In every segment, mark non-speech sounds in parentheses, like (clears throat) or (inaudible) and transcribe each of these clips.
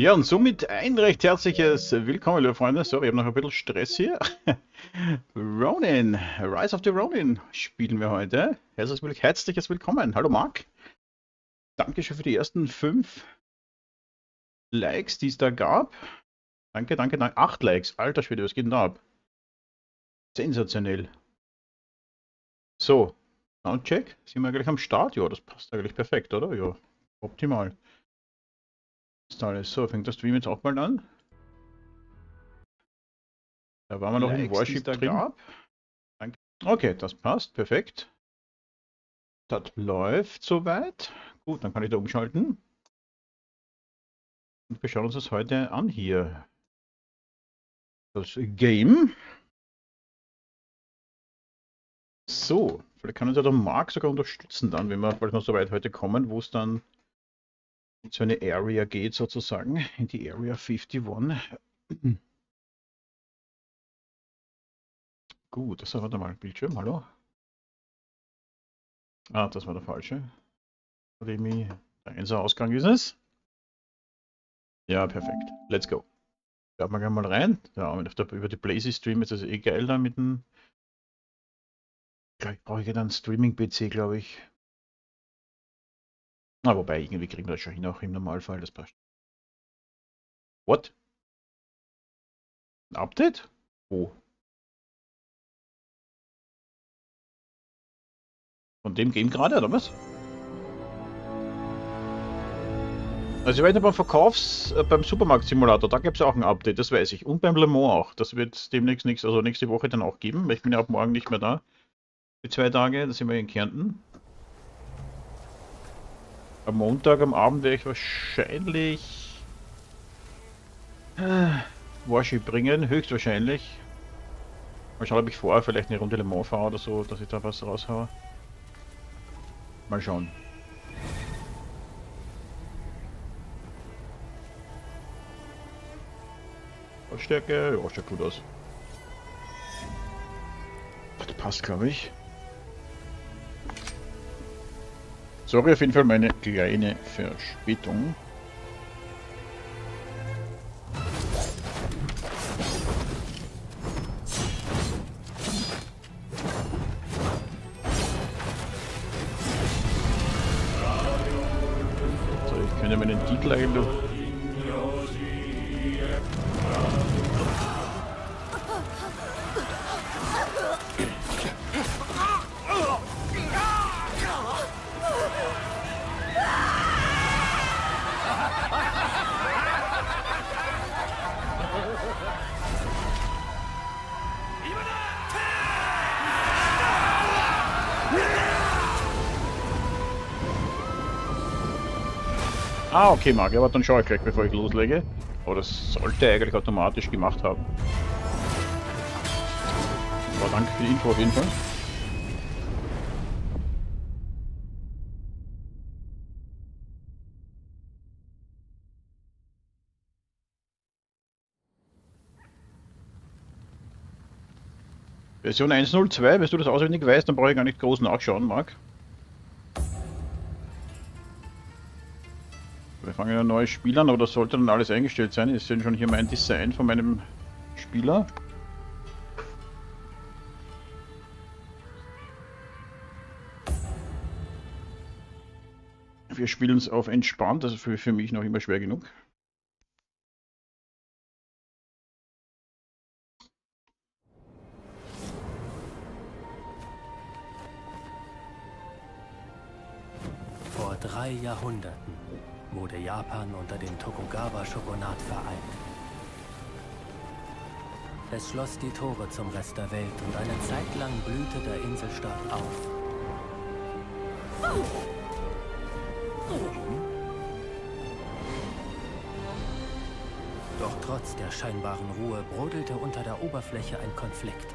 Ja, und somit ein recht herzliches Willkommen, liebe Freunde. So, ich habe noch ein bisschen Stress hier. (laughs) Ronin, Rise of the Ronin spielen wir heute. Herzliches Willkommen. Hallo Marc. Dankeschön für die ersten fünf Likes, die es da gab. Danke, danke, danke. Acht Likes. Alter Schwede, was geht denn da ab? Sensationell. So, Soundcheck. Sind wir gleich am Start? Ja, das passt eigentlich perfekt, oder? Ja, optimal. Ist alles so, fängt das Stream jetzt auch mal an? Da waren wir noch in Worship drin. Gab. Danke. Okay, das passt, perfekt. Das läuft soweit. Gut, dann kann ich da umschalten. Und wir schauen uns das heute an hier. Das Game. So, vielleicht kann uns ja der Marc sogar unterstützen dann, wenn wir bald noch so weit heute kommen, wo es dann in so eine Area geht sozusagen, in die Area 51. (clears throat) Gut, das war da mal Bildschirm, hallo? Ah, das war der falsche. Der Ausgang ist es. Ja, perfekt. Let's go. Schauen wir gerne mal rein. Ja, der, über die Blazy Stream ist das eh geil da mit dem. Gleich brauche ich dann Streaming-PC, glaube ich. Na, wobei, irgendwie kriegen wir das schon hin, auch im Normalfall, das passt. What? Ein Update? Wo? Von dem Game gerade, oder was? Also ich weiß beim Verkaufs, äh, beim Supermarkt-Simulator, da gibt es auch ein Update, das weiß ich. Und beim Le Mans auch. Das wird demnächst nichts, also nächste Woche dann auch geben, weil ich bin ja ab morgen nicht mehr da. Die zwei Tage, da sind wir in Kärnten. Am Montag am Abend werde ich wahrscheinlich äh, bringen, höchstwahrscheinlich. Mal schauen, ob ich vorher vielleicht eine Runde Le Mans fahre oder so, dass ich da was raushaue. Mal schauen. Stärke, ja, schaut gut aus. Das passt, glaube ich. Sorry auf jeden Fall meine kleine Verspätung. Okay, Marc, aber dann schaue ich gleich, bevor ich loslege. Aber das sollte er eigentlich automatisch gemacht haben. Aber danke für die Info auf jeden Fall. Version 1.02, wenn du das auswendig weißt, dann brauche ich gar nicht groß nachschauen, Marc. Fangen ein neues Spiel an, aber das sollte dann alles eingestellt sein. Ist denn schon hier mein Design von meinem Spieler. Wir spielen es auf entspannt, das ist für, für mich noch immer schwer genug. Japan unter dem Tokugawa-Shogunat vereint. Es schloss die Tore zum Rest der Welt und eine Zeit lang blühte der Inselstaat auf. Doch trotz der scheinbaren Ruhe brodelte unter der Oberfläche ein Konflikt.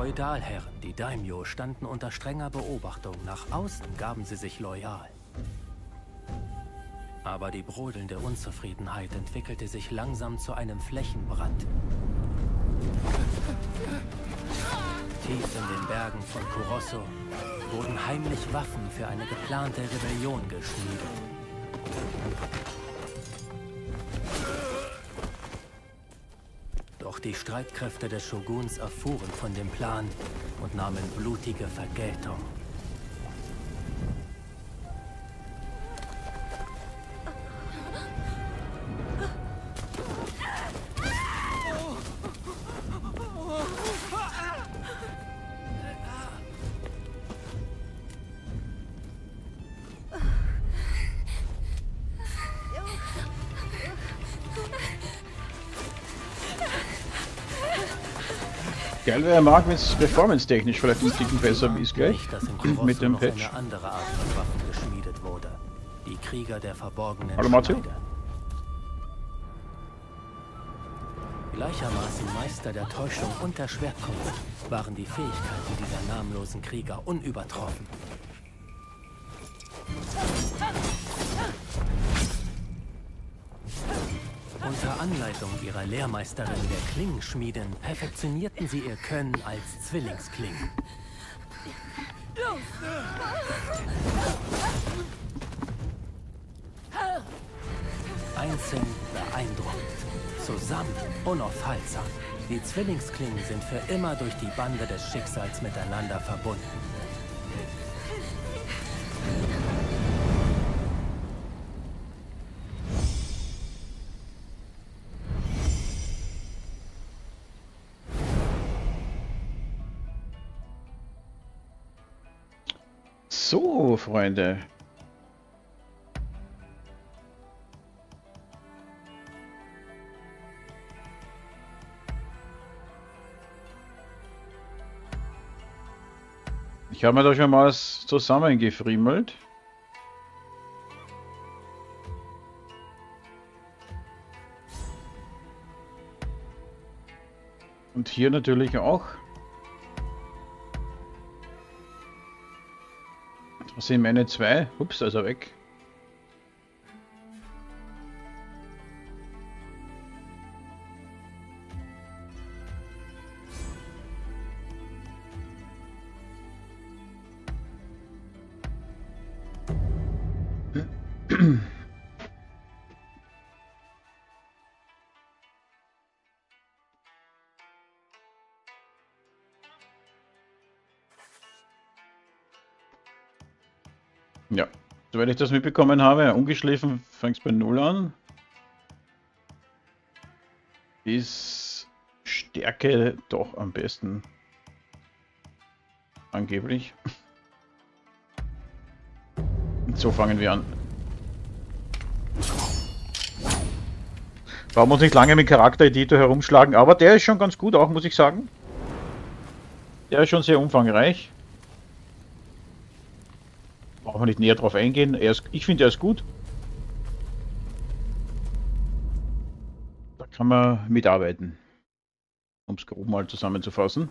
Feudalherren, die Daimyo, standen unter strenger Beobachtung. Nach außen gaben sie sich loyal. Aber die brodelnde Unzufriedenheit entwickelte sich langsam zu einem Flächenbrand. Tief in den Bergen von Kurosso wurden heimlich Waffen für eine geplante Rebellion geschmiedet. Die Streitkräfte des Shoguns erfuhren von dem Plan und nahmen blutige Vergeltung. Geil wäre mag, wenn es performance-technisch vielleicht ein Ticken besser ist Kurosso Mit dem Patch. eine andere Art von Waffen geschmiedet wurde. Die Krieger der verborgenen Hallo. Schneide. Gleichermaßen Meister der Täuschung und der Schwertkunst waren die Fähigkeiten dieser namenlosen Krieger unübertroffen. Anleitung ihrer Lehrmeisterin der Klingenschmieden perfektionierten sie ihr Können als Zwillingsklingen. Einzeln beeindruckend, zusammen unaufhaltsam. Die Zwillingsklingen sind für immer durch die Bande des Schicksals miteinander verbunden. Freunde. Ich habe mir da schon mal was zusammengefriemelt. Und hier natürlich auch. Sind meine zwei. Ups, er weg. Ich das mitbekommen habe, ungeschliffen fängt es bei Null an. Ist Stärke doch am besten. Angeblich. Und so fangen wir an. Wir uns nicht lange mit Charaktereditor herumschlagen, aber der ist schon ganz gut auch, muss ich sagen. Der ist schon sehr umfangreich. Brauchen wir nicht näher drauf eingehen. Ist, ich finde, er ist gut. Da kann man mitarbeiten. Um es grob mal zusammenzufassen.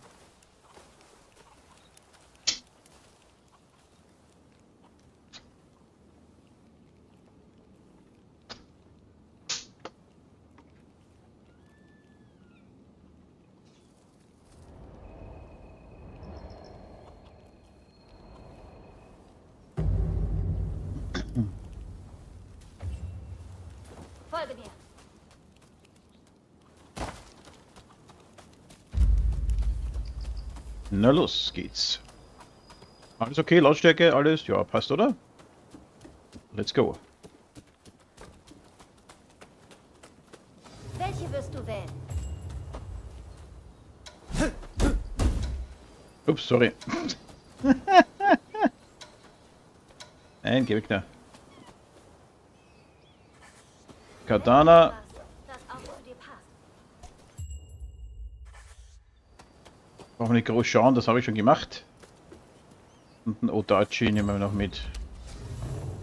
Folge mir. Na los geht's. Alles okay, Lautstärke, alles, ja, passt, oder? Let's go. Welche wirst du wählen? Ups, sorry. (laughs) Nein, geh weg da. Katana. Nicht groß schauen, das habe ich schon gemacht. Und ein Odachi nehmen wir noch mit.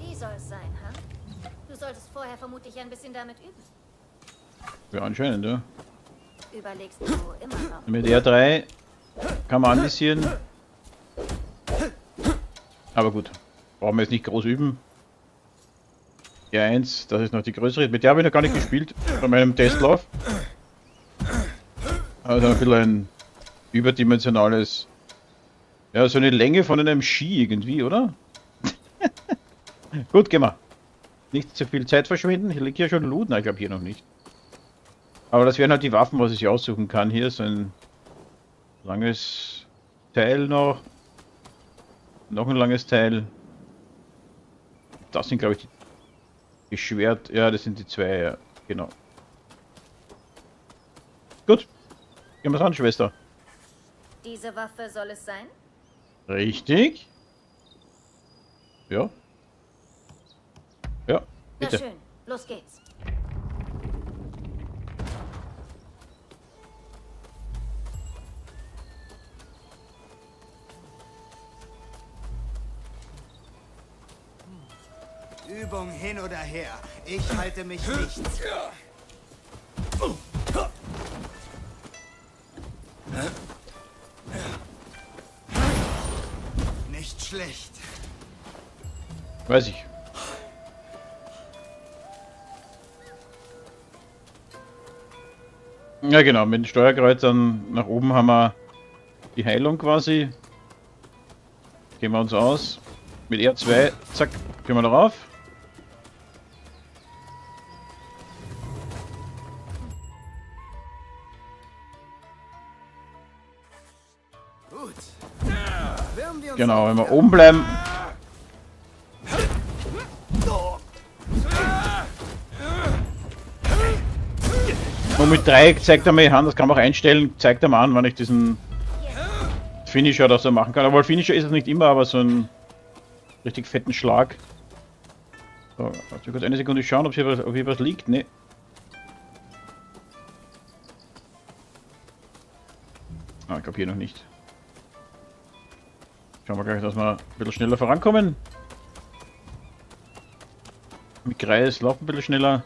Die soll es sein, ha? Du solltest vorher vermutlich ein bisschen damit üben. Ja, anscheinend, ja. Überlegst du immer noch. Mit R3 kann man anvisieren. Aber gut, brauchen wir jetzt nicht groß üben. R1, das ist noch die größere. Mit der habe ich noch gar nicht gespielt, bei meinem Testlauf. Also ein bisschen ein überdimensionales Ja, so eine Länge von einem Ski irgendwie, oder? (laughs) Gut, gehen wir. Nicht zu viel Zeit verschwenden. Hier liegt ja schon Loot. Nein, ich glaube hier noch nicht. Aber das wären halt die Waffen, was ich aussuchen kann. Hier ist ein langes Teil noch. Noch ein langes Teil. Das sind, glaube ich, die, die Schwert. Ja, das sind die zwei, ja. Genau. Gut. Gehen wir an, Schwester. Diese Waffe soll es sein? Richtig. Ja. Ja, Na bitte. schön, los geht's. Übung hin oder her. Ich halte mich nicht. Weiß ich. Ja genau, mit den Steuerkreuzern nach oben haben wir die Heilung quasi. Gehen wir uns aus. Mit R2, zack, gehen wir darauf. Genau, wenn wir oben bleiben. Dreieck zeigt er mir an, das kann man auch einstellen, zeigt er mir an, wann ich diesen Finisher oder so machen kann. Obwohl Finisher ist es nicht immer, aber so ein richtig fetten Schlag. So, warte kurz eine Sekunde schauen, ob hier was, ob hier was liegt. Nee. Ah, ich glaube hier noch nicht. Schauen wir gleich, dass wir ein bisschen schneller vorankommen. Mit Kreis laufen ein bisschen schneller.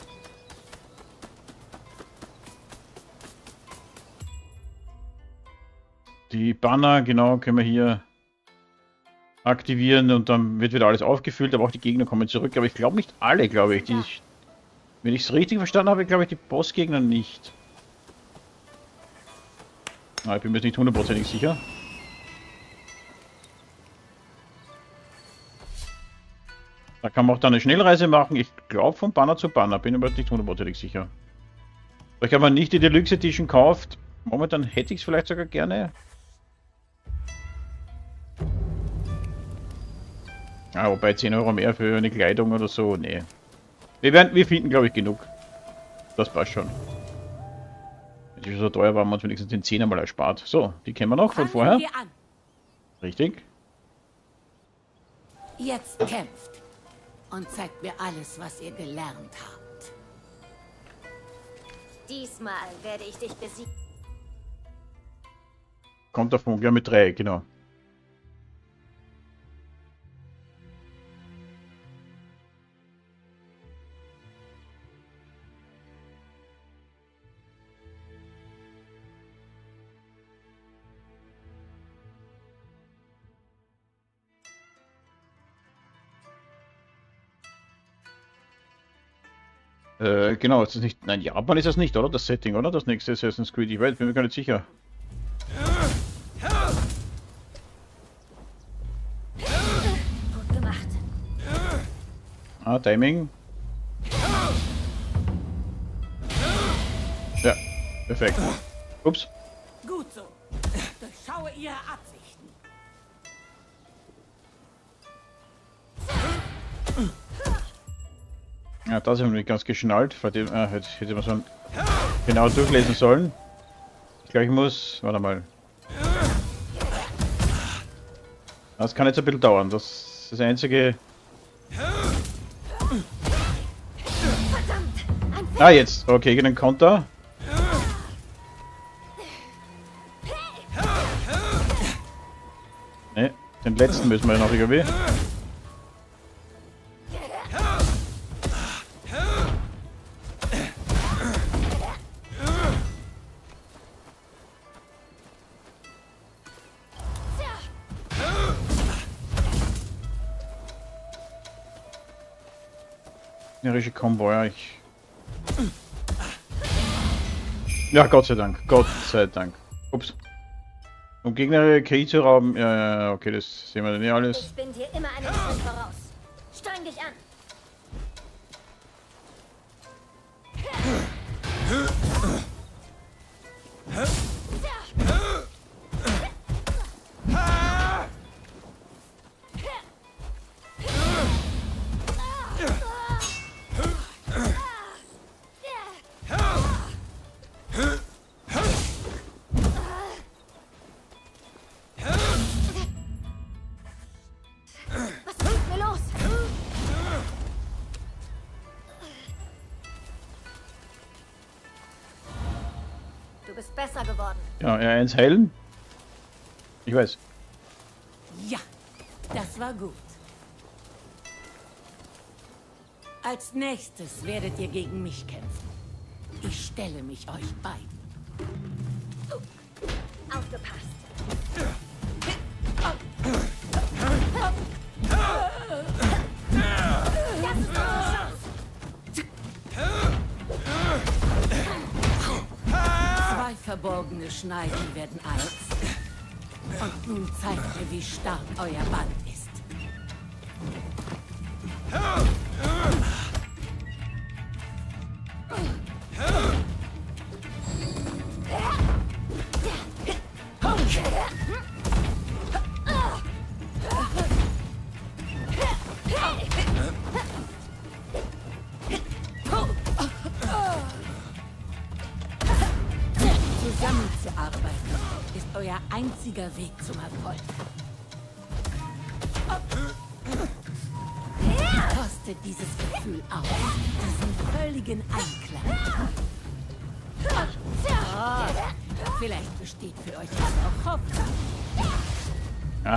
Die Banner, genau, können wir hier aktivieren und dann wird wieder alles aufgefüllt, aber auch die Gegner kommen zurück. Aber ich glaube nicht alle, glaube ich. Die, wenn ich es richtig verstanden habe, glaube ich die Bossgegner nicht. Ah, ich bin mir jetzt nicht hundertprozentig sicher. Da kann man auch dann eine Schnellreise machen. Ich glaube von Banner zu Banner, bin aber nicht hundertprozentig sicher. Vielleicht wenn man nicht die Deluxe Edition kauft, momentan hätte ich es vielleicht sogar gerne. Ah, wobei 10 Euro mehr für eine Kleidung oder so, nee. Wir, werden, wir finden, glaube ich, genug. Das passt schon. Wenn die schon so teuer waren, haben wir uns wenigstens den 10 mal erspart. So, die kennen wir noch von vorher. Richtig. Jetzt kämpft. Und zeigt mir alles, was ihr gelernt habt. Diesmal werde ich dich besiegen. Kommt davon, ja mit 3, genau. Äh, genau, ist das nicht. Nein, Japan ist das nicht, oder? Das Setting, oder? Das nächste Assassin's Creed. Ich weiß, bin mir gar nicht sicher. Ah, Timing. Ja, perfekt. Ups. Gut so. Durchschaue ihre Absichten. Ja, das haben wir ganz geschnallt. Vor dem, äh, hätte, hätte man so genau durchlesen sollen. Ich glaube, ich muss. Warte mal. Das kann jetzt ein bisschen dauern. Das ist das einzige. Ah, jetzt. Okay, gegen den Konter. Ne, den letzten müssen wir noch irgendwie. Combo, ja, ich. Ja, Gott sei Dank. Gott sei Dank. Ups. Um Gegner KI zu rauben. Ja, ja, ja, okay, das sehen wir dann eh alles. Ich bin dir immer einen Schritt voraus. Streng dich an. Was geworden. Ja, R1 heilen. Ich weiß. Ja, das war gut. Als nächstes werdet ihr gegen mich kämpfen. Ich stelle mich euch beiden. Aufgepasst. Verborgene Schneiden werden eins. Und nun zeigt ihr, wie stark euer Band ist. Zusammenzuarbeiten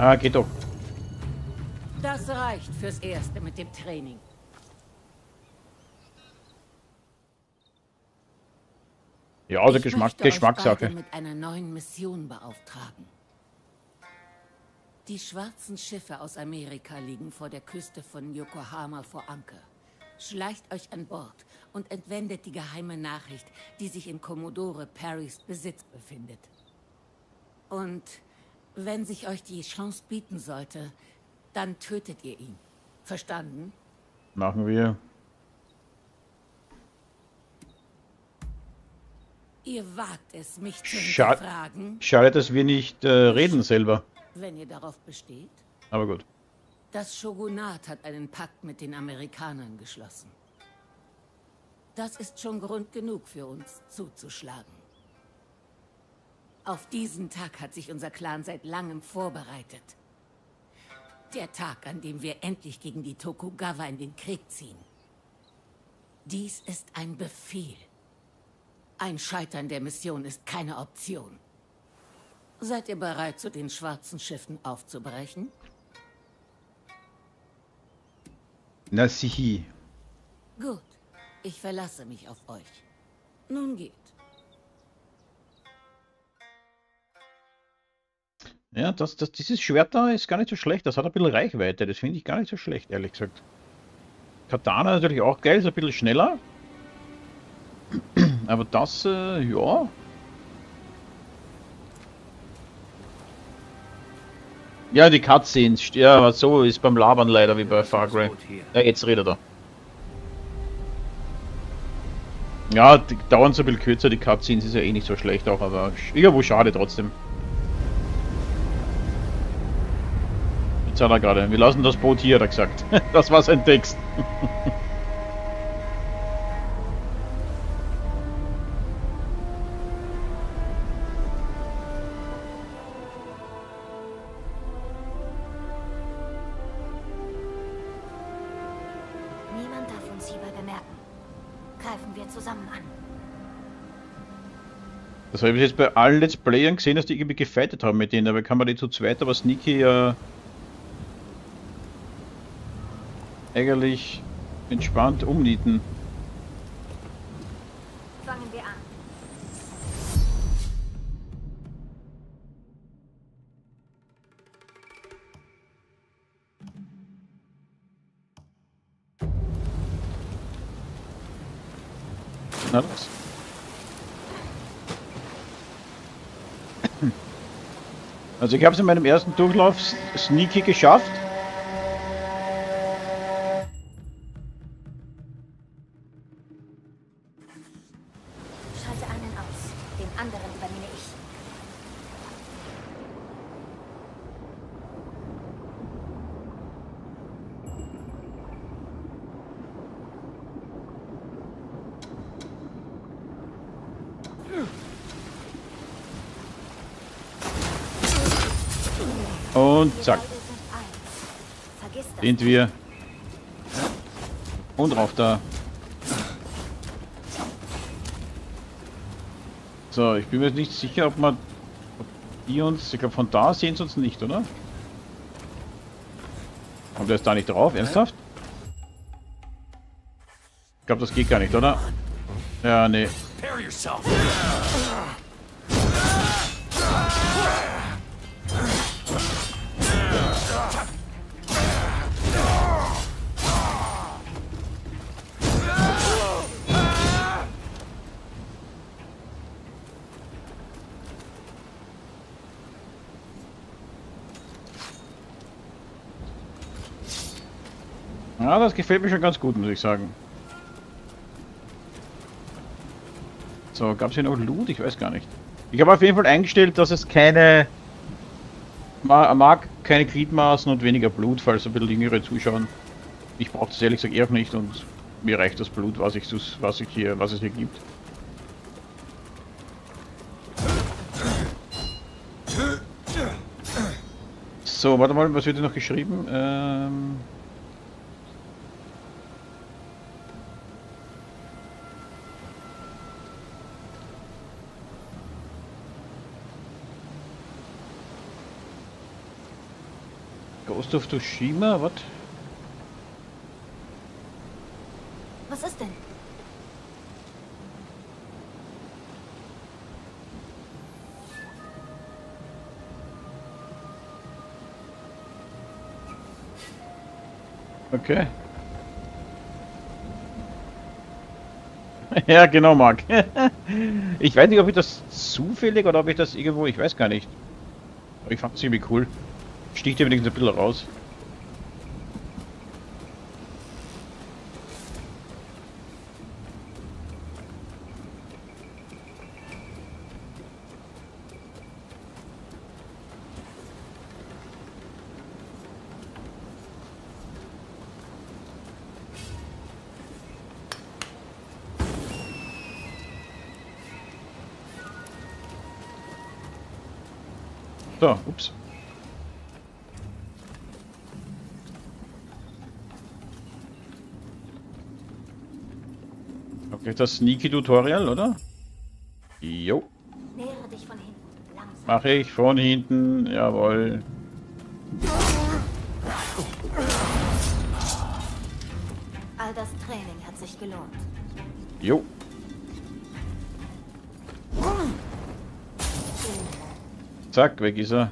Ah, geht doch. Das reicht fürs Erste mit dem Training. Ja, also Ich Geschmack, Geschmackssache. mit einer neuen Mission beauftragen. Die schwarzen Schiffe aus Amerika liegen vor der Küste von Yokohama vor Anker. Schleicht euch an Bord und entwendet die geheime Nachricht, die sich in Commodore Perrys Besitz befindet. Und wenn sich euch die Chance bieten sollte, dann tötet ihr ihn. Verstanden? Machen wir. Ihr wagt es, mich zu hinterfragen, Schade, dass wir nicht äh, reden selber. wenn ihr darauf besteht. Aber gut. Das Shogunat hat einen Pakt mit den Amerikanern geschlossen. Das ist schon Grund genug für uns zuzuschlagen. Auf diesen Tag hat sich unser Clan seit langem vorbereitet. Der Tag, an dem wir endlich gegen die Tokugawa in den Krieg ziehen. Dies ist ein Befehl. Ein Scheitern der Mission ist keine Option. Seid ihr bereit, zu den schwarzen Schiffen aufzubrechen? Na sichi. Gut, ich verlasse mich auf euch. Nun geht. Ja, das, das, dieses Schwert da ist gar nicht so schlecht. Das hat ein bisschen Reichweite. Das finde ich gar nicht so schlecht, ehrlich gesagt. Katana natürlich auch geil, ist ein bisschen schneller. (clears throat) Aber das, äh, ja. Ja, die Cutscenes. Ja, so ist beim Labern leider wie bei Far Cry. Ja, jetzt redet er. Ja, die dauern so ein bisschen kürzer, die Cutscenes ist ja eh nicht so schlecht auch, aber irgendwo schade trotzdem. Jetzt hat er gerade, wir lassen das Boot hier, hat er gesagt. (laughs) Das war sein Text. Niemand darf uns hierbei bemerken. Greifen wir zusammen an. Das habe ich jetzt bei allen Let's Playern gesehen, dass die irgendwie gefightet haben mit denen, aber kann man die zu zweit aber sneaky äh, eigentlich entspannt umnieten. Fangen wir an. Na los. Also ich habe es in meinem ersten Durchlauf sneaky geschafft. Sind wir. Und rauf da. So, ich bin mir jetzt nicht sicher, ob man ob die uns, ich glaube von da sehen sie uns nicht, oder? Kommt der ist da nicht drauf? Ernsthaft? Ich glaube, das geht gar nicht, oder? Ja, nee. Ja, das gefällt mir schon ganz gut, muss ich sagen. So, gab es hier noch Loot? Ich weiß gar nicht. Ich habe auf jeden Fall eingestellt, dass es keine... Ma mag keine Gliedmaßen und weniger Blut, falls ein bisschen jüngere zuschauen. Ich brauche das ehrlich gesagt eh auch nicht und mir reicht das Blut, was ich, was ich hier, was es hier gibt. So, warte mal, was wird hier noch geschrieben? Ähm... Ghost of Tsushima, was? Was ist denn? Okay. (laughs) ja, genau, Marc. (laughs) ich weiß nicht, ob ich das zufällig oder ob ich das irgendwo, ich weiß gar nicht. Aber ich fand es irgendwie cool. Sticht ja wenigstens ein bisschen raus. So, ups. Das Sneaky Tutorial, oder? Jo, mache ich von hinten, jawohl. All das Training hat sich gelohnt. Jo. Zack, weg ist er.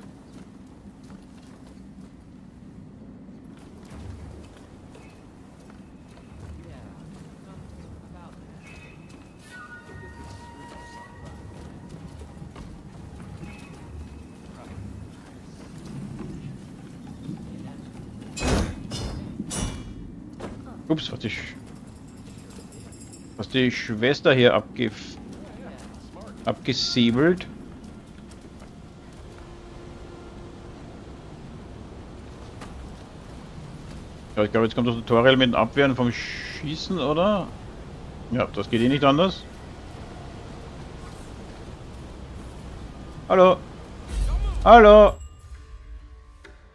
Ups, was die, was die Schwester hier abge abgesäbelt. Ja, ich glaube, jetzt kommt das Tutorial mit dem Abwehren vom Schießen, oder? Ja, das geht eh nicht anders. Hallo? Hallo?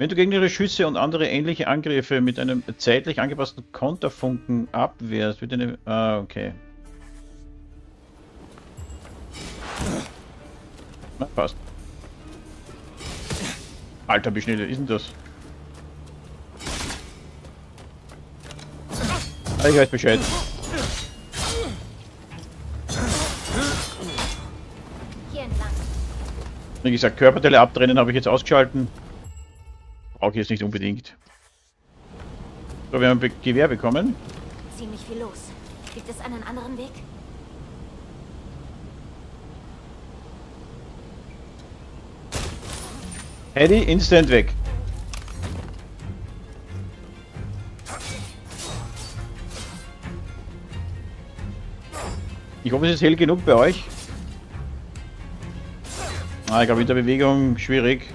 Wenn du gegen ihre Schüsse und andere ähnliche Angriffe mit einem zeitlich angepassten Konterfunken abwehrst, wird eine... Ah, okay. Na, passt. Alter, wie schnell ist denn das? Ah, Ich weiß Bescheid. Wie gesagt, Körperteile abtrennen habe ich jetzt ausgeschalten. Brauche jetzt nicht unbedingt. So, wir haben ein Gewehr bekommen. Ziemlich viel los. Gibt es einen anderen Weg? Eddie, instant weg. Ich hoffe, es ist hell genug bei euch. Ah, ich glaube, mit der Bewegung schwierig.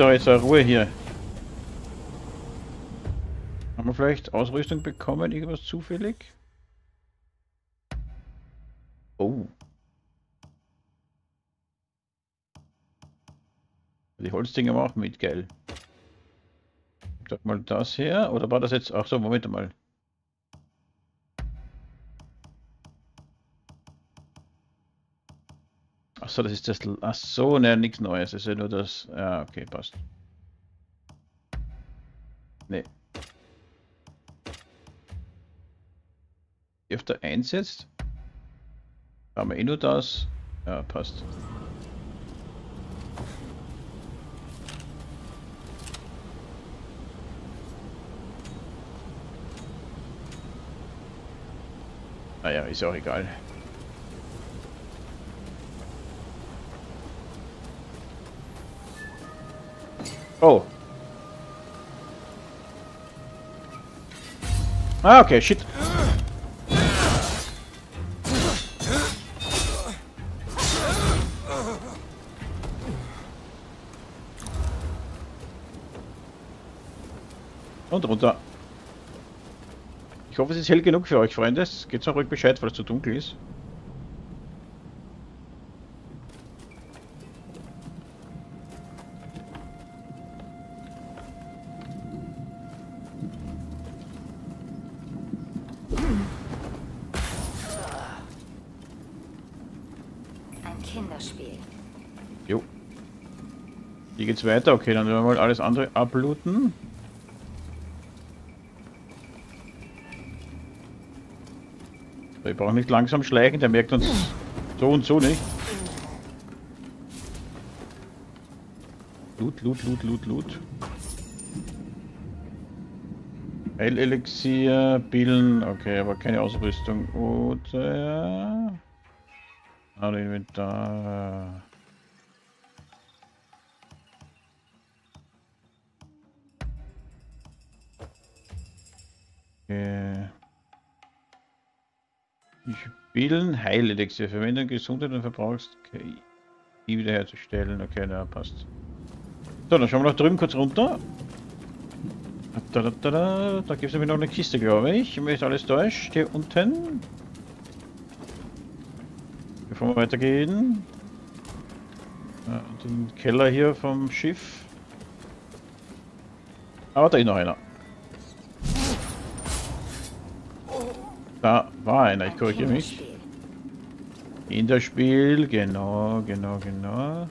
Doch jetzt Ruhe hier. Haben wir vielleicht Ausrüstung bekommen? Irgendwas zufällig? Oh. Die Holzdinger haben auch mit, geil. Sag mal das her. Oder war das jetzt... Ach so, Moment mal. Achso, das ist das. Achso, ne, nichts Neues. Das ist ja nur das. Ja, okay, passt. Ne. Öfter einsetzt. Haben wir eh nur das. Ja, passt. Naja, ist ja auch egal. Oh. Ah, okay, shit. Und runter. Ich hoffe, es ist hell genug für euch, Freunde. Geht's noch ruhig Bescheid, falls es zu dunkel ist. Geht's weiter. Okay, dann werden wir mal alles andere ablooten. Wir brauchen nicht langsam schleichen, der merkt uns so und so nicht. Loot, Loot, Loot, Loot, Loot. Heilelixier, Pillen, okay, aber keine Ausrüstung. Oder... Inventar... Okay. Die spielen Heilelixier. Verwendung Gesundheit und Verbrauchs KI wiederherzustellen. Okay, na passt. So, dann schauen wir noch drüben kurz runter. Da, da, da, da. da gibt es nämlich noch eine Kiste, glaube ich. Wenn mich alles täuscht. Hier unten. Bevor wir weitergehen. Den Keller hier vom Schiff. Aber da ist noch einer. Da war einer, ich korrigiere mich. In das Spiel, genau, genau, genau.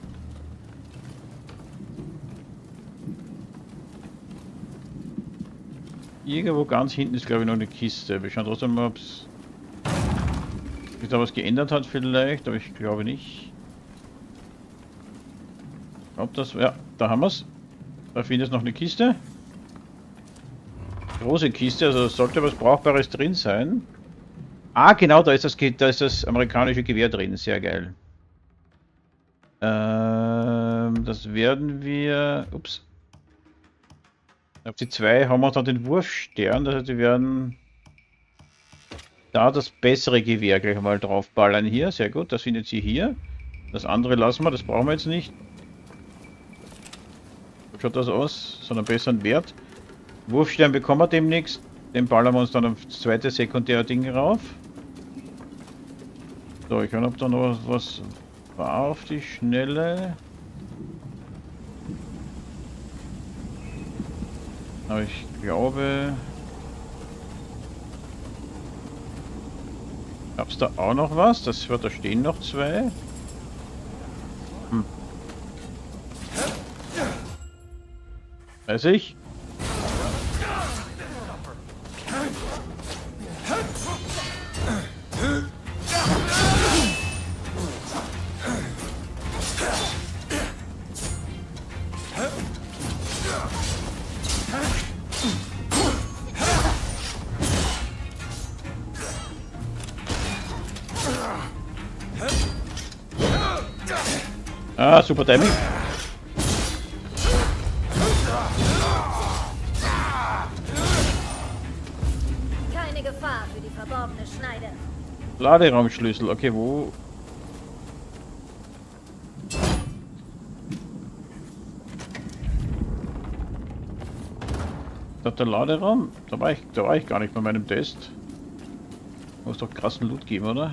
Irgendwo ganz hinten ist glaube ich noch eine Kiste. Wir schauen trotzdem mal, ob es sich da was geändert hat vielleicht, aber ich glaube nicht. Ob das, ja, da haben wir es. Da findet noch eine Kiste. Große Kiste, also sollte was Brauchbares drin sein. Ah, genau, da ist das, da ist das amerikanische Gewehr drin. Sehr geil. Ähm, das werden wir... Ups. Auf die zwei haben wir dann den Wurfstern. Heißt, wir werden da das bessere Gewehr gleich mal draufballern hier. Sehr gut, das findet sie hier. Das andere lassen wir, das brauchen wir jetzt nicht. Schaut das aus? So einen besseren Wert. Wurfstern bekommen wir demnächst. Den ballern wir uns dann auf das zweite sekundäre Ding rauf. So, ich kann ob da noch was war auf die Schnelle. Aber ich glaube... Gab's da auch noch was? Das wird da stehen noch zwei. Hm. Weiß ich. Super Timing. Keine Gefahr für die verborgene Schneide. Laderaumschlüssel. Okay, wo? Das der Laderaum? Da war ich, da war ich gar nicht bei meinem Test. Muss doch krassen Loot geben, oder?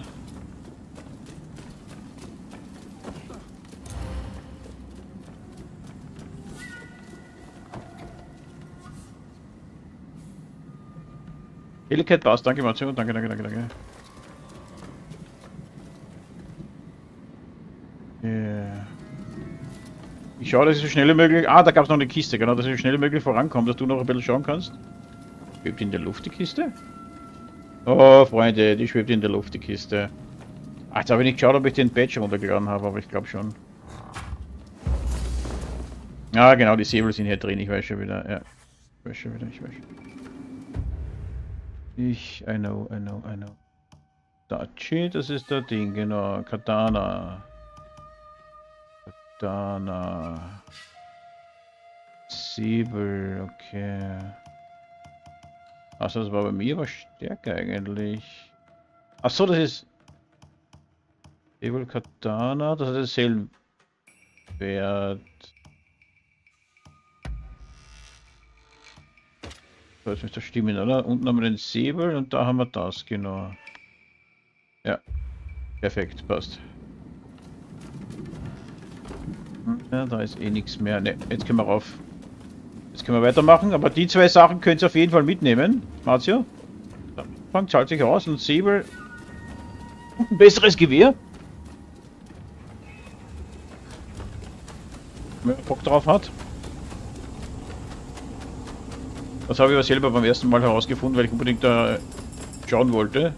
Helicat passt, danke Mathieu, danke, danke, danke, danke. Yeah. Ich schaue, dass ich so schnell wie möglich... Ah, da gab es noch eine Kiste, genau, dass ich so schnell wie möglich vorankomme, dass du noch ein bisschen schauen kannst. Schwebt in der Luft die Kiste? Oh, Freunde, die schwebt in der Luft, die Kiste. Ach, jetzt habe ich nicht geschaut, ob ich den Badge runtergeladen habe, aber ich glaube schon. Ah, genau, die Säbel sind hier drin, ich weiß schon wieder, ja. Ich weiß schon wieder, ich weiß schon. Ich, I know, I know, I know. Dachi, das ist der Ding, genau. Katana. Katana. Säbel, okay. Achso, das war bei mir aber stärker eigentlich. Achso, das ist... Säbel Katana, das hat denselben Wert. Jetzt müsste das stimmen, oder? Unten haben wir den Säbel und da haben wir das, genau. Ja. Perfekt, passt. Ja, da ist eh nichts mehr. Ne, jetzt können wir rauf. Jetzt können wir weitermachen, aber die zwei Sachen könnt ihr auf jeden Fall mitnehmen, Marzio. Fangt zahlt sich aus und Säbel. Und ein besseres Gewehr. Wer Bock drauf hat. Das habe ich aber selber beim ersten Mal herausgefunden, weil ich unbedingt da schauen wollte.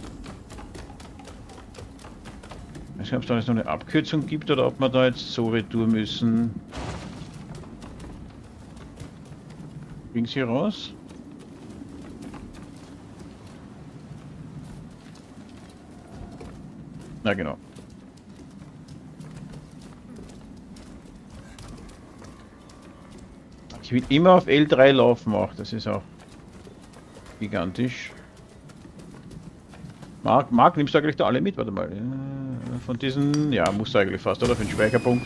Ich weiß nicht, ob es da jetzt noch eine Abkürzung gibt oder ob wir da jetzt so retour müssen. Ging sie raus? Na genau. Ich will immer auf L3 laufen auch, das ist auch gigantisch. Mark, Mark, nimmst du eigentlich da alle mit? Warte mal. Von diesen, ja, muss eigentlich fast, oder? Für den Speicherpunkt.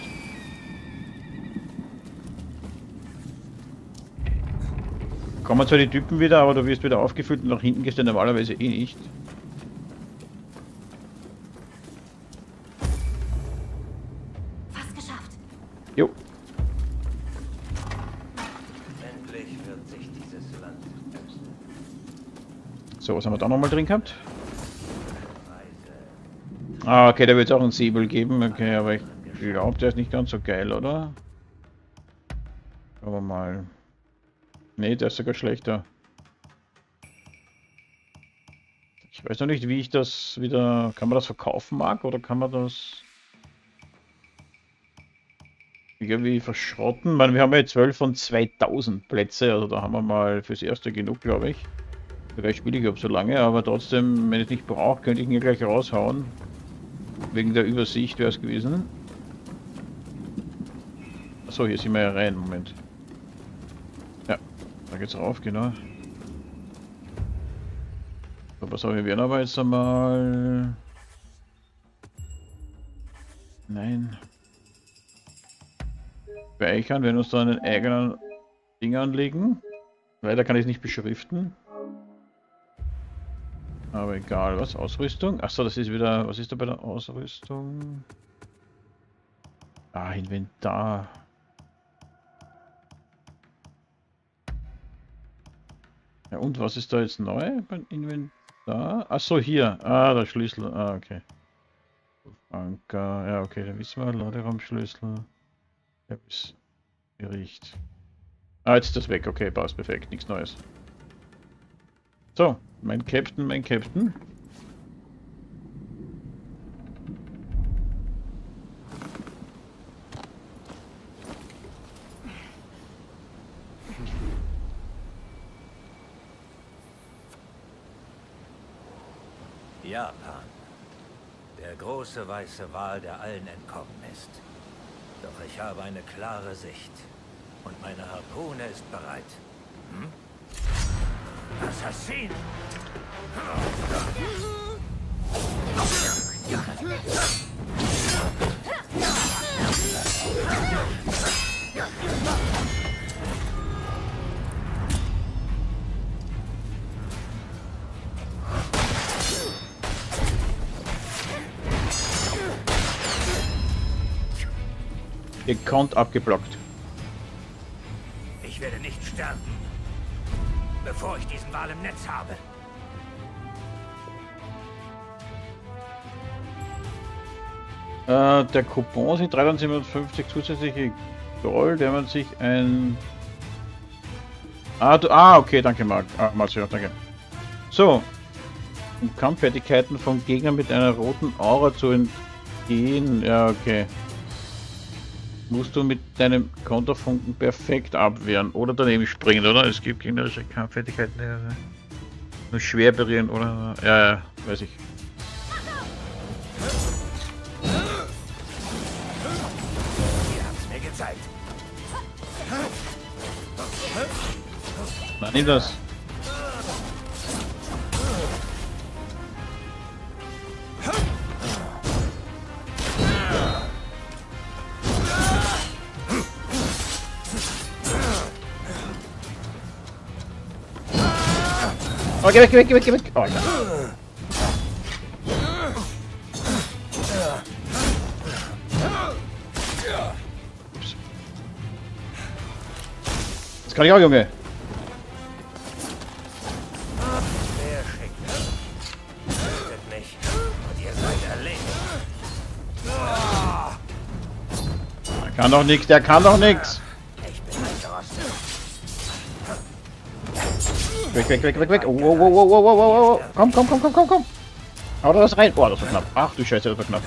Kommen zwar die Typen wieder, aber du wirst wieder aufgefüllt und nach hinten gehst normalerweise eh nicht. Was haben wir da nochmal drin gehabt? Ah, okay, da wird es auch einen Säbel geben. Okay, aber ich glaube, der ist nicht ganz so geil, oder? Schauen wir mal. Ne, der ist sogar schlechter. Ich weiß noch nicht, wie ich das wieder... Kann man das verkaufen, Marc? Oder kann man das... Irgendwie verschrotten? Ich meine, wir haben ja 12 von 2000 Plätze. Also da haben wir mal fürs Erste genug, glaube ich. Vielleicht spiele ich überhaupt so lange, aber trotzdem, wenn ich es nicht brauche, könnte ich ihn gleich raushauen. Wegen der Übersicht wäre es gewesen. Achso, hier sind wir ja rein. Moment. Ja, da geht's rauf, genau. So, pass auf, wir werden aber jetzt einmal... Nein. Speichern, werden uns da einen eigenen Ding anlegen. Leider kann ich es nicht beschriften. Aber egal, was? Ausrüstung? Achso, das ist wieder... Was ist da bei der Ausrüstung? Ah, Inventar. Ja, und was ist da jetzt neu beim Inventar? Achso, hier. Ah, der Schlüssel. Ah, okay. Anker. Ja, okay, da wissen wir. Laderaumschlüssel. Ja, bis Bericht. Ah, jetzt ist das weg. Okay, passt perfekt. Nichts Neues. So, mein Captain, mein Captain. Japan. Der große weiße Wal, der allen entkommen ist. Doch ich habe eine klare Sicht. Und meine Harpune ist bereit. Hm? Assassin! Gekonnt abgeblockt. Wal im Netz habe. Äh, der Coupon sind 3750 zusätzliche Gold, wenn man sich ein... Ah, du, ah okay, danke Marc. Ah, Marcio, danke. So. Um Kampffertigkeiten von Gegnern mit einer roten Aura zu entgehen. Ja, okay. Musst du mit deinem Konterfunken perfekt abwehren oder daneben springen, oder? Es gibt gegnerische Kampffertigkeiten, die nur schwer berühren, oder? Ja, ja, weiß ich. Nein, das. Oh, geh weg, geh weg, geh weg, geh weg. Oh, ja. Das kann ich auch, Junge. Kann doch nix, der kann doch nix. Weg, weg, weg, weg, weg. Oh, oh, oh, oh, oh, oh, oh, oh. Komm, komm, komm, komm, komm, komm. Hau da das rein. Oh, das war knapp. Ach du Scheiße, das war knapp.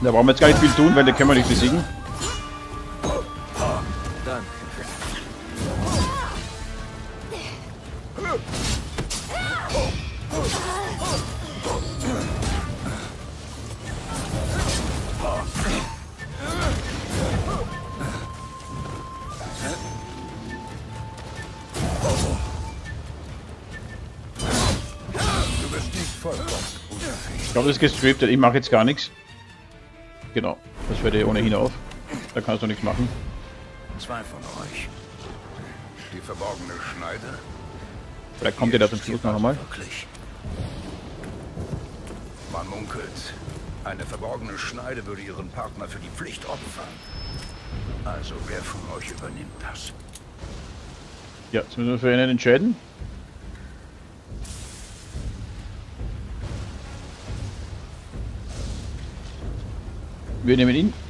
Da brauchen wir jetzt gar nicht viel tun, weil den können wir nicht besiegen. Ich glaube, das ist gestriptet. Ich mache jetzt gar nichts. Genau. Das werde ich ohnehin auf. Da kannst du nichts machen. Zwei von euch. Die verborgene Schneide. Vielleicht kommt ihr da zum Schluss noch einmal. Wirklich. Man munkelt, eine verborgene Schneide würde ihren Partner für die Pflicht opfern. Also wer von euch übernimmt das? Ja, jetzt müssen wir für einen entscheiden. Wir nehmen ihn.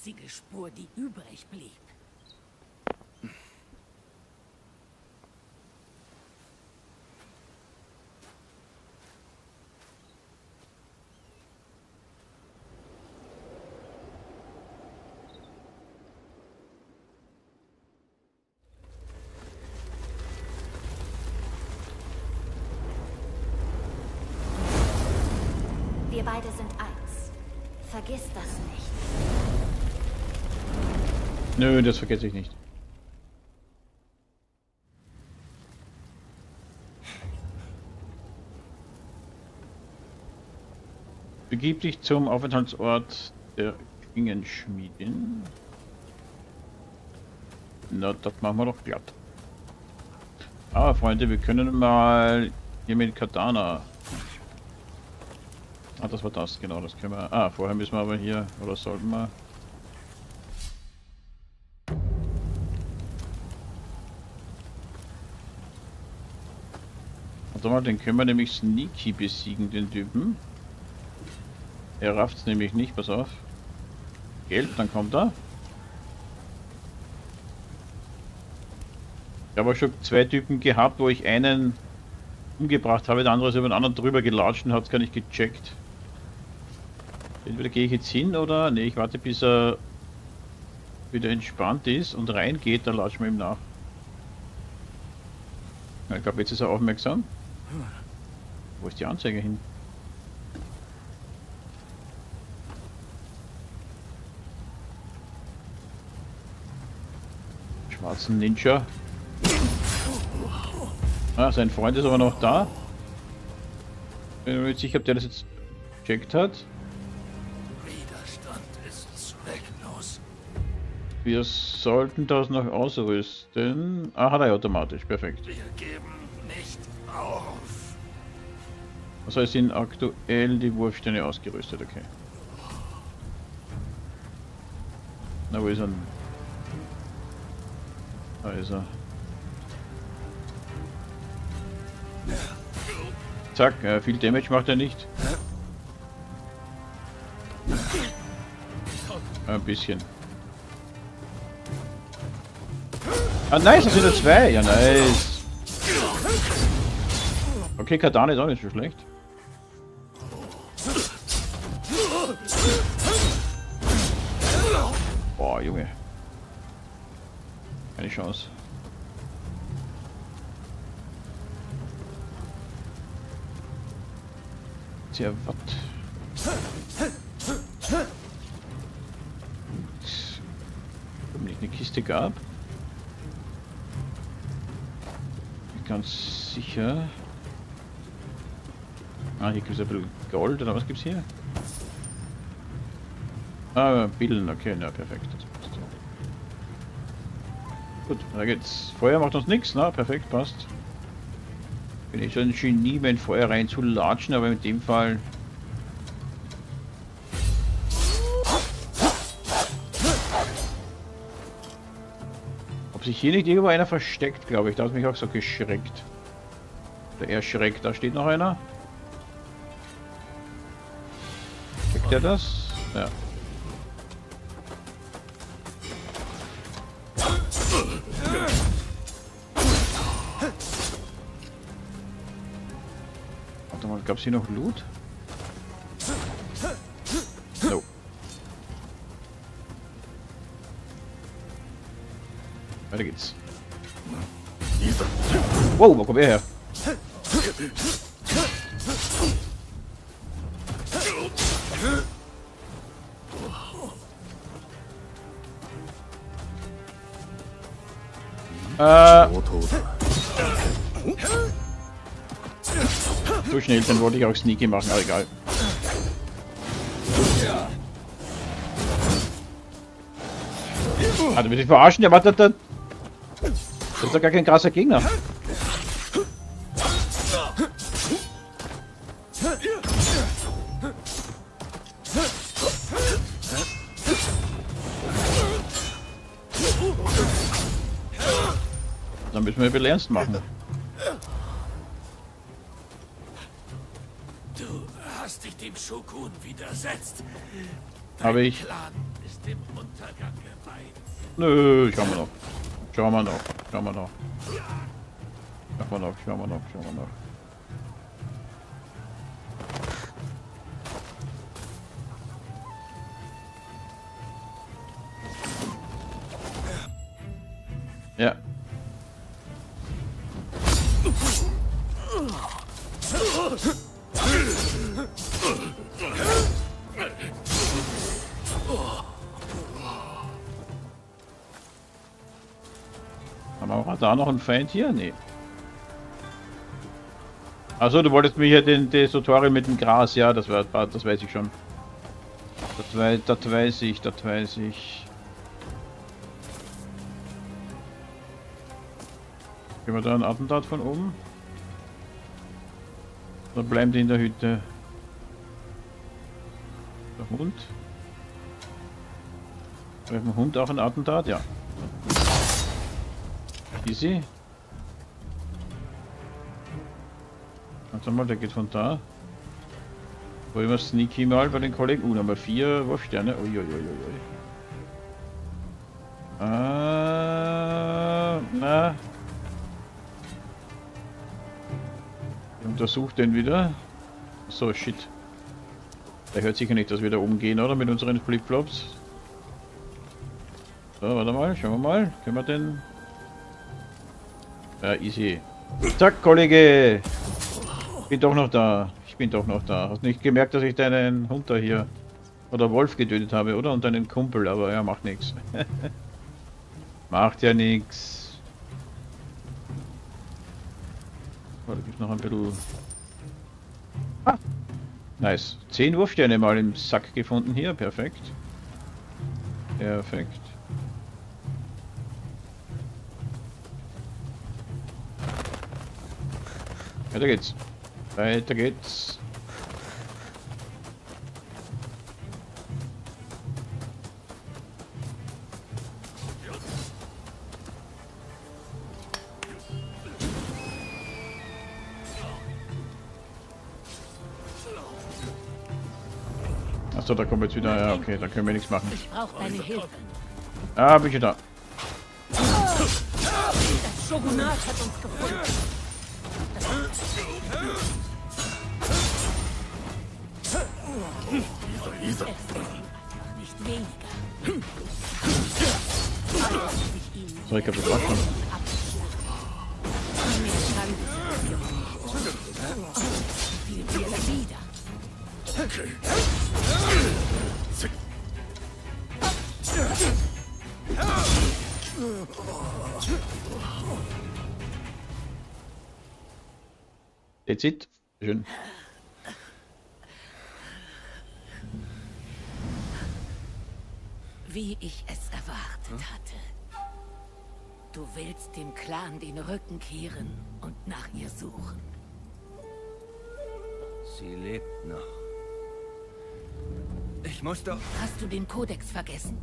Einzige Spur, die übrig blieb. Nö, das vergesse ich nicht. Begib dich zum Aufenthaltsort der Klingenschmiedin. Na, das machen wir doch glatt. Aber Freunde, wir können mal hier mit Katana. Ah, das war das, genau, das können wir. Ah, vorher müssen wir aber hier, oder sollten wir. Warte mal, den können wir nämlich sneaky besiegen, den Typen. Er rafft's nämlich nicht, pass auf. Gelb, dann kommt er. Ich habe schon zwei Typen gehabt, wo ich einen umgebracht habe, der andere ist über den anderen drüber gelatscht und hat es gar nicht gecheckt. Entweder gehe ich jetzt hin oder... Ne, ich warte bis er wieder entspannt ist und reingeht, dann latschen wir ihm nach. Ich glaube, jetzt ist er aufmerksam. Wo ist die Anzeige hin? Schwarzen Ninja. Ah, sein Freund ist aber noch da. Bin mir nicht sicher, ob der das jetzt checkt hat. Widerstand ist zwecklos. Wir sollten das noch ausrüsten. Ah, hat er automatisch. Perfekt. Wir geben Das heißt, sind aktuell die Wurfsteine ausgerüstet, okay. Na, wo ist er? Da ist er. Zack, äh, viel Damage macht er nicht. Ein bisschen. Ah, nice, das sind nur zwei. Ja, nice. Okay, Katana ist auch nicht so schlecht. Chance. Tja, was? Ob nicht eine Kiste gab? Ganz sicher. Ah, hier gibt es ein bisschen Gold, oder was gibt's hier? Ah, Billen, okay, na perfekt. Gut, da geht's. Feuer macht uns nichts, na perfekt, passt. Bin ich schon ein Genie, mein Feuer rein zu latschen, aber in dem Fall. Ob sich hier nicht irgendwo einer versteckt, glaube ich. Da hat mich auch so geschreckt. Der erschreckt. Da steht noch einer. Checkt er das? Ja. Warte mal, gab es hier noch Loot? No. Weiter geht's. Wow, wo kommt er her? Schnell, dann wollte ich auch Sneaky machen, aber egal. Ah, du willst mich verarschen? Der wartet dann. Das ist doch gar kein krasser Gegner. Dann müssen wir ernst machen. Du hast dich dem Shokun widersetzt. Habe ich. Plan ist dem Untergang geweiht. Nö, schauen wir noch. Schauen wir noch. Schauen wir noch. Schauen wir noch, schauen wir noch, schauen wir noch. Feind hier? Nee. Also du wolltest mir hier den, das mit dem Gras, ja, das, war, das weiß ich schon. Das weiß, das weiß ich, das weiß ich. Gehen wir da ein Attentat von oben? Oder bleiben die in der Hütte? Der Hund? Treffen Hund auch ein Attentat? Ja. Easy. Warte mal, der geht von da. Wollen wir sneaky mal bei den Kollegen. Uh, Nummer 4 Wurfsterne. Uiuiuiui. Ah, na. Ich untersuche den wieder. So, shit. Der hört sicher nicht, dass wir da oben gehen, oder? Mit unseren Flipflops. So, warte mal, schauen wir mal. Können wir den... Ja, easy. Zack, Kollege! Ich bin doch noch da. Ich bin doch noch da. Hast nicht gemerkt, dass ich deinen Hund da hier... Oder Wolf getötet habe, oder? Und deinen Kumpel, aber ja, macht nichts. (laughs) macht ja nichts. Oh, da gibt noch ein bisschen... Ah! Nice. Zehn Wurfsterne mal im Sack gefunden hier. Perfekt. Perfekt. Weiter geht's. Weiter geht's. Achso, da kommen wir jetzt wieder. Ja, okay, da können wir nichts machen. Ich brauche deine Hilfe. Ah, bin ich da. Das Shogunat hat uns gefunden. Ist einfach nicht weniger. So, ich glaube, das war's schon. That's it. Schön. Wie ich es erwartet hatte. Du willst dem Clan den Rücken kehren und nach ihr suchen. Sie lebt noch. Ich muss doch... Hast du den Kodex vergessen?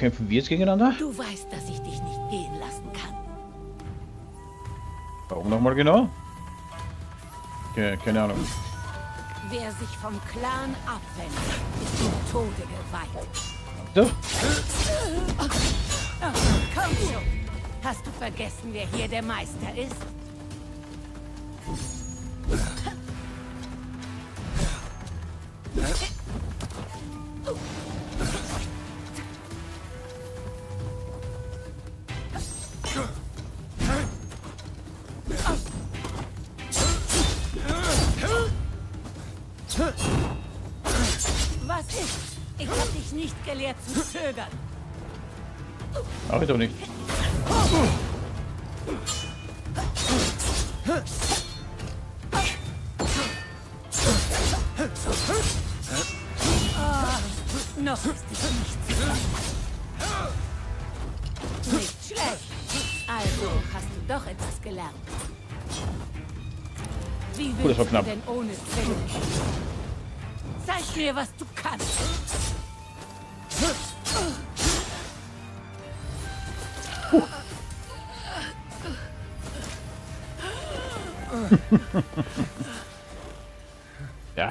Kämpfen wir jetzt gegeneinander? Du weißt, dass ich dich nicht gehen lassen kann. Warum nochmal genau? Okay, keine Ahnung. Wer sich vom Clan abwendet, ist dem Tode geweiht. So, komm schon. Hast du vergessen, wer hier der Meister ist?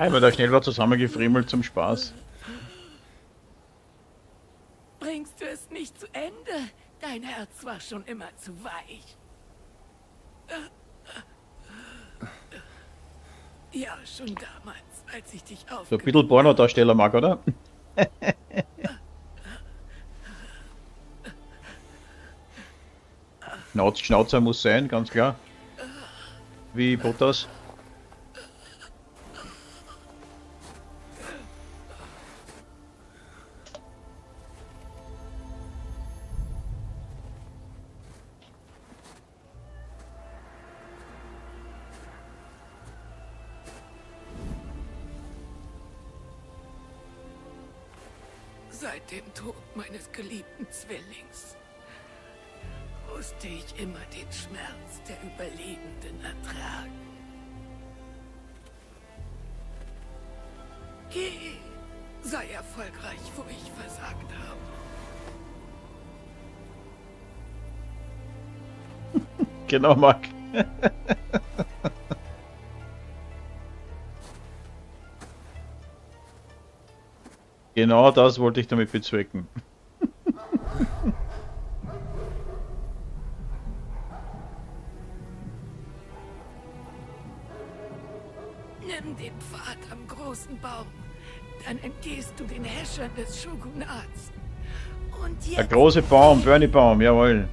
Ja, immer da schnell war zusammengefriemelt zum Spaß. Bringst du es nicht zu Ende? Dein Herz war schon immer zu weich. Ja, schon damals, als ich dich auf. So ein bisschen Pornodarsteller mag, oder? (laughs) Schnauz, Schnauzer muss sein, ganz klar. Wie Bottas. Dem Tod meines geliebten Zwillings musste ich immer den Schmerz der Überlebenden ertragen. Geh, sei erfolgreich, wo ich versagt habe. (laughs) Genau, Marc. (laughs) genau das wollte ich damit bezwecken. (laughs) Nimm den Pfad am großen Baum. Dann entgehst du den Häschern des Shogunats. Und Der große Baum, Bernie Baum, jawohl.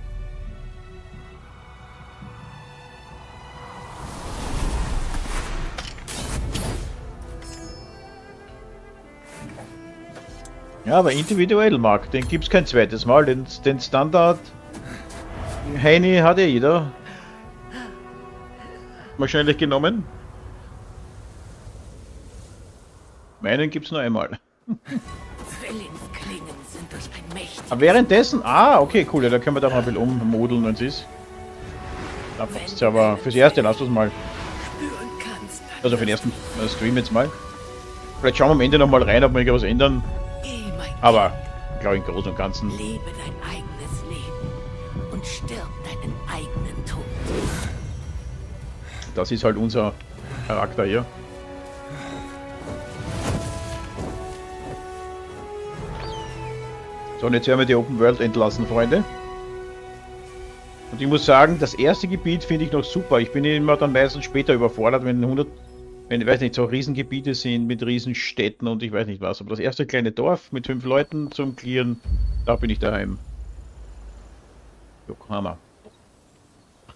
Ja, aber individuell, Marc, den gibt's kein zweites Mal. Den, den Standard Heini hat ja jeder. Wahrscheinlich genommen. Meinen gibt's nur einmal. Zwillingsklingen sind durch ein mächtiges Aber währenddessen, ah, okay, cool, ja, da können wir doch mal ein bisschen ummodeln, wenn es ist. Da passt's ja, aber fürs Erste lass uns mal. spüren kannst. dann Also für den ersten äh, Stream jetzt mal. Vielleicht schauen wir am Ende nochmal rein, ob wir irgendwas ändern. Aber, glaube ich, im Großen und Ganzen. Lebe dein eigenes Leben und stirb deinen eigenen Tod. Das ist halt unser Charakter hier. So, und jetzt werden wir die Open World entlassen, Freunde. Und ich muss sagen, das erste Gebiet finde ich noch super. Ich bin immer dann meistens später überfordert, wenn 100, wenn, ich weiß nicht, so Riesengebiete sind mit Riesenstädten und ich weiß nicht was. Aber das erste kleine Dorf mit fünf Leuten zum Clearen, da bin ich daheim. Yokohama.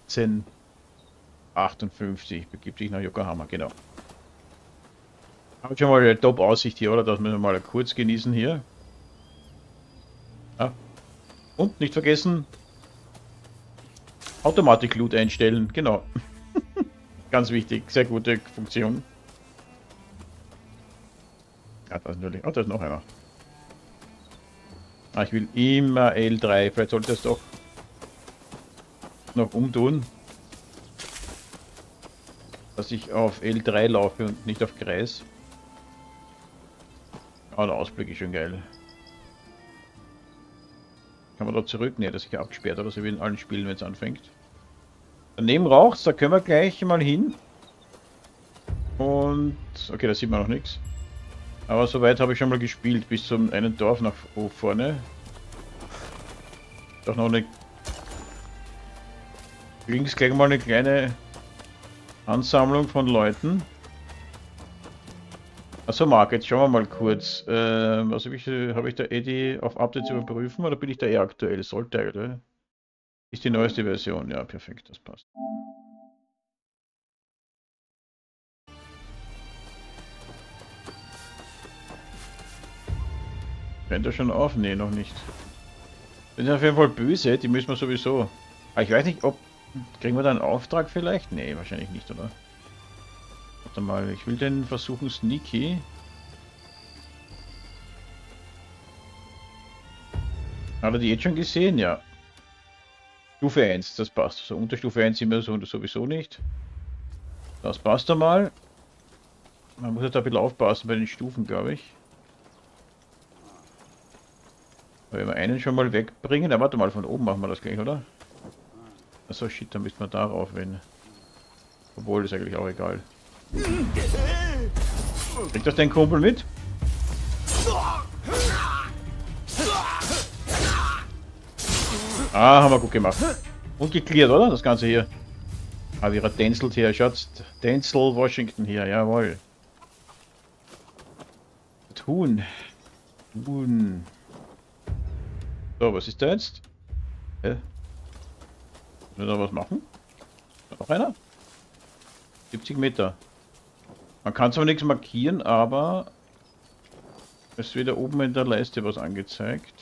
1858 begibt sich nach Yokohama, genau. Haben schon mal eine Top-Aussicht hier, oder? Das müssen wir mal kurz genießen hier. Ja. Und nicht vergessen, Automatik-Loot einstellen, genau. Ganz wichtig, sehr gute Funktion. Ja, das ist natürlich. Oh, da ist noch einer. Ah, ich will immer L3. Vielleicht sollte es doch noch umtun. Dass ich auf L3 laufe und nicht auf Kreis. Ah, der Ausblick ist schon geil. Kann man da zurück? Ne, das ist ja abgesperrt oder so wie in allen Spielen, wenn es anfängt. Daneben raucht's, da können wir gleich mal hin. Und... Okay, da sieht man noch nichts. Aber soweit habe ich schon mal gespielt, bis zum einen Dorf nach vorne. Doch noch eine... Links gleich mal eine kleine Ansammlung von Leuten. Achso, Marc, jetzt schauen wir mal kurz. Äh, was habe ich, hab ich da eh die auf Updates überprüfen oder bin ich da eh aktuell? Sollte eigentlich. Ist die neueste Version. Ja, perfekt, das passt. Brennt er schon auf? Nee, noch nicht. Die sind auf jeden Fall böse, die müssen wir sowieso. Aber ich weiß nicht, ob. Kriegen wir da einen Auftrag vielleicht? Nee, wahrscheinlich nicht, oder? Warte mal, ich will den versuchen, Sneaky. Hat er die jetzt schon gesehen? Ja. Stufe 1, das passt. So unter Stufe 1 sind wir so sowieso nicht. Das passt einmal. Man muss jetzt ein bisschen aufpassen bei den Stufen, glaube ich. Wenn wir einen schon mal wegbringen, ja, warte mal, von oben machen wir das gleich, oder? Achso, shit, dann müssen wir darauf, wenn. Obwohl, ist eigentlich auch egal. Kriegt das dein Kumpel mit? Ah, haben wir gut gemacht. Und geklärt, oder? Das Ganze hier. Ah, wie er tänzelt hier, schaut. Denzel Washington hier, jawohl. Huhn. Huhn. So, was ist da jetzt? Hä? Wir da was machen? Noch einer? 70 Meter. Man kann zwar nichts markieren, aber es wird da oben in der Leiste was angezeigt.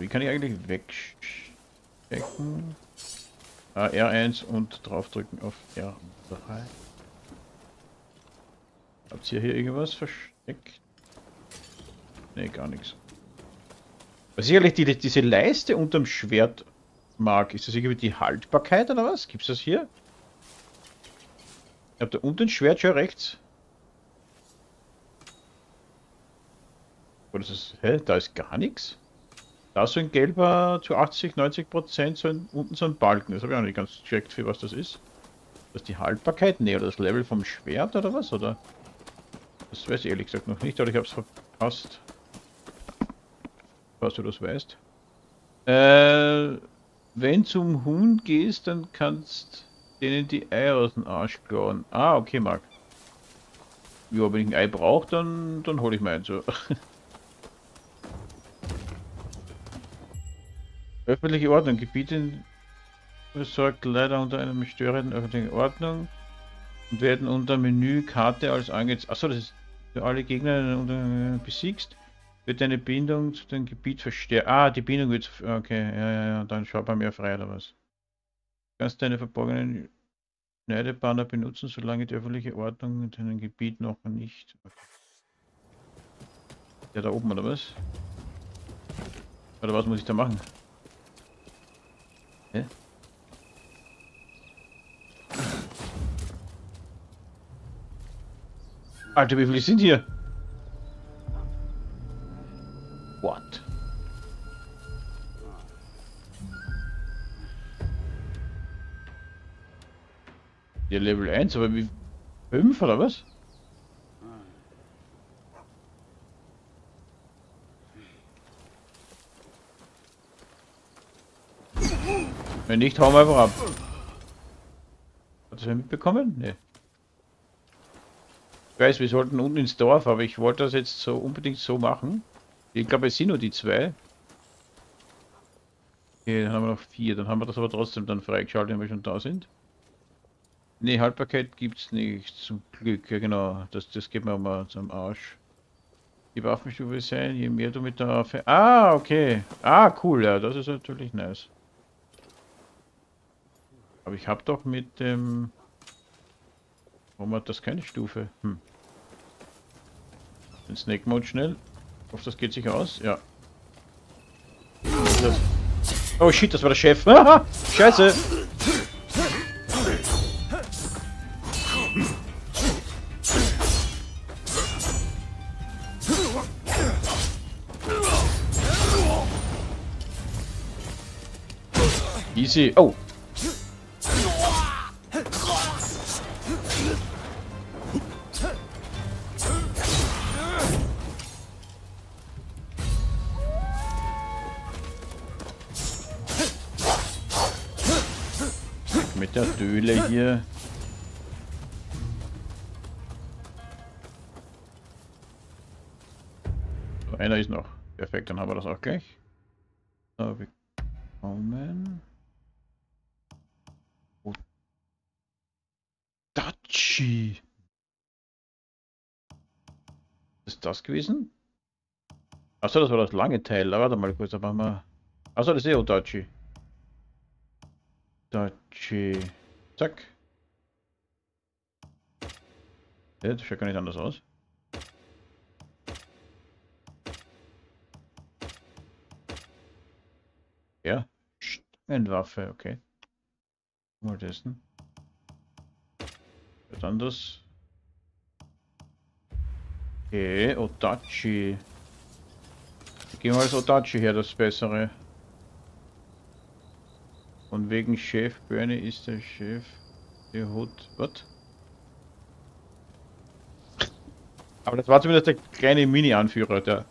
Wie kann ich eigentlich wegstecken? Ah, R1 und draufdrücken auf R3. Habt ihr hier irgendwas versteckt? Ne, gar nichts. Was sicherlich die, diese Leiste unterm Schwert mag, ist das irgendwie die Haltbarkeit oder was? Gibt's das hier? Ich hab da unten Schwert schon rechts. Oder ist das, hä? Da ist gar nichts? Da so ein gelber zu 80, 90 Prozent, so unten so ein Balken. Das habe ich auch nicht ganz gecheckt, für was das ist. Das ist die Haltbarkeit? Ne, oder das Level vom Schwert oder was? Oder? Das weiß ich ehrlich gesagt noch nicht, aber ich habe es verpasst. Was du das weißt. Äh, wenn zum Huhn gehst, dann kannst denen die Eier aus dem Arsch klauen. Ah, okay, Marc. Ja, wenn ich ein Ei brauche, dann, dann hole ich mir eins. So. (laughs) Öffentliche Ordnung. Gebiete sorgt leider unter einer störenden öffentlichen Ordnung und werden unter Menükarte als angezeigt. Achso, das ist für alle Gegner unter besiegst, wird deine Bindung zu dem Gebiet verstärkt. Ah, die Bindung wird. Okay, ja, ja, ja, dann schau bei mir frei oder was. Du kannst deine verborgenen Schneidebanner benutzen, solange die öffentliche Ordnung in deinem Gebiet noch nicht. Ja, da oben oder was? Oder was muss ich da machen? Hä? Alter, wie viele sind hier? What? Ja, Level 1, aber wie... 5 oder was? Wenn nicht, hauen wir einfach ab. Hat das mitbekommen? Nee. Ich weiß, wir sollten unten ins Dorf, aber ich wollte das jetzt so unbedingt so machen. Ich glaube, es sind nur die zwei. Okay, dann haben wir noch vier. Dann haben wir das aber trotzdem dann freigeschaltet, wenn wir schon da sind. Ne, Haltbarkeit gibt's nicht, zum Glück. Ja genau, das, das geht mir mal zum Arsch. Die Waffenstufe sein, je mehr du mit der Waffe... Ah, okay. Ah, cool, ja, das ist natürlich nice. Aber ich habe doch mit dem... Warum hat das keine Stufe? Hm. Den Snake Mode schnell. Ich hoffe, das geht sich aus. Ja. Das... Oh shit, das war der Chef. Aha, scheiße. Easy. Oh. Hier. So, einer ist noch. Perfekt, dann haben wir das auch gleich. So, wir kommen. Dachi. Ist das gewesen? Achso, das war das lange Teil. Warte mal kurz, da machen wir. Achso, das ist eh Odachi. Dachi. Zack. Ja, das schaut gar nicht anders aus. Ja, Stangenwaffe, okay. Mal testen. Was anderes. Okay, Odachi. Gehen wir als Odachi her, das bessere. Und wegen Chef Bernie ist der Chef der Hut. Was? Aber das war zumindest der kleine Mini-Anführer, der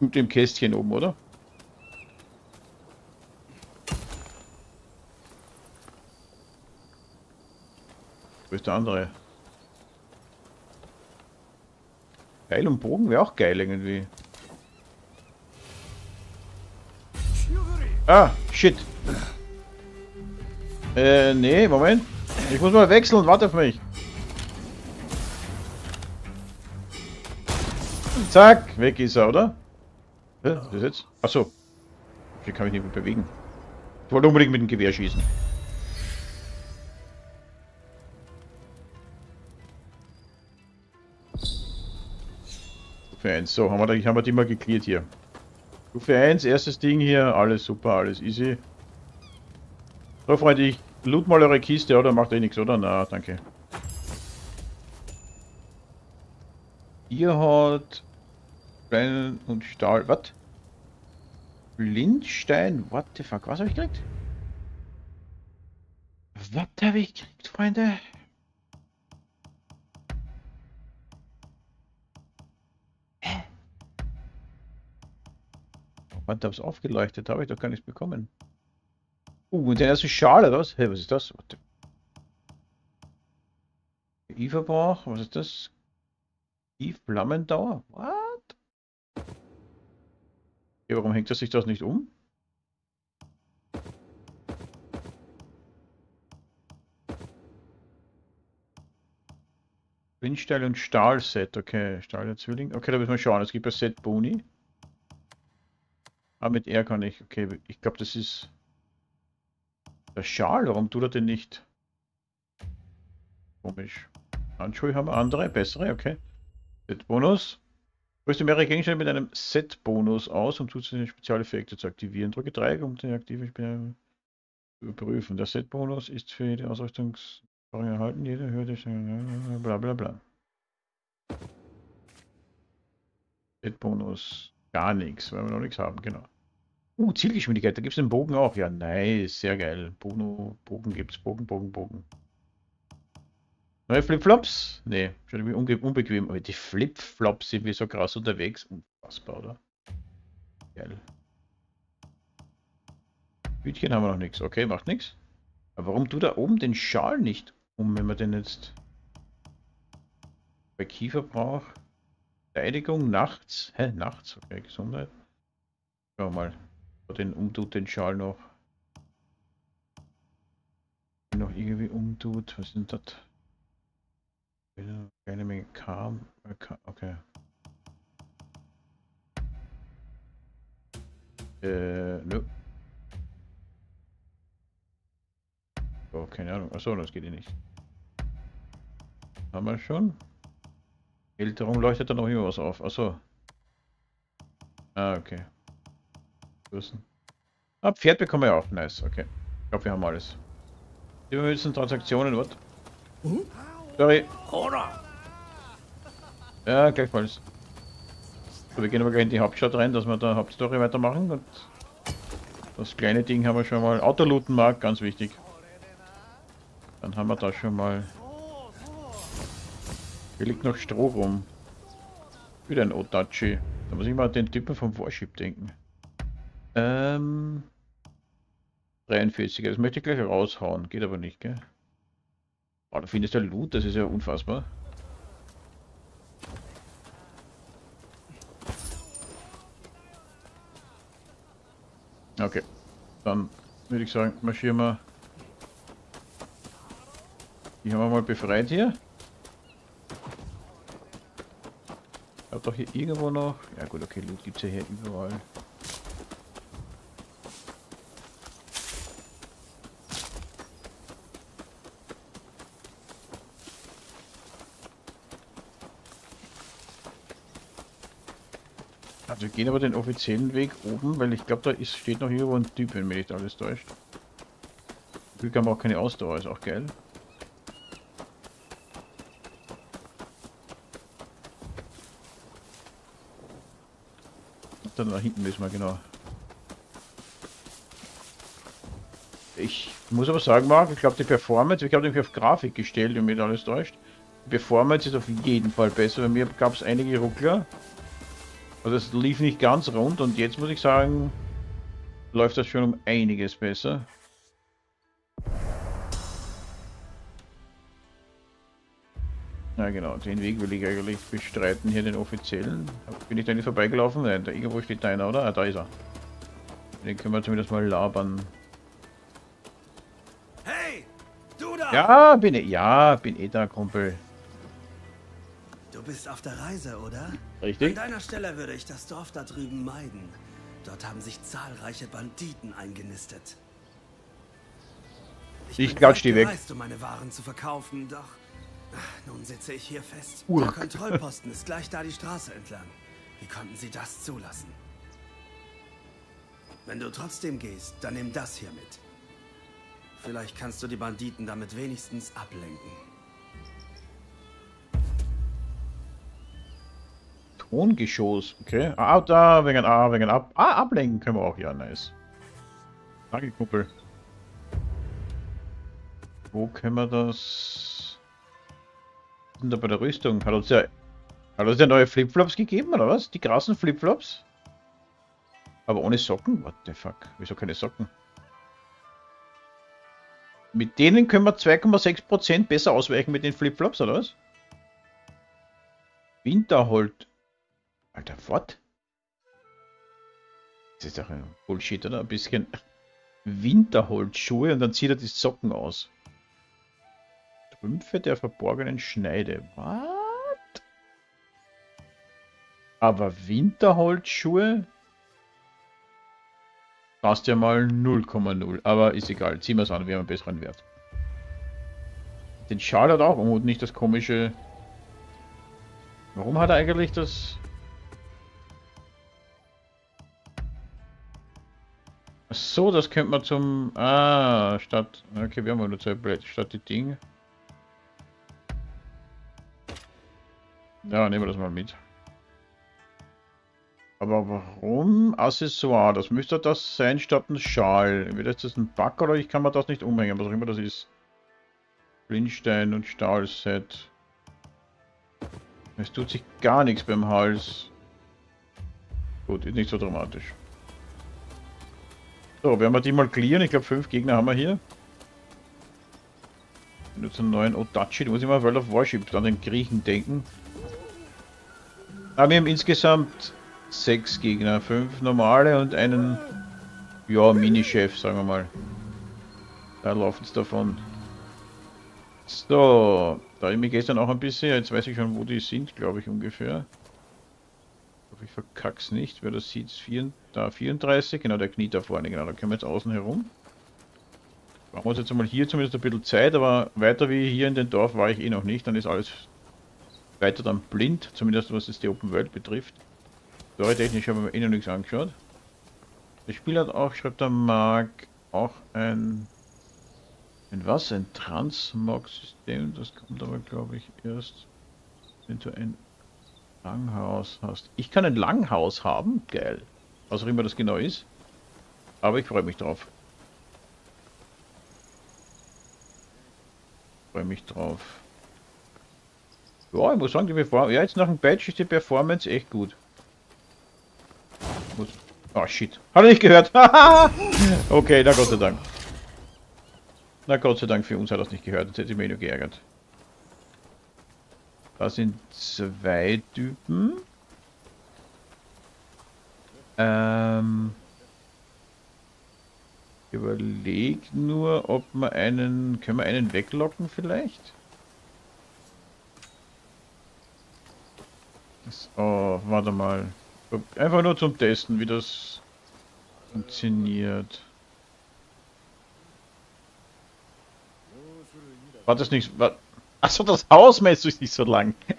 mit dem Kästchen oben, oder? Wo ist der andere? Pfeil und Bogen wäre auch geil irgendwie. Ah, shit. Äh, nee, Moment. Ich muss mal wechseln, warte auf mich. Zack, weg ist er, oder? Hä, was ist jetzt? Achso. Hier kann ich nicht mehr bewegen. Ich wollte unbedingt mit dem Gewehr schießen. Stufe 1. So, haben wir, haben wir die mal geklärt hier. Stufe 1, erstes Ding hier. Alles super, alles easy. So, Freunde, ich loot mal eure Kiste, oder? Macht eh nichts, oder? Na, danke. Ihr hat Stein und Stahl. Was? Blindstein? What the fuck? Was habe ich gekriegt? Was habe ich gekriegt, Freunde? Hä? Warte, hab's aufgeleuchtet, habe ich doch gar nichts bekommen. Uh, und der erste Schal oder was? Hey, was ist das? Warte. I-Verbrauch, was ist das? I-Flammendauer? What? Ja, warum hängt er sich das nicht um? Windsteil und Stahlset, okay, Stahl der Zwilling. Okay, da müssen wir schauen, es gibt ein Set Boni. Ah, mit R kann ich, okay, ich glaube das ist der Schal, warum tut er denn nicht? Komisch. Handschuhe haben wir andere, bessere, okay. Set Bonus. Rüste mehrere Gegenstände mit einem Set-Bonus aus, um zusätzliche Spezialeffekte zu aktivieren. Drücke Dreieck, um den aktiven Spieler zu überprüfen. Der Set-Bonus ist für jede Ausrüstungsfrage erhalten, jede des... bla bla bla. Set-Bonus. Gar nichts, weil wir noch nichts haben, genau. Uh, Zielgeschwindigkeit, da gibt es den Bogen auch. Ja, nice, sehr geil. Bogen, Bogen gibt's, Bogen, Bogen, Bogen. Neue Flipflops? Nee, schon irgendwie unbequem. Aber die Flipflops sind wie so krass unterwegs. Unfassbar, oder? Geil. Hütchen haben wir noch nichts. Okay, macht nichts. Aber warum tut da oben den Schal nicht um, wenn man den jetzt bei Kiefer braucht? Verteidigung nachts. Hä, nachts? Okay, Gesundheit. Schau mal. Den umtut den Schal noch. Noch irgendwie umtut. Was sind das? Keine Menge Kram. Okay. Äh, nö. Oh, keine Ahnung. Achso, das geht eh nicht. Haben wir schon? Älterung leuchtet da noch immer was auf. Achso. Ah, okay. Wissen. Ah, Pferd bekommen wir auch. Nice, okay. Ich glaube, wir haben alles. Die müssen Transaktionen? Mhm. Sorry. Ja, gleichfalls. So, wir gehen aber gleich in die Hauptstadt rein, dass wir da Hauptstory weitermachen. Und das kleine Ding haben wir schon mal. Autolootenmarkt, ganz wichtig. Dann haben wir da schon mal. Hier liegt noch Stroh rum. Wieder ein Otachi. Da muss ich mal an den Typen vom Warship denken. Ähm. 43, das möchte ich gleich raushauen. Geht aber nicht, gell? Oh, da findest du Loot, das ist ja unfassbar. Okay, dann würde ich sagen, marschieren wir. Die haben wir mal befreit hier. Ich glaube doch hier irgendwo noch. Ja gut, okay, Loot gibt es ja hier überall. Gehen aber den offiziellen Weg oben, weil ich glaube, da ist, steht noch irgendwo ein Typ, wenn mich nicht alles täuscht. Glück haben wir auch keine Ausdauer, ist auch geil. Dann da hinten müssen wir genau. Ich muss aber sagen, Marc, ich glaube die Performance, ich habe nämlich auf Grafik gestellt, wenn mich alles täuscht. Die Performance ist auf jeden Fall besser. Bei mir gab es einige Ruckler. Also es lief nicht ganz rund und jetzt muss ich sagen, läuft das schon um einiges besser. Ja genau, den Weg will ich eigentlich bestreiten, hier den offiziellen. Bin ich da nicht vorbeigelaufen? Nein, da irgendwo steht da einer, oder? Ah, da ist er. Den können wir zumindest mal labern. Hey, du da! Ja, bin ich. Ja, bin eh da, Kumpel. Du bist auf der Reise, oder? An Richtig? deiner Stelle würde ich das Dorf da drüben meiden. Dort haben sich zahlreiche Banditen eingenistet. Ich bin klatsch die weg. um meine Waren zu verkaufen, doch ach, nun sitze ich hier fest. Urk. Der Kontrollposten ist gleich da die Straße entlang. Wie konnten sie das zulassen? Wenn du trotzdem gehst, dann nimm das hier mit. Vielleicht kannst du die Banditen damit wenigstens ablenken. Tongeschoss, okay. Ah, da, wegen, ah, wegen ab. Ah, ablenken können wir auch, ja, nice. Danke, Kumpel. Wo können wir das? Was sind da bei der Rüstung? Hat uns ja, hat uns ja neue Flipflops gegeben, oder was? Die krassen Flipflops? Aber ohne Socken? What the fuck? Wieso keine Socken? Mit denen können wir 2,6% besser ausweichen mit den Flipflops, oder was? Winterhold. Alter, what? Das ist doch ein Bullshit, oder? Ein bisschen Winterholzschuhe und dann zieht er die Socken aus. Trümpfe der verborgenen Schneide. What? Aber Winterholzschuhe? Passt ja mal 0,0. Aber ist egal. Ziehen wir es an, wir haben einen besseren Wert. Den Schal hat auch und nicht das komische... Warum hat er eigentlich das... so, das könnte man zum... Ah, statt... Okay, wir haben nur zwei Blätter statt die Dinge. Ja, nehmen wir das mal mit. Aber warum Accessoire? Das müsste das sein statt ein Schal. Entweder ist das ein Bug oder ich kann mir das nicht umhängen, was auch immer das ist. Blindstein und Stahlset. Es tut sich gar nichts beim Hals. Gut, ist nicht so dramatisch. So, werden wir die mal clearen. Ich glaube, fünf Gegner haben wir hier. Und jetzt einen neuen Otachi. Da muss ich mal World of Warship an den Griechen denken. Aber wir haben insgesamt sechs Gegner. Fünf normale und einen, ja, Mini-Chef, sagen wir mal. Da laufen es davon. So, da ich mich gestern auch ein bisschen, jetzt weiß ich schon, wo die sind, glaube ich ungefähr. Ich hoffe, ich verkack's nicht, wer das sieht, vier, da 34, genau, der kniet da vorne, genau, da können wir jetzt außen herum. Machen wir uns jetzt einmal hier zumindest ein bisschen Zeit, aber weiter wie hier in dem Dorf war ich eh noch nicht, dann ist alles weiter dann blind, zumindest was es die Open World betrifft. Storytechnisch haben wir eh noch nichts angeschaut. Das Spiel hat auch, schreibt der Mark, auch ein ein was? Ein Transmog-System? Das kommt aber, glaube ich, erst, du ein Langhaus hast. Ich kann ein Langhaus haben? Geil. Was auch immer das genau ist. Aber ich freue mich drauf. Freue mich drauf. Ja, ich muss sagen, die Performance, ja, jetzt nach dem Patch ist die Performance echt gut. Muss, oh shit. Hat er nicht gehört? (laughs) okay, na Gott sei Dank. Na Gott sei Dank für uns hat er es nicht gehört, jetzt hätte ich mich nur geärgert. Da sind zwei Typen. Ähm. Überleg nur, ob wir einen. Können wir einen weglocken vielleicht? Oh, warte mal. Einfach nur zum Testen, wie das funktioniert. War das nicht. War, achso, das Hausmess ist nicht so lang. (laughs)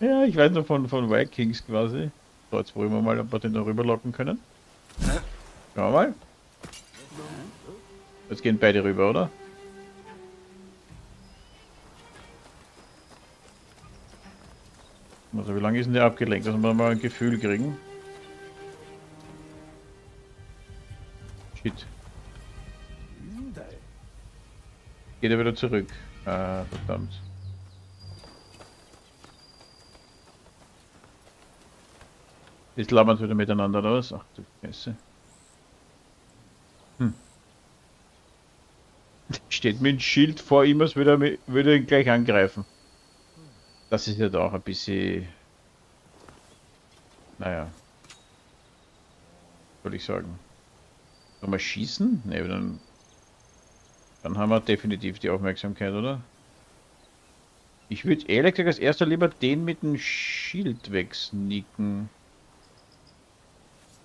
ja, ich weiß nur von, von Vikings quasi. So, jetzt probieren wir mal, ob wir den da rüberlocken können. Schauen wir mal. Jetzt gehen beide rüber, oder? Also wie lange ist denn der abgelenkt, dass wir mal ein Gefühl kriegen? Shit. Geht er wieder zurück. Ah, verdammt. Jetzt labern wieder miteinander oder? Ach du Scheiße. Hm. (laughs) Steht mit dem Schild vor ihm, als würde er, würde ihn gleich angreifen. Das ist ja doch ein bisschen. Naja. Würde ich sagen. Sollen schießen? Ne, dann. Dann haben wir definitiv die Aufmerksamkeit, oder? Ich würde ehrlich gesagt als erster lieber den mit dem Schild wegsneaken.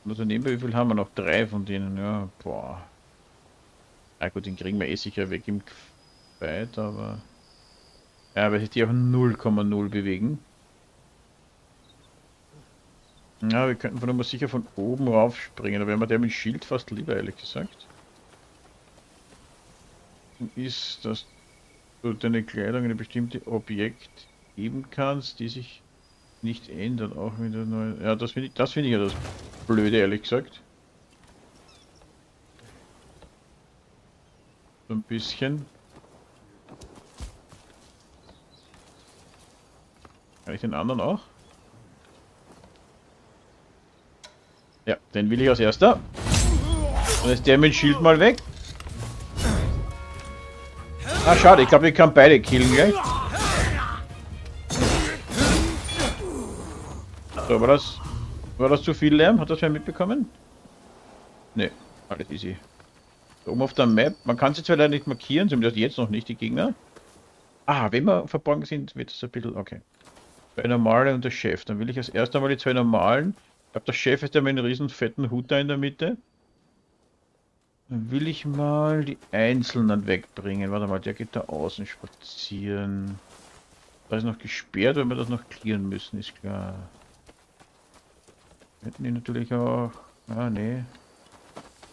Also nebenbei, wie viel haben wir noch? Drei von denen, ja, boah. Na gut, den kriegen wir eh sicher weg im Fight, aber... Ja, weil sich die auch 0,0 bewegen. Ja, wir könnten von sicher von oben rauf springen, aber wäre mir der mit Schild fast lieber, ehrlich gesagt. Ist, dass du deine Kleidung in ein bestimmtes Objekt geben kannst, die sich nicht ändern, auch wieder neu. Ja, das finde ich, das finde ich ja das Blöde, ehrlich gesagt. So ein bisschen. Kann ich den anderen auch? Ja, den will ich als erster. Dann ist der mit Schild mal weg. Ah, schade, ich glaube, ich kann beide killen gleich. So, war das, war das zu viel Lärm? Hat das wer mitbekommen? Ne, alles easy. Da oben auf der Map, man kann sie zwar leider nicht markieren, zumindest jetzt noch nicht, die Gegner. Ah, wenn wir verborgen sind, wird es ein bisschen, okay. Zwei normale und der Chef. Dann will ich als erstes einmal die zwei normalen. Ich glaube, der Chef ist ja mit einem riesen fetten Hut da in der Mitte. Will ich mal die Einzelnen wegbringen. Warte mal, der geht da außen spazieren. Da ist noch gesperrt, weil wir das noch clearen müssen, ist klar. Hätten die natürlich auch... Ah, nee.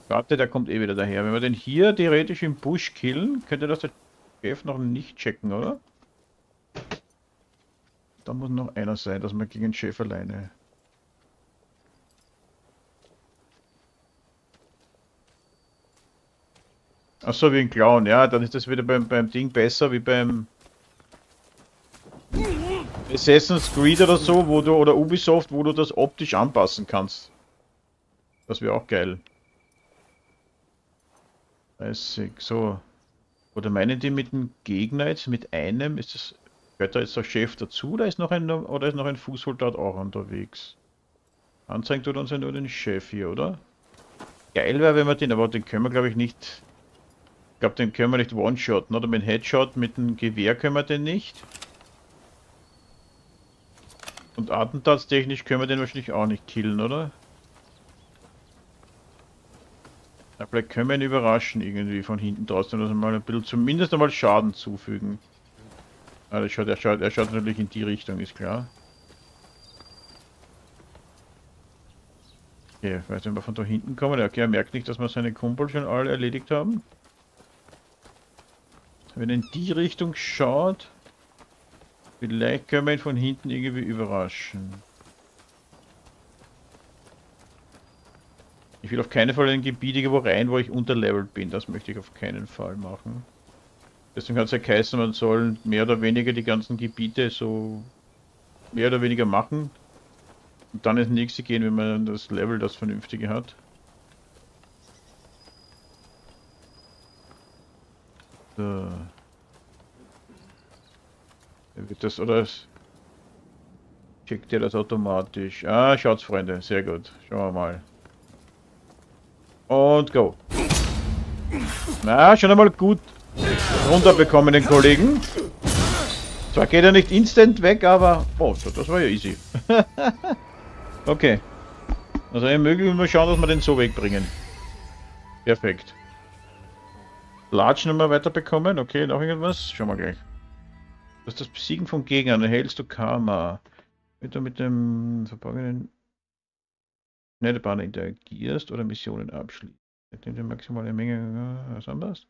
Warte, der kommt eh wieder daher. Wenn wir den hier theoretisch im Busch killen, könnte das der Chef noch nicht checken, oder? Da muss noch einer sein, dass man gegen den Chef alleine. Achso, wie ein Clown, ja, dann ist das wieder beim, beim Ding besser wie beim Assassin's Creed oder so, wo du, oder Ubisoft, wo du das optisch anpassen kannst. Das wäre auch geil. 30, so. Oder meinen die mit dem Gegner jetzt, mit einem, ist das, gehört da jetzt der Chef dazu, oder ist noch ein, oder ist noch ein Fußsoldat auch unterwegs? Anzeigen tut uns ja nur den Chef hier, oder? Geil wäre, wenn wir den, aber den können wir glaube ich nicht, ich glaube den können wir nicht one-shotten, oder mit dem Headshot, mit dem Gewehr können wir den nicht. Und attentatstechnisch können wir den wahrscheinlich auch nicht killen, oder? Ja, vielleicht können wir ihn überraschen irgendwie von hinten trotzdem, dass wir mal ein bisschen zumindest einmal Schaden zufügen. Ah, das schaut, er, schaut, er schaut natürlich in die Richtung, ist klar. Okay, weiß nicht, wenn wir von da hinten kommen. Okay, er merkt nicht, dass wir seine Kumpel schon alle erledigt haben. Wenn in die Richtung schaut, vielleicht können wir ihn von hinten irgendwie überraschen. Ich will auf keinen Fall in Gebiete irgendwo rein, wo ich unterlevelt bin. Das möchte ich auf keinen Fall machen. Deswegen hat es ja geheißen, man soll mehr oder weniger die ganzen Gebiete so mehr oder weniger machen. Und dann ins nächste gehen, wenn man das Level das Vernünftige hat. So. Wird das oder checkt ihr das automatisch? Ah, schaut's Freunde, sehr gut. Schauen wir mal. Und go. Na, schon einmal gut runterbekommen den Kollegen. Zwar geht er nicht instant weg, aber... Oh, so, das war ja easy. (laughs) okay. Also möglich mal schauen, dass wir den so wegbringen. Perfekt. Large nochmal weiterbekommen. Okay, noch irgendwas? Schauen wir gleich. Das ist das Besiegen von Gegnern. Erhältst du Karma. Wenn du mit dem verborgenen Schnellbahn interagierst oder Missionen abschließt. Mit der maximale Menge, was anderes.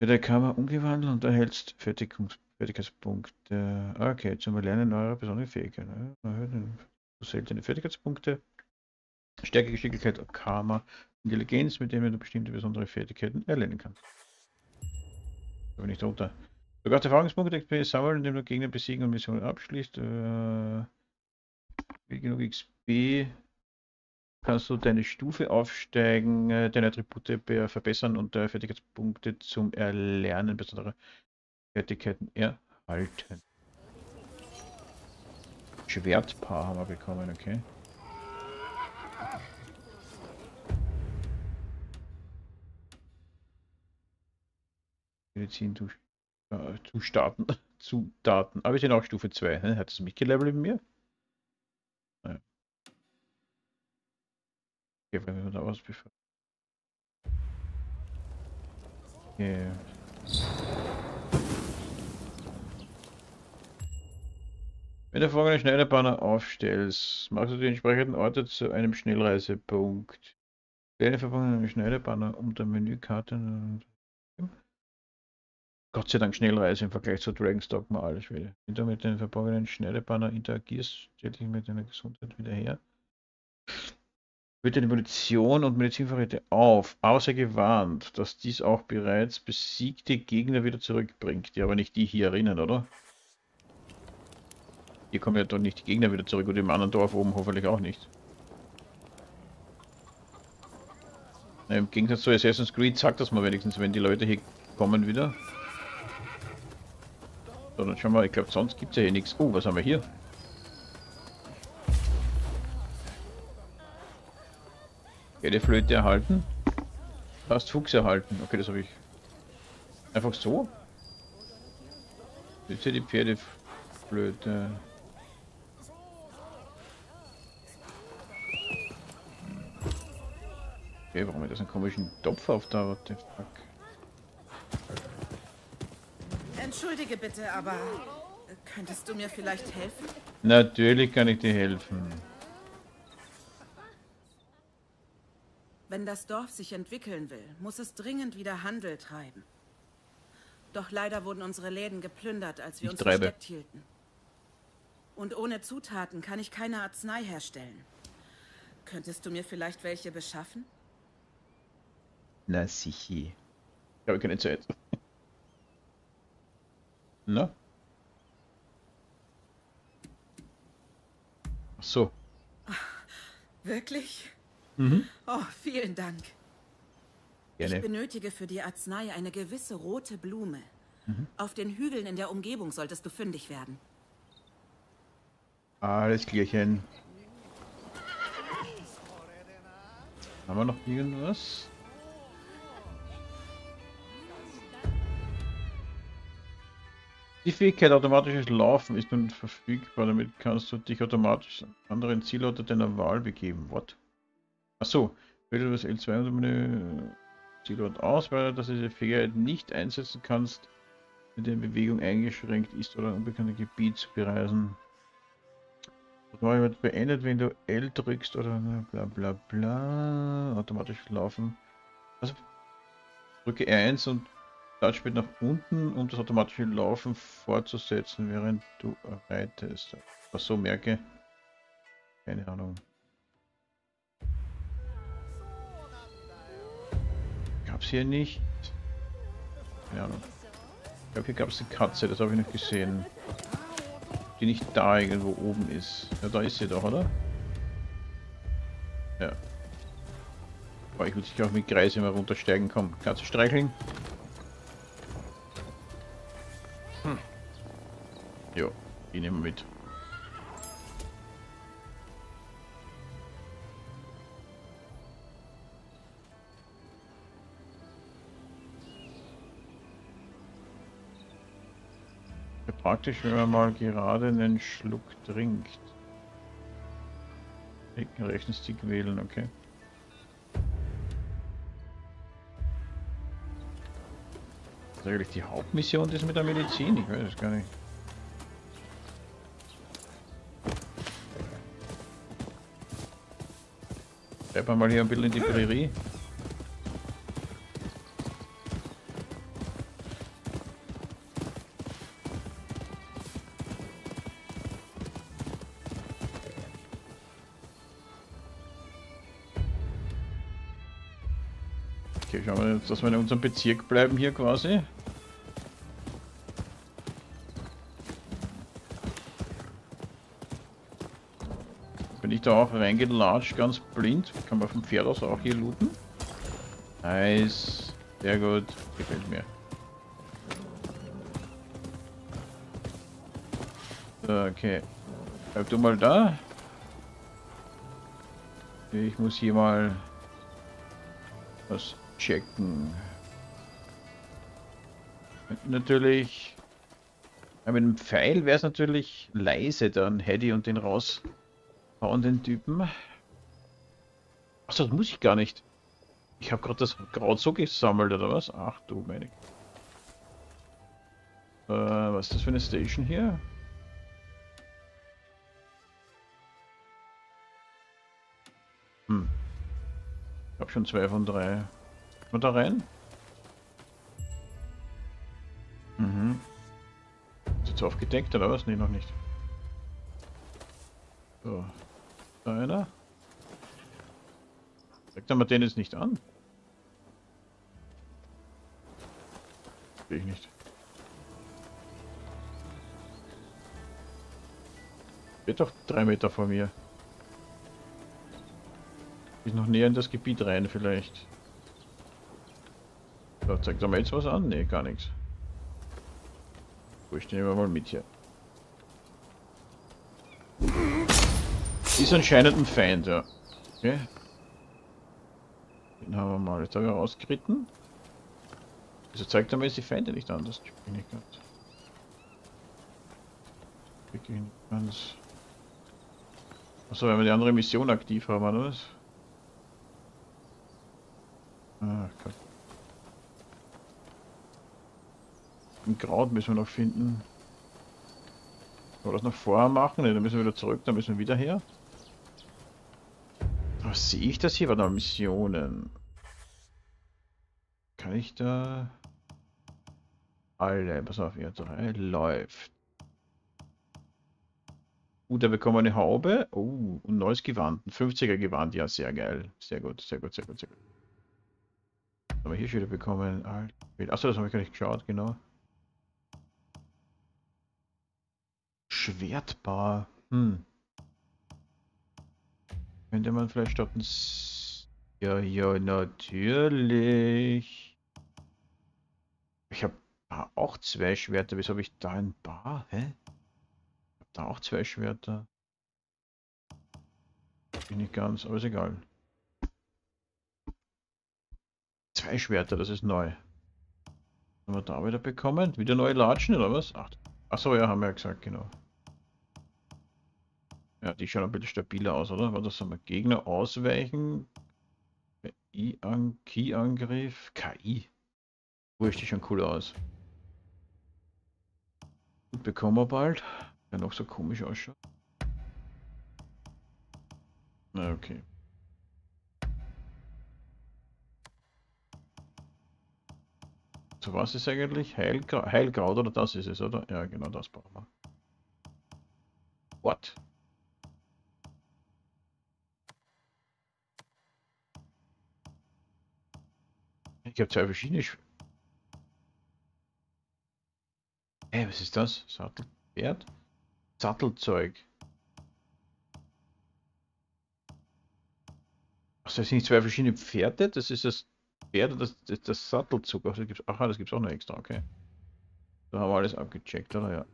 Wird der Karma umgewandelt und erhältst Fertigungs Fertigkeitspunkte. Okay, zum Erlernen neuer besondere Fähigkeiten. Ja. Erhöht seltene Fertigkeitspunkte. Stärke, Geschicklichkeit, Karma, Intelligenz, mit denen du bestimmte besondere Fertigkeiten erlernen kannst. Da bin ich drunter. Du kannst Erfahrungspunkte XP sammeln, indem du Gegner besiegen und Missionen abschließt. Äh, wie genug XP kannst du deine Stufe aufsteigen, äh, deine Attribute verbessern und äh, Fertigkeitspunkte zum Erlernen besonderer Fertigkeiten erhalten. Schwertpaar haben wir bekommen, okay. Medizin zu, äh, zu starten. (laughs) zu Daten. Aber wir sind auch Stufe 2. Ne? Hat es mich gelevelt mit mir? Naja. Okay, wenn wir da was bevor. Okay. Wenn du folgende Schneiderbanner aufstellst, machst du die entsprechenden Orte zu einem Schnellreisepunkt. Kleine verbundene Schneiderbanner der Menükarte. Gott sei Dank Schnellreise im Vergleich zu Dragonstock mal alles wieder. Wenn du mit den verborgenen Schneiderbanner interagierst, stell dich mit deiner Gesundheit wieder her. Wird deine Munition und Medizinvorräte auf, außer gewarnt, dass dies auch bereits besiegte Gegner wieder zurückbringt. Die aber nicht die hier erinnern, oder? Hier kommen ja doch nicht die Gegner wieder zurück und im anderen Dorf oben hoffentlich auch nicht. Na, Im Gegensatz zu Assassin's Creed sagt das mal wenigstens, wenn die Leute hier kommen wieder. So, dann schauen wir, ich glaube sonst gibt es ja hier nichts. Oh, was haben wir hier? Pferdeflöte erhalten. Fast Fuchs erhalten. Okay, das habe ich. Einfach so? Hier die Pferdeflöte. Okay, warum hat das einen komischen Topf auf da? What fuck? Entschuldige bitte, aber könntest du mir vielleicht helfen? Natürlich kann ich dir helfen. Wenn das Dorf sich entwickeln will, muss es dringend wieder Handel treiben. Doch leider wurden unsere Läden geplündert, als wir Ich uns treibe. versteckt hielten. Und ohne Zutaten kann ich keine Arznei herstellen. Könntest du mir vielleicht welche beschaffen? Na sicher. Ich habe keine Zeit. Na? Ach so. Wirklich? Mhm. Oh, vielen Dank. Ich Gerne. benötige für die Arznei eine gewisse rote Blume. Mhm. Auf den Hügeln in der Umgebung solltest du fündig werden. Alles klärchen. Haben wir noch irgendwas? Die Fähigkeit automatisches Laufen ist nun verfügbar. Damit kannst du dich automatisch an anderen Zielorte deiner Wahl begeben. What? Achso, wähle das L2 unter Menü Zielort aus, weil du diese Fähigkeit nicht einsetzen kannst, wenn deine Bewegung eingeschränkt ist oder ein unbekanntes Gebiet zu bereisen. Neue wird beendet, wenn du L drückst oder bla bla bla. Automatisch laufen. Also drücke R1 und Touchpad nach unten, um das automatische Laufen fortzusetzen, während du reitest. Was so merke. Keine Ahnung. Gab's hier nicht? Keine Ahnung. Ich glaube, hier gab es eine Katze, das habe ich nicht gesehen. Die nicht da irgendwo oben ist. Ja, da ist sie doch, oder? Ja. Aber ich will sicher auch mit Kreis immer runtersteigen. Komm, Katze streicheln. Nehmen mit. Praktisch, wenn man mal gerade einen Schluck trinkt. Linken, Stick wählen, okay. Das ist eigentlich die Hauptmission, das mit der Medizin? Ich weiß es gar nicht. Schreiben wir mal hier ein bisschen in die Prärie. Okay, schauen wir jetzt, dass wir in unserem Bezirk bleiben hier quasi. Wenn nicht da auch reingelatscht, ganz blind. Kann man vom Pferd aus auch hier looten. Nice. Sehr gut. Gefällt mir. Okay. Bleib du mal da. Ich muss hier mal was checken. Natürlich. Ja, mit dem Pfeil wäre es natürlich leise dann, Hedy und den raushauen, den Typen. Achso, das muss ich gar nicht. Ich habe gerade das Kraut so gesammelt, oder was? Ach du meine. Äh, was ist das für eine Station hier? Hm. Ich habe schon zwei von drei. Mal da rein? Mhm. Ist jetzt aufgedeckt oder was? Nee, noch nicht. So. Einer. Zeigt er mir den jetzt nicht an? Sehe ich nicht. Wird doch drei Meter vor mir. Ich noch näher in das Gebiet rein vielleicht. So, zeigt er mir jetzt was an? Ne, gar nichts. Gut, ich nehme mal mit hier. Ist anscheinend ein Feind, ja. Okay. Den haben wir mal. Jetzt habe ich rausgeritten. Wieso zeigt er mir jetzt die Feinde nicht an? Das bin ich ganz. Wirklich ganz. Achso, wenn wir die andere Mission aktiv haben, oder was? Ah, Gott. Ein Kraut müssen wir noch finden. Wollen wir das noch vorher machen? Ne, dann müssen wir wieder zurück, dann müssen wir wieder her. Was sehe ich das hier? Warte mal, Missionen. Kann ich da... Alle, pass auf, ihr drei läuft. Gut, da bekommen wir eine Haube. Oh, ein neues Gewand. Ein 50er Gewand, ja, sehr geil. Sehr gut, sehr gut, sehr gut, sehr gut. Aber hier schon wieder bekommen. Achso, das habe ich gar nicht geschaut, genau. Schwertbar. Hm. Könnte man vielleicht statt ein... Ja, ja, natürlich. Ich habe auch zwei Schwerter. Wieso habe ich da ein Bar? Hä? Ich habe da auch zwei Schwerter. Bin ich ganz, aber ist egal. Zwei Schwerter, das ist neu. Haben wir da wieder bekommen? Wieder neue Latschen oder was? Ach, achso, ja, haben wir ja gesagt, genau. Ja, die schauen ein bisschen stabiler aus, oder? Was haben wir? Gegner ausweichen. KI-Angriff. KI. Wurscht, die schon cool aus. Gut, bekommen wir bald. Der noch so komisch ausschaut. Na, okay. So was ist eigentlich? Heilgra Heilkraut oder das ist es, oder? Ja, genau das brauchen wir. What? Ich habe zwei verschiedene. Sch Hey, was ist das? Sattelpferd? Sattelzeug. Achso, das sind zwei verschiedene Pferde? Das ist das Pferd das, das, das Sattelzug. Ach, das gibt's, aha, das gibt's auch noch extra, okay. Da haben wir alles abgecheckt, oder? Ja.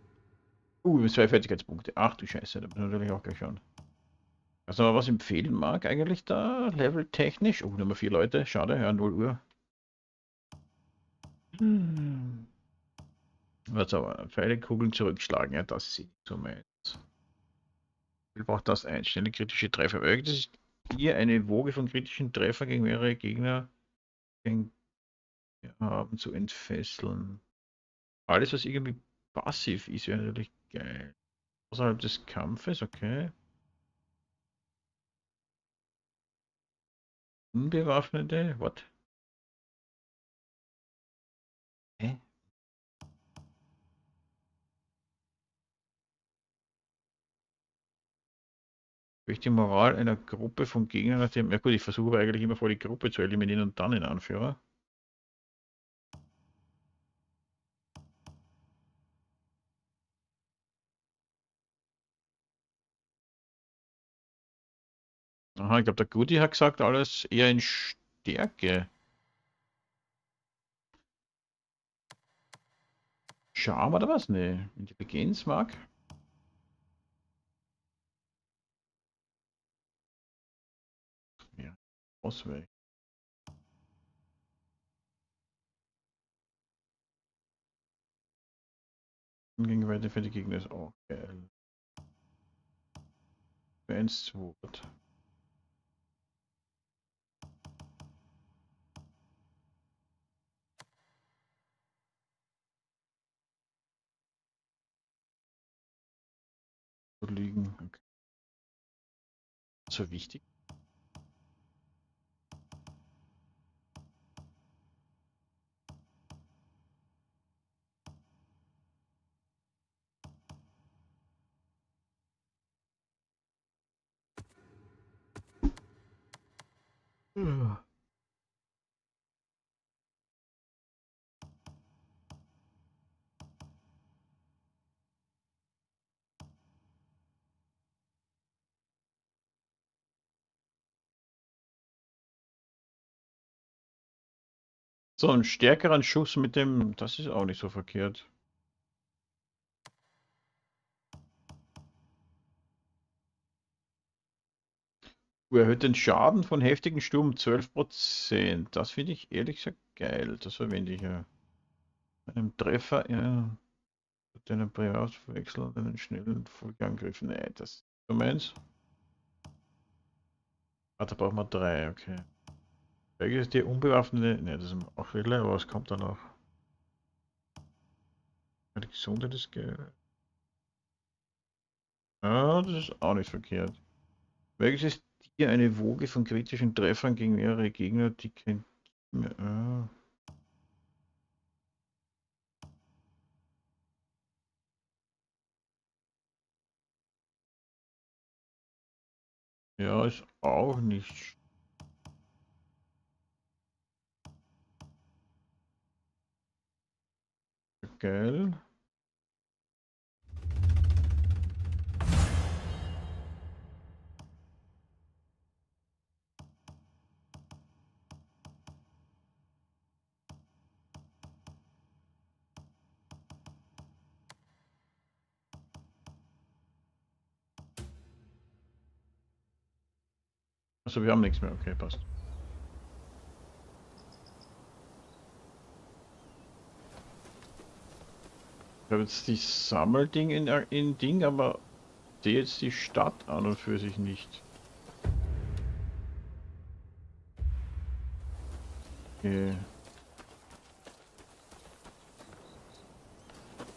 Uh, zwei Fertigkeitspunkte. Ach du Scheiße, da muss ich natürlich auch gleich schauen. Also, was empfehlen mag eigentlich da, Level technisch? Oh, Nummer vier Leute, schade, ja, 0 Uhr. Hm. Was aber, Pfeilekugeln zurückschlagen, ja, das sieht so meins. Ich brauche das einstellen, kritische Treffer. Das ist hier eine Woge von kritischen Treffern gegen mehrere Gegner haben zu entfesseln. Alles, was irgendwie passiv ist, wäre natürlich geil. Außerhalb des Kampfes, okay. Unbewaffnete, what? Durch die Moral einer Gruppe von Gegnern, nachdem, ja gut, ich versuche eigentlich immer vor die Gruppe zu eliminieren und dann den Anführer. Aha, ich glaube, der Goody hat gesagt, alles eher in Stärke. Charme oder was? Ne, Intelligenz mag. Ja, Ausweichen. Gegenweite für die Gegner ist auch geil. Für 1 2 liegen. Okay. So wichtig. So, ein stärkeren Schuss mit dem, das ist auch nicht so verkehrt. Erhöht den Schaden von heftigen Sturm um 12%. Das finde ich ehrlich gesagt geil. Das verwende ich ja. Bei einem Treffer, ja. Den Privatwechsel und einen schnellen Folgeangriff. Nee, das ist so meins. Ah, da brauchen wir drei, okay. Welches ist die unbewaffnete? Ne, das ist auch Wille, aber was kommt da noch? Die Gesundheit ist geil. Ah, das ist auch nicht verkehrt. Welches ist hier eine Woge von kritischen Treffern gegen mehrere Gegner, die kein... Ah. Ja, ist auch nicht geil. Also wir haben nichts mehr, okay, passt. Ich habe jetzt die Sammelding in, in Ding, aber sehe jetzt die Stadt an und für sich nicht. Okay.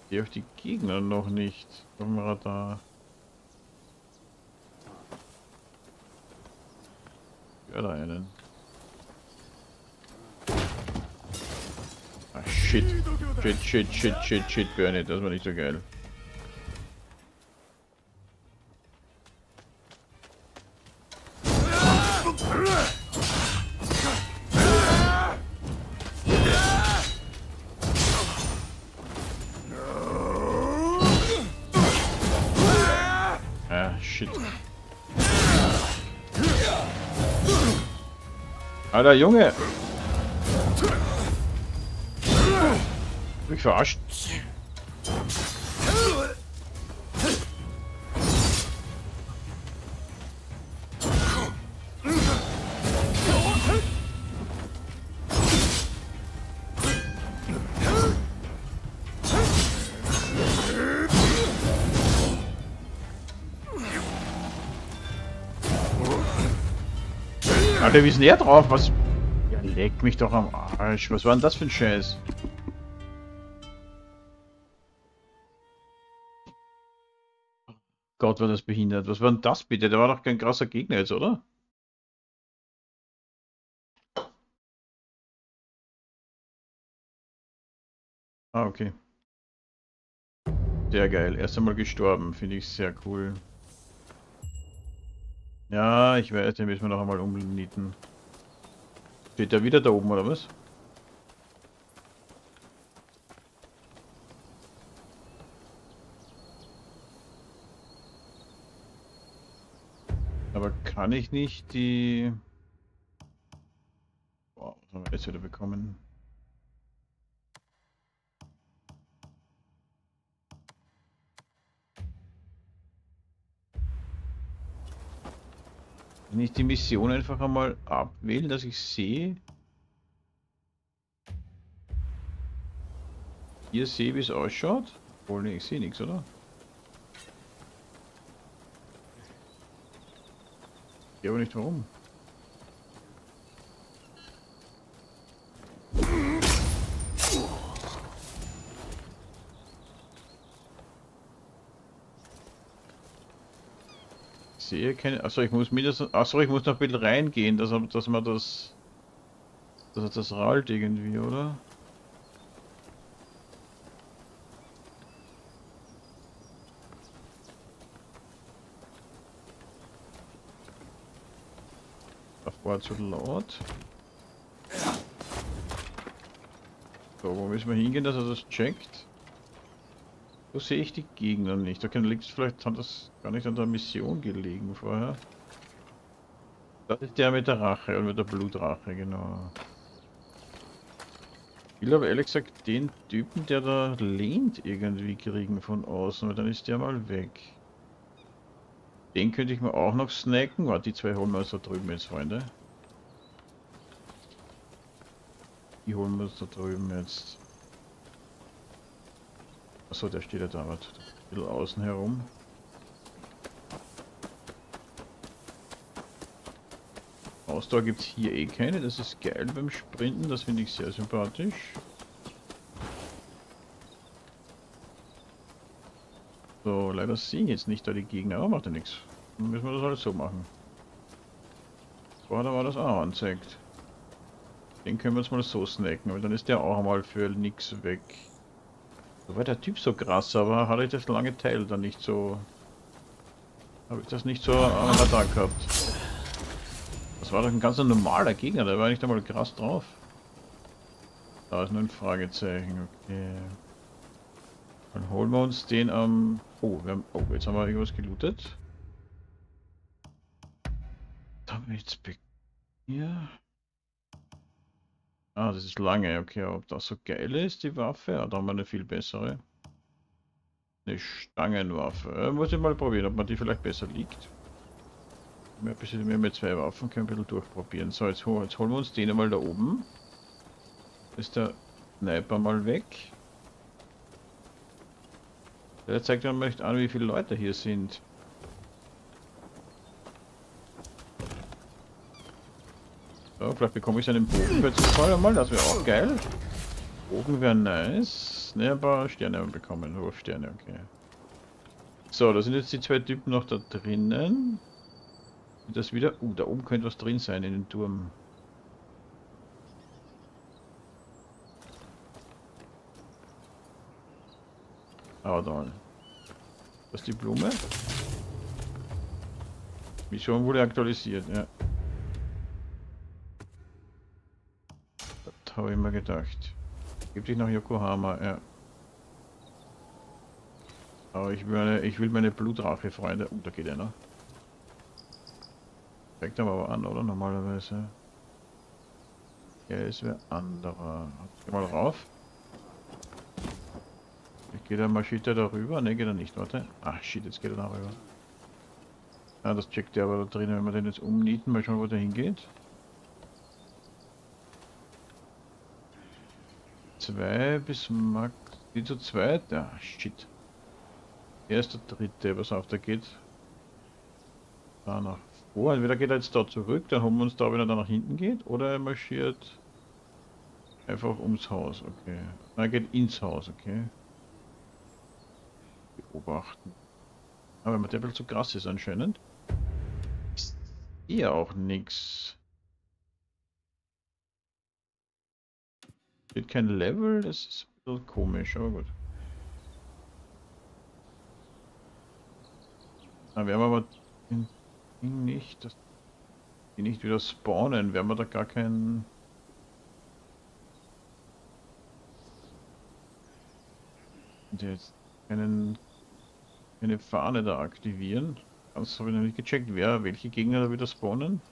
Sehe auch die Gegner noch nicht dem Radar. Da einen. Ah, shit. Shit, shit, shit, shit, shit, Bernie, das war nicht so geil. Alter Junge! Mich verarscht. Alter, wie ist denn er drauf? Was? Ja, leck mich doch am Arsch. Was war denn das für ein Scheiß? Gott, war das behindert. Was war denn das bitte? Der war doch kein krasser Gegner jetzt, oder? Ah, okay. Sehr geil. Erst einmal gestorben. Finde ich sehr cool. Ja, ich weiß, den müssen wir noch einmal umnieten. Steht der wieder da oben, oder was? Kann ich nicht die... Boah, was haben wir jetzt wieder bekommen? Wenn ich die Mission einfach einmal abwählen, dass ich sehe, hier sehe, wie es ausschaut. Obwohl, nee, ich sehe nichts, oder? Ich aber nicht warum. Sehe keine. Achso, ich muss mindestens. Achso, ich muss noch ein bisschen reingehen, dass, dass man das. Dass das rallt irgendwie, oder? Das war zu laut. So, wo müssen wir hingehen, dass er das checkt? So sehe ich die Gegner nicht. Da kann liegt vielleicht hat das gar nicht an der Mission gelegen vorher. Das ist der mit der Rache und mit der Blutrache, genau. Ich will aber ehrlich gesagt den Typen, der da lehnt, irgendwie kriegen von außen, weil dann ist der mal weg. Den könnte ich mir auch noch snacken. Warte, die zwei holen wir uns da drüben jetzt, Freunde. Die holen wir uns da drüben jetzt. Achso, der steht ja da. Ein bisschen außen herum. Ausdauer gibt es hier eh keine, das ist geil beim Sprinten, das finde ich sehr sympathisch. So, leider sehe ich jetzt nicht da die Gegner, aber macht ja nichts. Dann müssen wir das alles so machen. Vorher war das auch anzeigt. Den können wir uns mal so snacken, aber dann ist der auch mal für nichts weg. War der Typ so krass, aber hatte ich das lange Teil dann nicht so... Habe ich das nicht so am Radar gehabt. Das war doch ein ganz normaler Gegner, der war nicht einmal krass drauf. Da ist nur ein Fragezeichen, okay. Dann holen wir uns den am... oh, wir haben... oh, jetzt haben wir irgendwas gelootet. Da haben wir jetzt... Hier... Ah, das ist lange, okay, ob das so geil ist, die Waffe? Ja, da haben wir eine viel bessere. Eine Stangenwaffe. Äh, muss ich mal probieren, ob man die vielleicht besser liegt. Wir haben mit zwei Waffen, können ein bisschen durchprobieren. So, jetzt, jetzt holen wir uns den einmal da oben. Ist der Sniper mal weg. Der zeigt dann mal an, wie viele Leute hier sind. So, vielleicht bekomme ich seinen Bogen für Zufall einmal, das wäre auch geil. Bogen wäre nice. Ne, paar Sterne bekommen, Wurfsterne, okay. So, da sind jetzt die zwei Typen noch da drinnen. Und das wieder... Uh, da oben könnte was drin sein in den Turm. Ah, da. Das ist die Blume. Mission wurde aktualisiert, ja. Habe ich mir gedacht. Gibt dich nach Yokohama, ja. Aber ich will meine, ich will meine Blutrache, Freunde. Oh, da geht einer. Fängt aber an, oder? Normalerweise. Ja, ist wer anderer. Geh mal rauf. Ich gehe der Maschine darüber. Ne, geht er nicht, warte. Ach shit, jetzt geht er darüber. Ja, das checkt er aber da drinnen, wenn wir den jetzt umnieten, mal schauen, wo der hingeht. Zwei bis max. Die zu zweit? Ja, shit. Erster, dritte, pass auf, der geht da nach vor. Entweder geht er jetzt da zurück, dann holen wir uns da, wenn er da nach hinten geht, oder er marschiert einfach ums Haus, okay. er geht ins Haus, okay. Beobachten. Aber wenn man der bisschen zu krass ist anscheinend. Ist hier auch nichts. Steht kein Level, das ist ein bisschen komisch, aber gut. Na, wir aber den Ding nicht, dass die nicht wieder spawnen, werden wir da gar keinen... Jetzt keinen, keine Fahne da aktivieren. Das habe ich noch nicht gecheckt, wer, welche Gegner da wieder spawnen.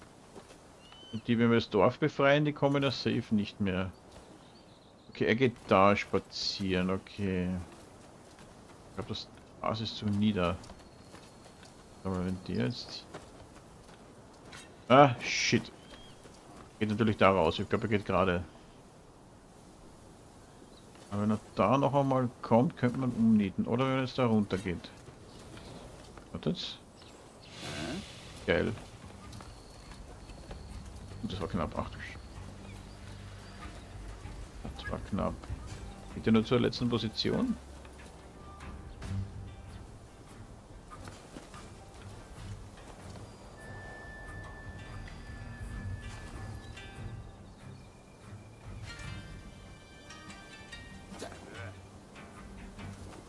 Und die, wenn wir das Dorf befreien, die kommen ja safe nicht mehr. Okay, er geht da spazieren, okay. Ich glaube, das Gras ist zu nieder. Aber wenn der jetzt... Ah, shit. Geht natürlich da raus. Ich glaube, er geht gerade. Aber wenn er da noch einmal kommt, könnte man umnieten. Oder wenn jetzt da runter geht. Wartet. Geil. Das war knapp. Ach du war knapp. Geht ja nur zur letzten Position.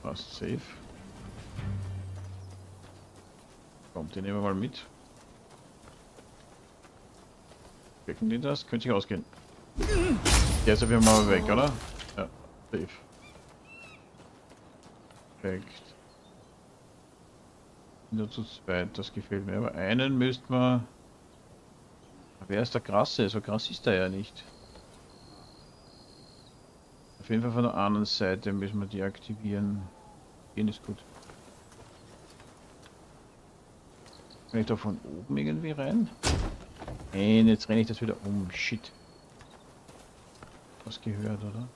Fast safe. Kommt, den nehmen wir mal mit. Wecken die das? Könnte sich ausgehen. Der ist auf jeden Fall weg, oder? Ja, safe. Perfekt. Nur zu zweit, das gefällt mir. Aber einen müsste man... Wer ist der Krasse? So krass ist er ja nicht. Auf jeden Fall von der anderen Seite müssen wir die aktivieren. Gehen ist gut. Kann ich da von oben irgendwie rein? Nein, jetzt renne ich das wieder um. Shit. Was gehört, oder?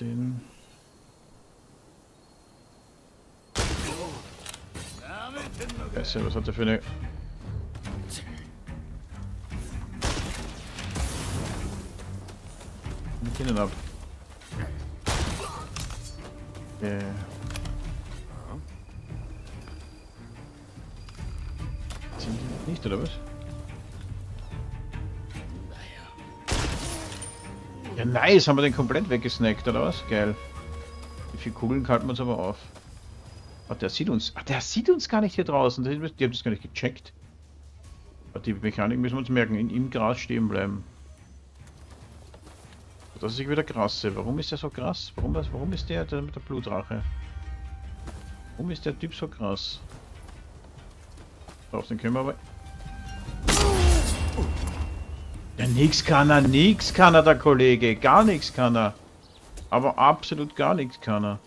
Den. Scheiße, was hat der für eine... Ihnen ab. Okay. Oder was? Ja, nice, haben wir den komplett weggesnackt, oder was? Geil. Wie viele Kugeln halten wir uns aber auf? Ach, der sieht uns. Ach, der sieht uns gar nicht hier draußen. Die haben das gar nicht gecheckt. Die Mechanik müssen wir uns merken. In, Im Gras stehen bleiben. Das ist wieder krasse. Warum ist der so krass? Warum, warum ist der, der mit der Blutrache? Warum ist der Typ so krass? Auf den können wir aber... Ja, nix kann er, nix kann er, der Kollege. Gar nichts kann er. Aber absolut gar nichts kann er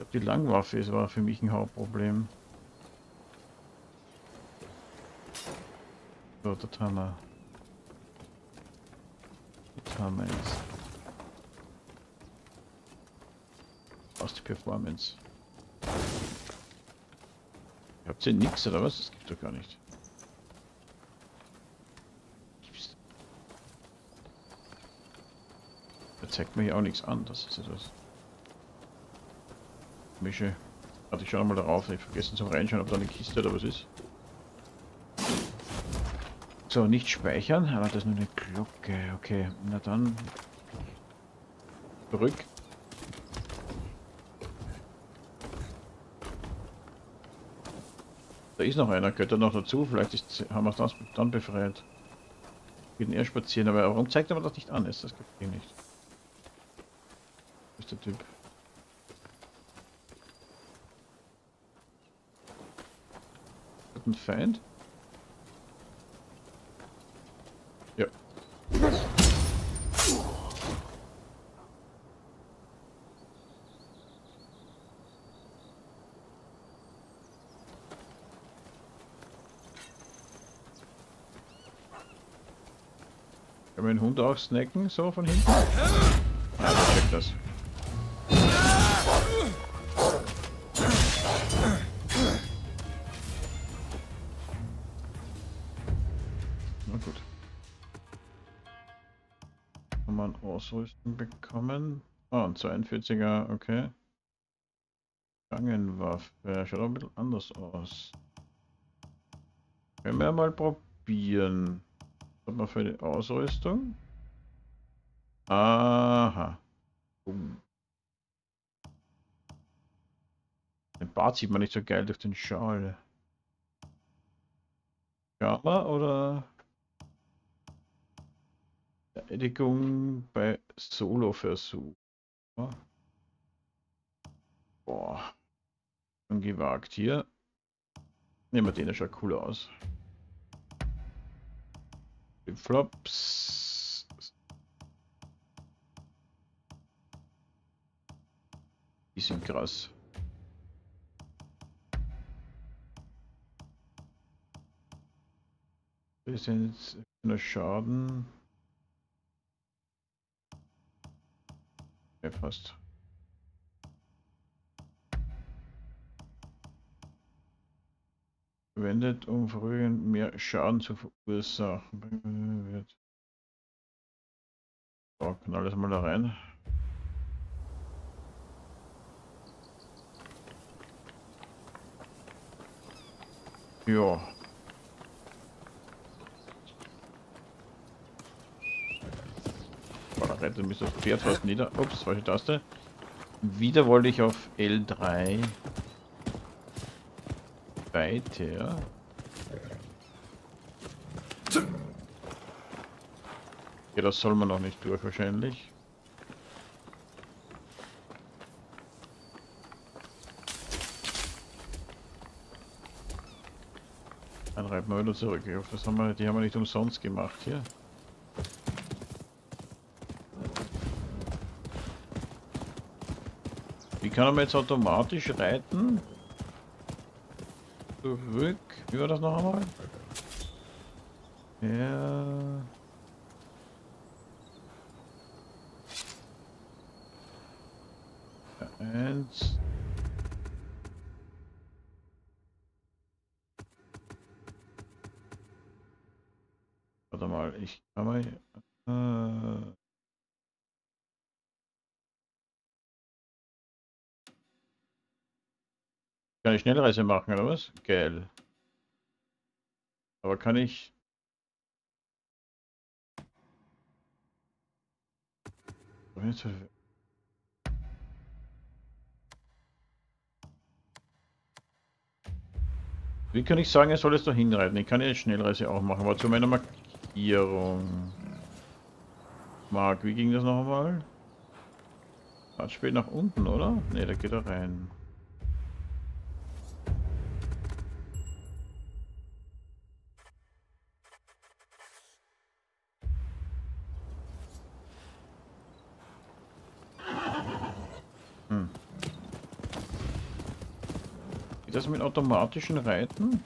glaube, die Langwaffe ist war für mich ein Hauptproblem. So, das haben wir. Das haben wir jetzt. Aus die Performance. Habt ihr nichts oder was? Das gibt doch gar nicht. Gibt's. Da zeigt mir hier auch nichts an, das ist etwas. Mische. Warte, ich schau mal darauf. Ich vergessen zum Reinschauen, ob da eine Kiste oder was ist. So, nicht speichern, aber das ist nur eine Glocke. Okay, na dann. Zurück. Da ist noch einer, gehört er noch dazu. Vielleicht ist, haben wir das dann befreit. Gehen eher spazieren, aber warum zeigt er mir das nicht an? Ist das geht nicht. Der Typ. Ein Feind? Ja. Kann man den Hund auch snacken, so von hinten? Ah, check das. Ausrüstung bekommen. Oh, ein 42er, okay. Stangenwaffe. Schaut auch ein bisschen anders aus. Können wir mal probieren. Was hat man für die Ausrüstung? Aha. Um. Den Bart sieht man nicht so geil durch den Schal. Schama oder Beleidigung bei Solo-Versuch. Boah. Gewagt hier. Nehmen wir den, der schaut cool aus. Flops. Die sind krass. Wir sind nur Schaden. Ja, fast. Verwendet, um vorübergehend mehr Schaden zu verursachen. Wird. So, kann alles mal da rein. Ja. Boah, da rettet mich das Pferd fast nieder. Ups, falsche Taste. Wieder wollte ich auf L3 weiter. Ja, das soll man noch nicht durch wahrscheinlich. Dann reiten wir wieder zurück. Ich hoffe, das haben wir, die haben wir nicht umsonst gemacht hier. Kann man jetzt automatisch reiten? Zurück. Wie war das noch einmal? Ja. Eins. Warte mal, ich kann mal. Kann Schnellreise machen oder was? Geil. Aber kann ich. Wie kann ich sagen, er soll es da hinreiten? Ich kann ja Schnellreise auch machen, aber zu meiner Markierung. Mark, wie ging das noch einmal? Hat spät nach unten, oder? Ne, da geht er rein. Mit automatischen Reiten?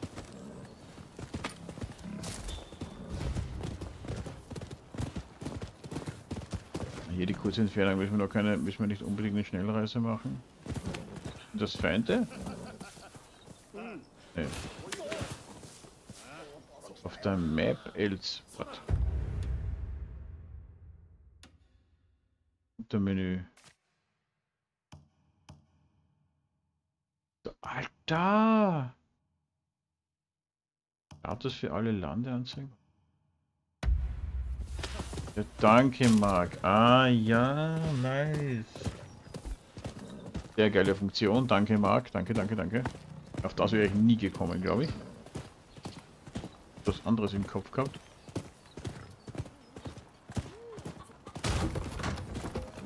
Hier die kurze Entfernung müssen wir noch keine, müssen wir nicht unbedingt eine Schnellreise machen. Das Feinde? Nee. Auf der Map Elsbad. Untermenü. Alter! Status für alle Lande anzeigen? Ja, danke, Marc. Ah, ja, nice. Sehr geile Funktion. Danke, Marc. Danke, danke, danke. Auf das wäre ich nie gekommen, glaube ich. Was anderes im Kopf gehabt.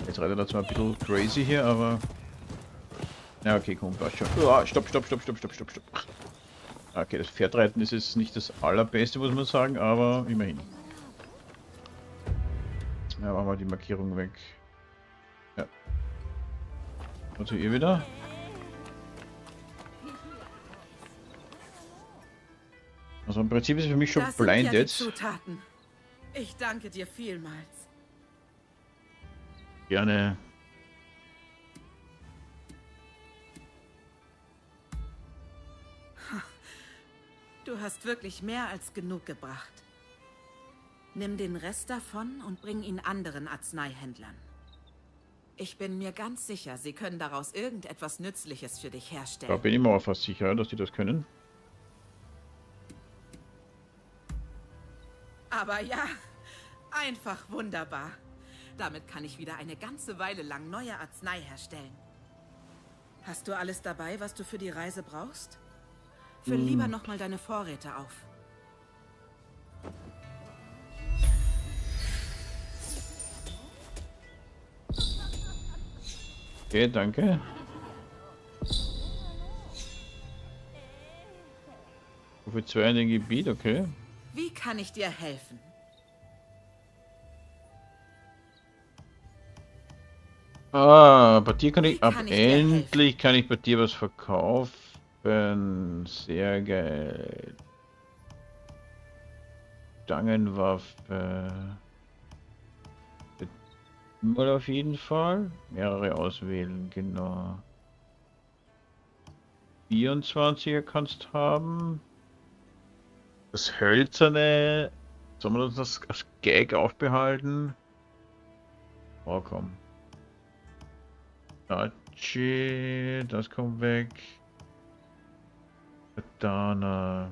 Jetzt reitet er zwar ein bisschen crazy hier, aber... Ja, okay, komm, passt schon. Oh, stopp, stopp, stopp, stopp, stopp, stopp, stopp. Okay, das Pferdreiten ist jetzt nicht das allerbeste, muss man sagen, aber immerhin. Ja, machen wir die Markierung weg. Ja. Und ihr wieder? Also im Prinzip ist es für mich schon Das blind sind ja. Ich danke dir vielmals. Gerne. Du hast wirklich mehr als genug gebracht. Nimm den Rest davon und bring ihn anderen Arzneihändlern. Ich bin mir ganz sicher, sie können daraus irgendetwas Nützliches für dich Da herstellen. bin ich mir auch fast sicher, dass die das können. Aber ja, einfach wunderbar. Damit kann ich wieder eine ganze Weile lang neue Arznei herstellen. Hast du alles dabei, was du für die Reise brauchst? Füll lieber hm. nochmal deine Vorräte auf. Okay, danke. Stufe 2 in dem Gebiet, okay. Wie kann ich dir helfen? Ah, bei dir kann ich, ab endlich kann ich bei dir was verkaufen. Sehr geil. Stangenwaffe. Mal auf jeden Fall. Mehrere auswählen, genau. 24er kannst haben. Das hölzerne. Sollen wir uns das als Gag aufbehalten? Oh komm. Das kommt weg. Katana.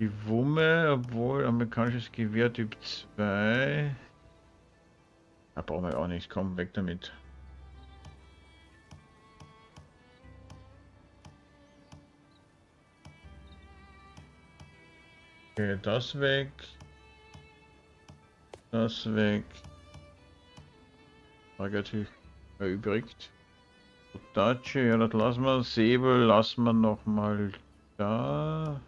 Die Wumme, obwohl amerikanisches Gewehr Typ 2. Da brauchen wir auch nichts, komm, weg damit. Okay, das weg. Das weg. Frage natürlich erübrigt. Daci, ja, das lassen wir. Säbel lassen wir noch mal da.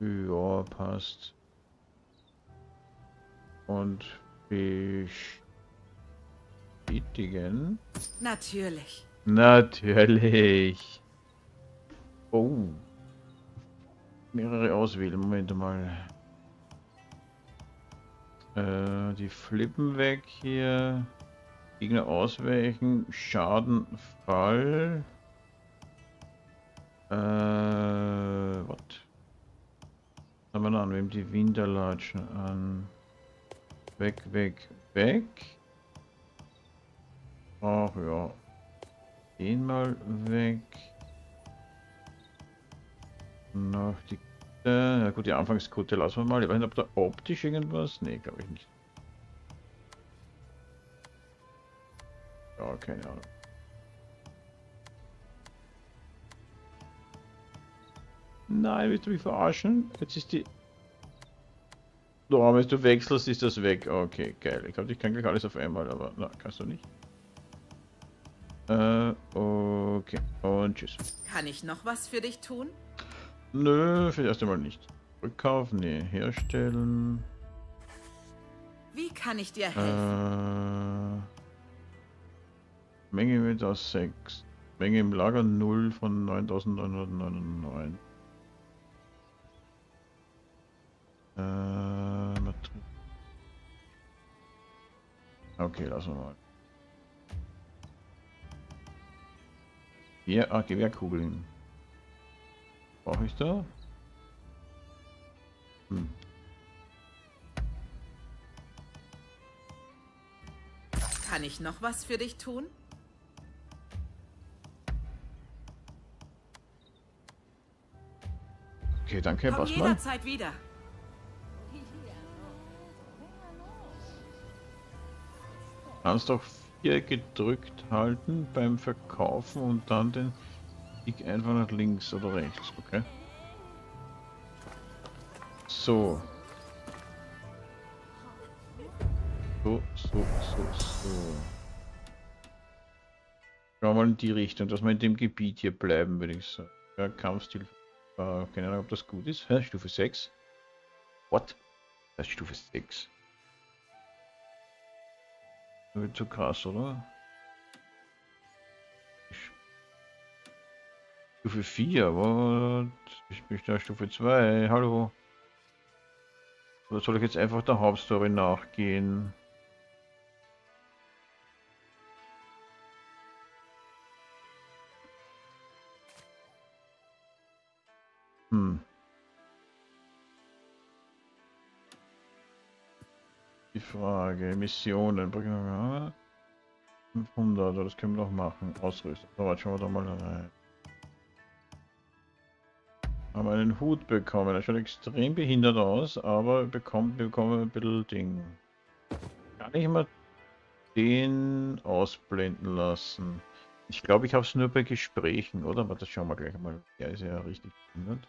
Ja, passt. Und bestätigen. Natürlich. Natürlich. Oh. Mehrere auswählen. Moment mal. Äh, die flippen weg hier. Gegner ausweichen. Schadenfall. Äh, was? Haben wir an wem die Winterlatschen an? Weg, weg, weg. Ach ja. Den mal weg. Noch die. Äh, gut, die Anfangsquote lassen wir mal. Ich weiß nicht, ob da optisch irgendwas. Nee, glaube ich nicht. Ja, keine Ahnung. Nein, willst du mich verarschen? Jetzt ist die. So, wenn du wechselst, ist das weg. Okay, geil. Ich glaube, ich kann gleich alles auf einmal, aber na, kannst du nicht. Äh, okay. Und tschüss. Kann ich noch was für dich tun? Nö, für das erste Mal nicht. Rückkaufen, nee, herstellen. Wie kann ich dir helfen? Äh, Menge mit aus 6. Menge im Lager 0 von 9999. Äh, okay, lassen wir mal. Gewehr, ah, Gewehrkugeln. Brauche ich da? Hm. Kann ich noch was für dich tun? Okay, danke, Komm mal. jederzeit wieder. Kannst doch 4 gedrückt halten beim Verkaufen und dann den Stick einfach nach links oder rechts, okay? So. So, so, so, so. Schauen wir mal in die Richtung, dass wir in dem Gebiet hier bleiben, würde ich sagen. Ja, Kampfstil. Äh, keine Ahnung, ob das gut ist. Hä? Stufe 6? What? Das ist Stufe 6. Wird zu krass, oder? Stufe 4, what? Ich bin da Stufe 2, hallo. Oder soll ich jetzt einfach der Hauptstory nachgehen? Frage, Missionen, bringen wir 500, das können wir doch machen. Ausrüstung, so, warte, schauen wir da mal rein. Haben einen Hut bekommen, er schaut extrem behindert aus, aber bekommt, bekommen ein bisschen Ding. Kann ich mal den ausblenden lassen? Ich glaube, ich habe es nur bei Gesprächen, oder? Aber das schauen wir gleich mal. Der ist ja richtig behindert.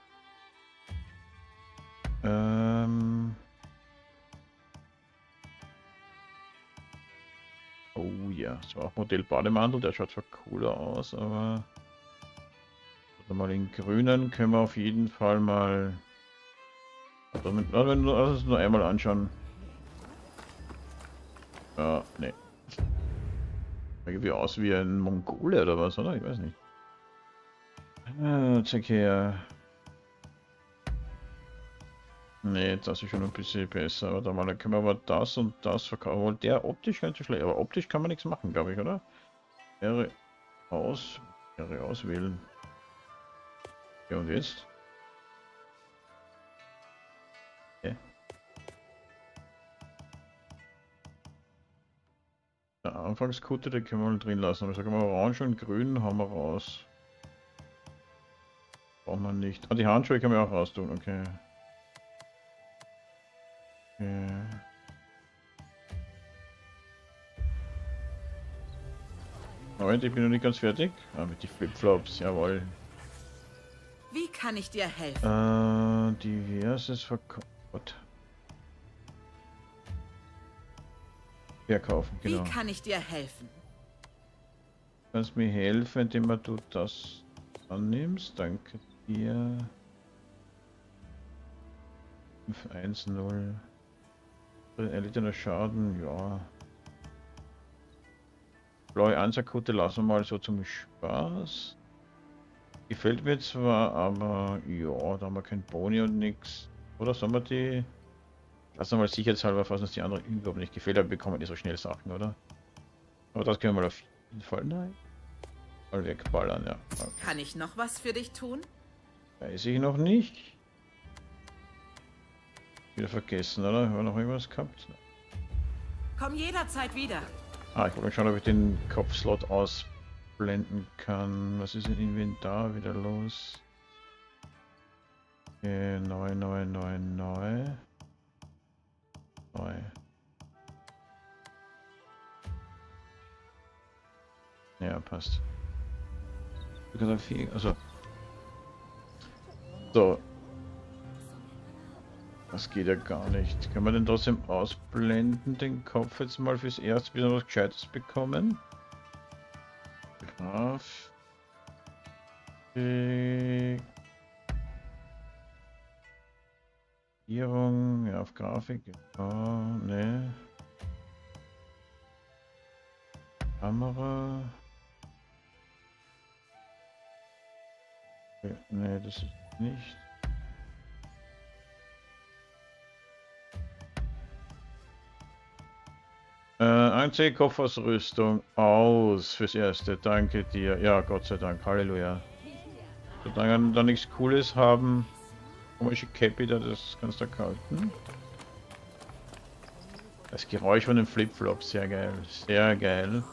Ähm... Oh ja, das war auch Modell Bademantel, der schaut zwar cooler aus, aber... Also mal den grünen können wir auf jeden Fall mal... Damit, also lass uns nur einmal anschauen. Ja, ne. Irgendwie aus wie ein Mongole oder was, oder? Ich weiß nicht. Äh, zeig her. Ne, das ist schon ein bisschen besser. Warte mal, dann können wir aber das und das verkaufen. Der optisch könnte schlecht, aber optisch kann man nichts machen, glaube ich, oder? Wäre aus, wäre auswählen. Ja und jetzt? Anfangskutte, die können wir mal drin lassen. Aber sagen wir orange und grün haben wir raus. Brauchen wir nicht. Ah, die Handschuhe können wir auch raus tun, okay. Okay. Moment, ich bin noch nicht ganz fertig. Ah, mit die Flipflops, jawohl. Wie kann ich dir helfen? Äh, diverses Verkauf. Verkaufen, genau. Wie kann ich dir helfen? Kannst mir helfen, indem du das annimmst. Danke dir. 510. Erlittener Schaden, ja. Blaue Ansatzkutte lassen wir mal so zum Spaß. Gefällt mir zwar, aber ja, da haben wir kein Boni und nix. Oder sollen wir die... Lassen wir mal sicherheitshalber, falls uns die anderen überhaupt nicht gefällt, aber bekommen die so schnell Sachen, oder? Aber das können wir mal auf jeden Fall, nein. Mal wegballern, ja. Okay. Kann ich noch was für dich tun? Weiß ich noch nicht. Wieder vergessen, oder? Haben wir noch irgendwas gehabt? Komm jederzeit wieder. Ah, ich wollte mal schauen, ob ich den Kopfslot ausblenden kann. Was ist im Inventar wieder los? Okay, neu, neu, neu, neu. Neu. Ja, passt. Also. So, das geht ja gar nicht. Können wir den trotzdem ausblenden, den Kopf jetzt mal fürs erste, wir was Gescheites bekommen? Graf. Grafik. ja, auf Grafik. Oh, ne. Kamera. Ne, das ist nicht. Äh, Anziehkopfausrüstung aus fürs Erste. Danke dir. Ja, Gott sei Dank. Halleluja. Solange da nichts Cooles haben. Komische Cappy da, das kannst du kalten. Das Geräusch von dem Flipflop, sehr geil. Sehr geil.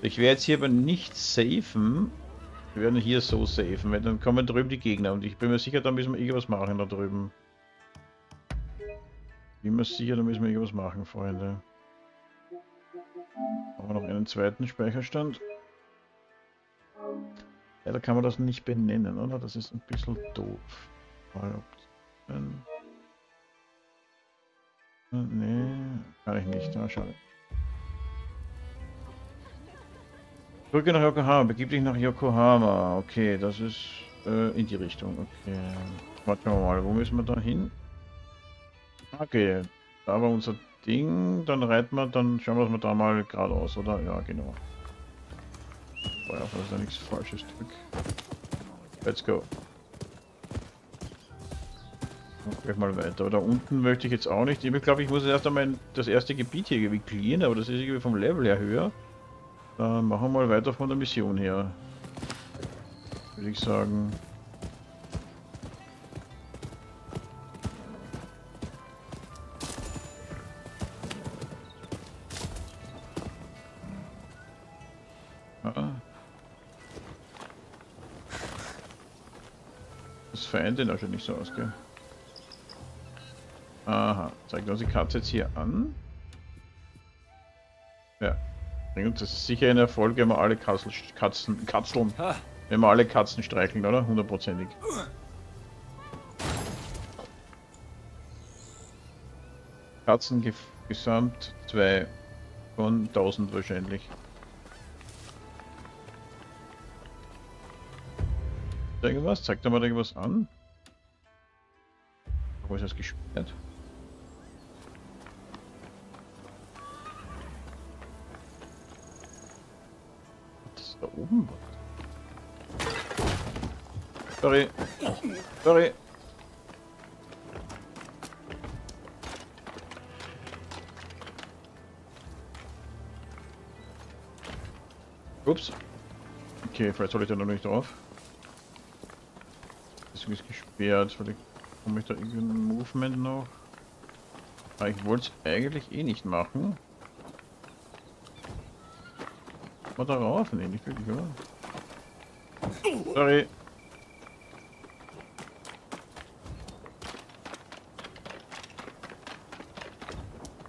Ich werde jetzt hier aber nicht safen. Wir werden hier so safen, weil dann kommen drüben die Gegner und ich bin mir sicher, da müssen wir irgendwas machen da drüben. Bin mir sicher, da müssen wir irgendwas machen, Freunde. Wir noch einen zweiten Speicherstand? Ja, da kann man das nicht benennen, oder? Das ist ein bisschen doof. Mal Optionen. Nee, kann ich nicht. Na, schade. Drücke nach Yokohama, begib dich nach Yokohama. Okay, das ist äh, in die Richtung. Okay. Warten wir mal, wo müssen wir da hin? Okay, da war unser Ding, dann reiten wir, dann schauen wir uns da mal geradeaus, oder? Ja, genau. Boah, ja, das ist ja nichts Falsches drück. Let's go. Gleich mal weiter. Da unten möchte ich jetzt auch nicht. Ich glaube, ich muss erst einmal das erste Gebiet hier irgendwie clearen, aber das ist irgendwie vom Level her höher. Dann machen wir mal weiter von der Mission her. Würde ich sagen. Feinde da schon nicht so aus, gell? Aha, zeigt uns die Katze jetzt hier an. Ja. Bringt uns das sicher ein Erfolg, wenn wir alle Kassel, Katzen, Katzeln, wenn wir alle Katzen streicheln, oder? Hundertprozentig. Katzen gesamt 2 von 1000 wahrscheinlich. Irgendwas? Zeigt da mal irgendwas an? Wo ist das gesperrt? Was ist da oben? Sorry. Sorry. Ups. Okay, vielleicht soll ich da noch nicht drauf. Deswegen ist gesperrt. Vielleicht komme ich da irgendein Movement noch. Aber ich wollte es eigentlich eh nicht machen. Mal darauf? Nee, nicht wirklich, oder? Sorry.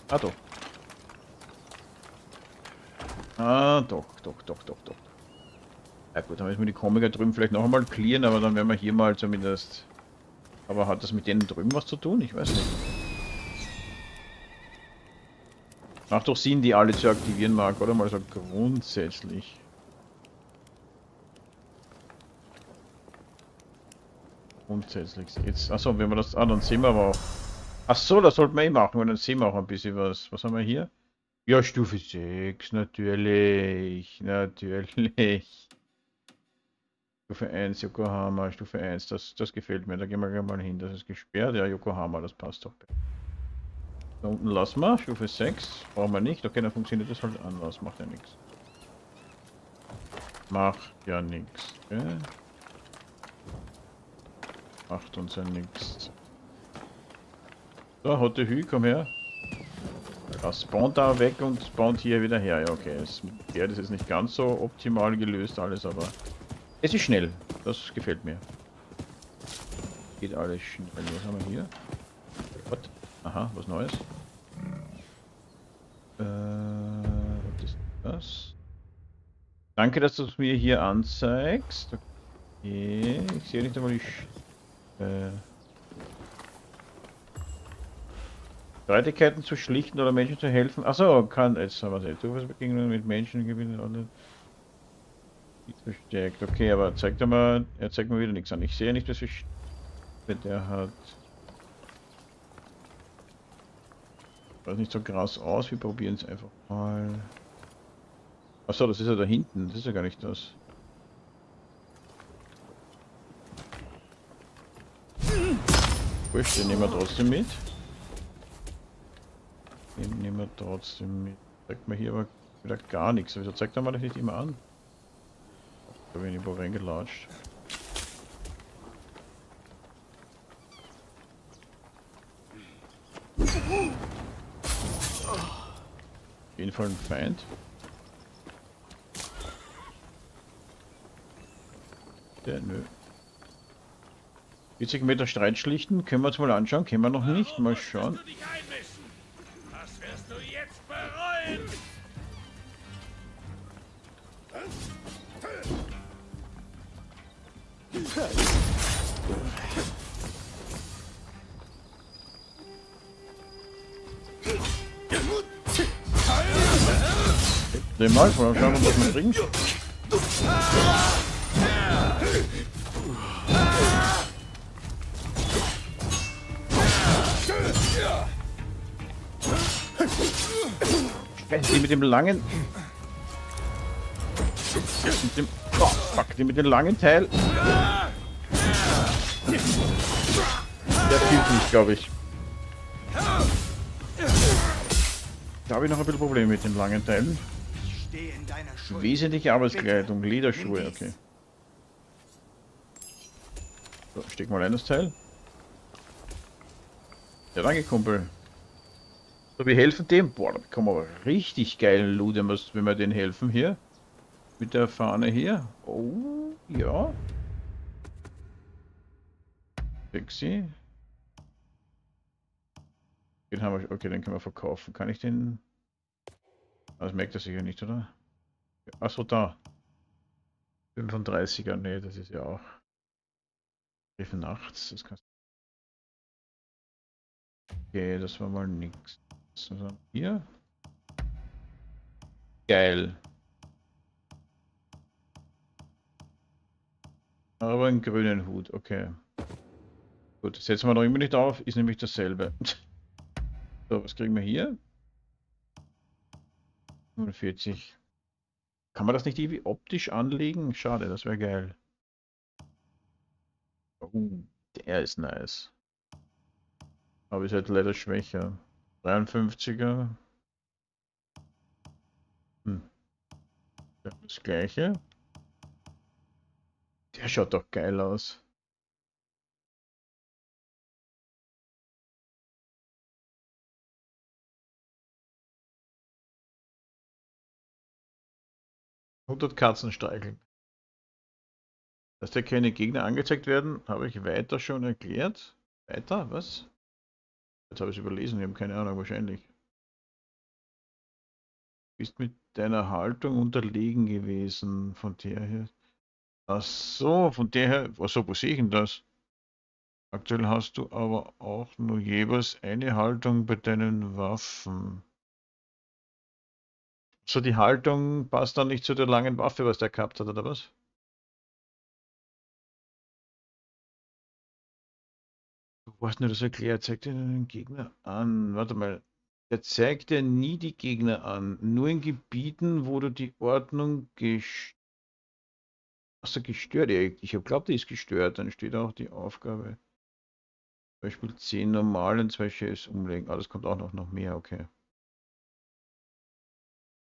Ah, doch. Ah, doch, doch, doch, doch, doch. Ja gut, dann müssen wir die Comiker drüben vielleicht noch einmal clearen, aber dann werden wir hier mal zumindest... Aber hat das mit denen drüben was zu tun? Ich weiß nicht. Macht doch Sinn, die alle zu aktivieren, Marc, oder mal so grundsätzlich. Grundsätzlich. Jetzt, achso, wenn wir das... Ah, dann sehen wir aber auch... Achso, das sollten wir eh machen, weil dann sehen wir auch ein bisschen was. Was haben wir hier? Ja, Stufe 6, natürlich, natürlich. Stufe 1, Yokohama, Stufe 1, das, das gefällt mir, da gehen wir mal hin, das ist gesperrt, ja, Yokohama, das passt doch. Da unten lassen wir, Stufe 6, brauchen wir nicht, okay, dann funktioniert das halt anders, macht ja nichts. Macht ja nichts, okay? Macht uns ja nichts. So, Hotte Hü, komm her. Das spawnt da weg und spawnt hier wieder her. Ja, okay. Das, ja, das ist nicht ganz so optimal gelöst alles, aber es ist schnell. Das gefällt mir. Geht alles schnell. Was haben wir hier? What? Aha, was Neues. Äh, was ist das? Danke, dass du es mir hier anzeigst. Okay, ich sehe nicht einmal die... Äh, Streitigkeiten zu schlichten oder Menschen zu helfen. Achso, kann jetzt haben wir es. Begegnungen mit Menschen gewinnen oder verstärkt. Okay, aber zeigt er mal, er zeigt mir wieder nichts an. Ich sehe nicht, dass ich der hat. Sieht nicht so krass aus. Wir probieren es einfach mal. Achso, das ist ja da hinten. Das ist ja gar nicht das. Wurscht, den nehmen wir trotzdem mit. Den nehmen wir trotzdem mit. Zeigt mir hier aber wieder gar nichts. Wieso zeigt er mal das nicht immer an? Da bin ich irgendwo reingelatscht. Auf jeden Fall ein Feind. Der, nö. 40 Meter Streit schlichten, können wir uns mal anschauen, können wir noch nicht, mal schauen. Den mal, mal schauen, was man bringt. Die mit dem langen... Mit dem... Oh, fuck, die mit dem langen Teil. Der fühlt mich, glaube ich. Da habe ich noch ein bisschen Probleme mit den langen Teilen. Wesentliche Arbeitskleidung, Lederschuhe, okay. So, steck mal ein das Teil. Ja, danke, Kumpel. So, wir helfen dem. Boah, da bekommen wir aber richtig geilen Loot, wenn wir den helfen hier. Mit der Fahne hier. Oh, ja. Sexy. Den haben wir, okay, den können wir verkaufen. Kann ich den... Das merkt er sicher nicht, oder? Achso, da. 35er, nee, das ist ja auch. Griff nachts, das kannst Okay, das war mal nix. Wir hier? Geil. Aber einen grünen Hut, okay. Gut, setzen wir noch immer nicht auf, ist nämlich dasselbe. (laughs) So, was kriegen wir hier? 45. Kann man das nicht irgendwie optisch anlegen? Schade, das wäre geil. Oh, der ist nice. Aber ist halt leider schwächer. 53er. Hm. Das gleiche. Der schaut doch geil aus. Hundert Katzen streicheln. Dass dir keine Gegner angezeigt werden, habe ich weiter schon erklärt. Weiter? Was? Jetzt habe ich es überlesen, wir haben keine Ahnung, wahrscheinlich. Bist mit deiner Haltung unterlegen gewesen, von der her. Ach so, von der her, achso, wo sehe ich denn das? Aktuell hast du aber auch nur jeweils eine Haltung bei deinen Waffen. So, die Haltung passt dann nicht zu der langen Waffe, was der gehabt hat, oder was? Du hast nur das erklärt, zeigt dir den Gegner an. Warte mal. Der zeigt dir nie die Gegner an. Nur in Gebieten, wo du die Ordnung gestört Achso, gestört. Ich habe glaubt, die ist gestört. Dann steht auch die Aufgabe. Beispiel 10 normalen, 2 Chefs umlegen. Ah, das kommt auch noch, noch mehr, okay.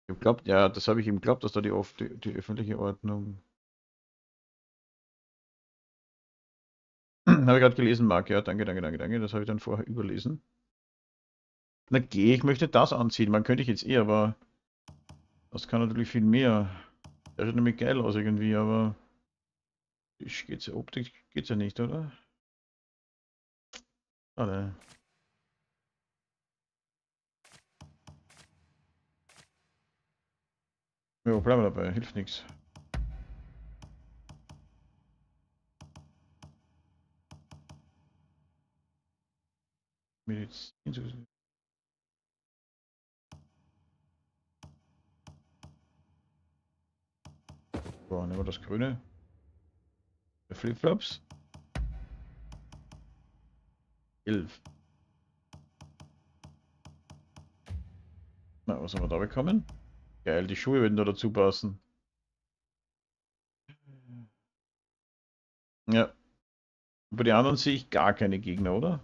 Ich habe glaubt, ja, das habe ich ihm glaubt, dass da die, die, die öffentliche Ordnung. (clears throat) habe ich gerade gelesen, Marc. Ja, danke, danke, danke, danke. Das habe ich dann vorher überlesen. Na geh, ich möchte das anziehen. Man könnte ich jetzt eh, aber das kann natürlich viel mehr. Der schaut nämlich geil aus irgendwie, aber ich geht's Optik geht's ja nicht, oder? Schade. Ja, bleiben wir dabei, hilft nichts. Medizin. So, nehmen wir das grüne. Flipflops. 11. Na, was haben wir da bekommen? Geil, die Schuhe würden da dazu passen. Ja. Bei den anderen sehe ich gar keine Gegner, oder?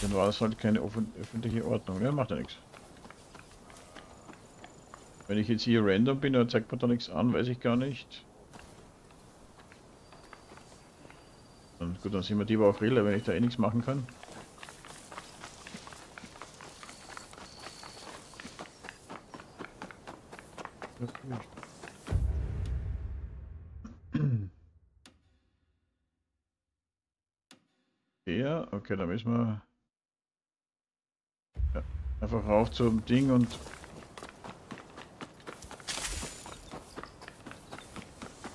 Dann war das halt keine öffentliche Ordnung. Ja, macht ja nichts. Wenn ich jetzt hier random bin, dann zeigt man da nichts an, weiß ich gar nicht. Dann, gut, dann sind wir die aber auch Rille, wenn ich da eh nichts machen kann. Ja, okay, da müssen wir Einfach rauf zum Ding und...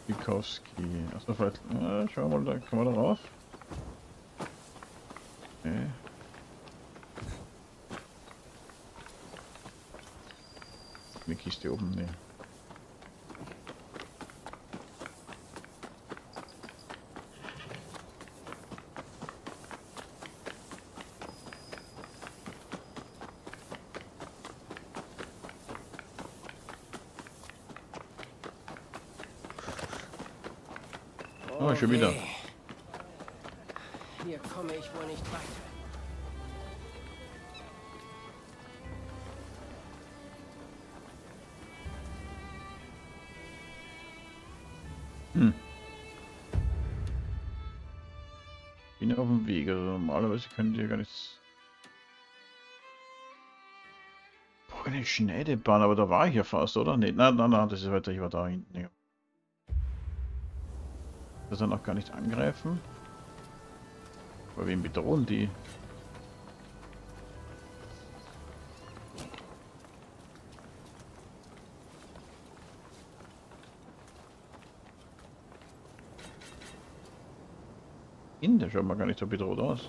Bikowski. Achso, vielleicht... Ja, schauen wir mal, da kann man da rauf. Okay. Eine Kiste oben, ne. Oh, schon wieder. Hier komme ich wohl nicht weiter. Hm. Bin auf dem Weg, also normalerweise können die ja gar nichts. Boah, eine Schneidebahn, aber da war ich ja fast, oder? Nee, nein, nein, nein, das ist weiter, ich war da hinten. Ja das er noch gar nicht angreifen. Aber wem bedrohen die? In, der schaut mal gar nicht so bedroht aus.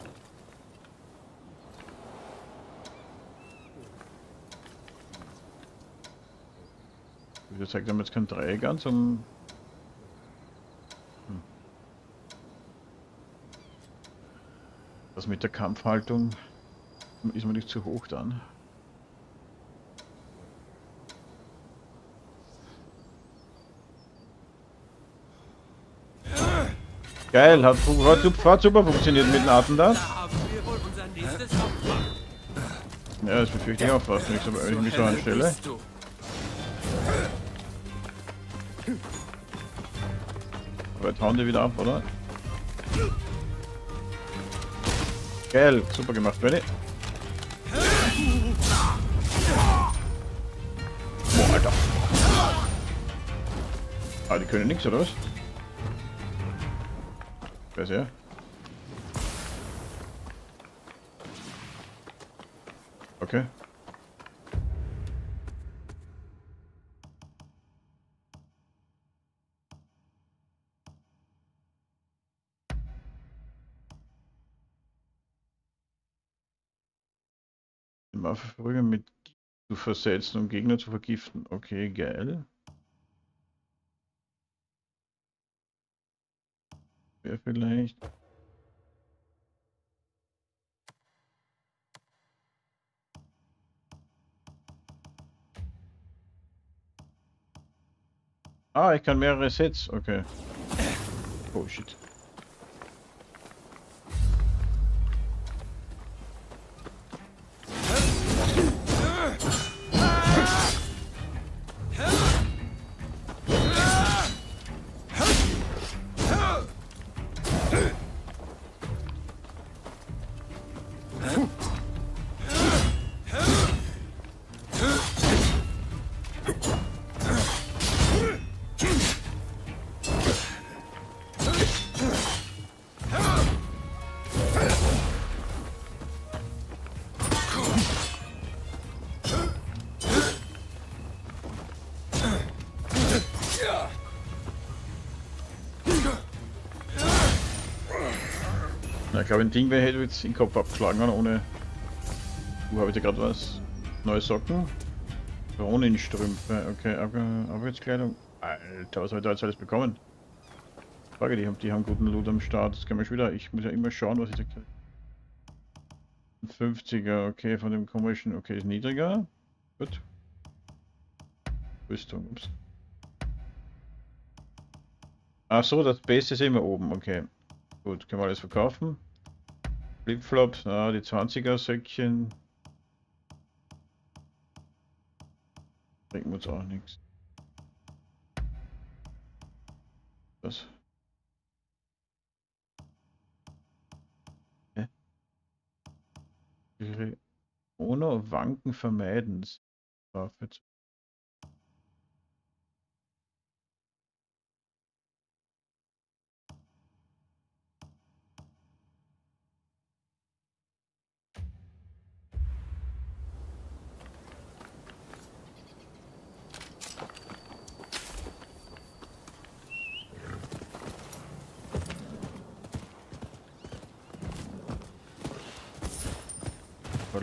Wieso zeigt er mir jetzt kein Dreieck an, sondern Das mit der Kampfhaltung ist mir nicht zu hoch dann. Geil, hat, hat, hat super funktioniert mit dem Attentat. Ja, das befürchte ich auch fast, ich, so, wenn ich mich so anstelle. Aber jetzt hauen die wieder ab, oder? Geil, super gemacht, Benny. Boah, Alter. Ah, die können nichts, oder was? Ist er? Okay. Versetzen, um Gegner zu vergiften. Okay, geil. Wer vielleicht? Ah, ich kann mehrere Sets. Okay. Oh shit. Glaube, ein Ding wäre, hätte jetzt den Kopf abgeschlagen, oder? ohne. Wo habe ich da gerade was? Neue Socken? Ronin-Strümpfe, okay, Arbeitskleidung. Alter, was habe ich da jetzt alles bekommen? Frage, die haben, die haben guten Loot am Start. Das kann man schon wieder. Ich muss ja immer schauen, was ich da. 50er, okay, von dem komischen, okay, ist niedriger. Gut. Rüstung, ups. Ach so, das Base ist immer oben, okay. Gut, können wir alles verkaufen. Flipflops, na, die 20er Säckchen. Bringt uns auch nichts. Was? Hä? Ohne Wanken vermeiden. Waffe zu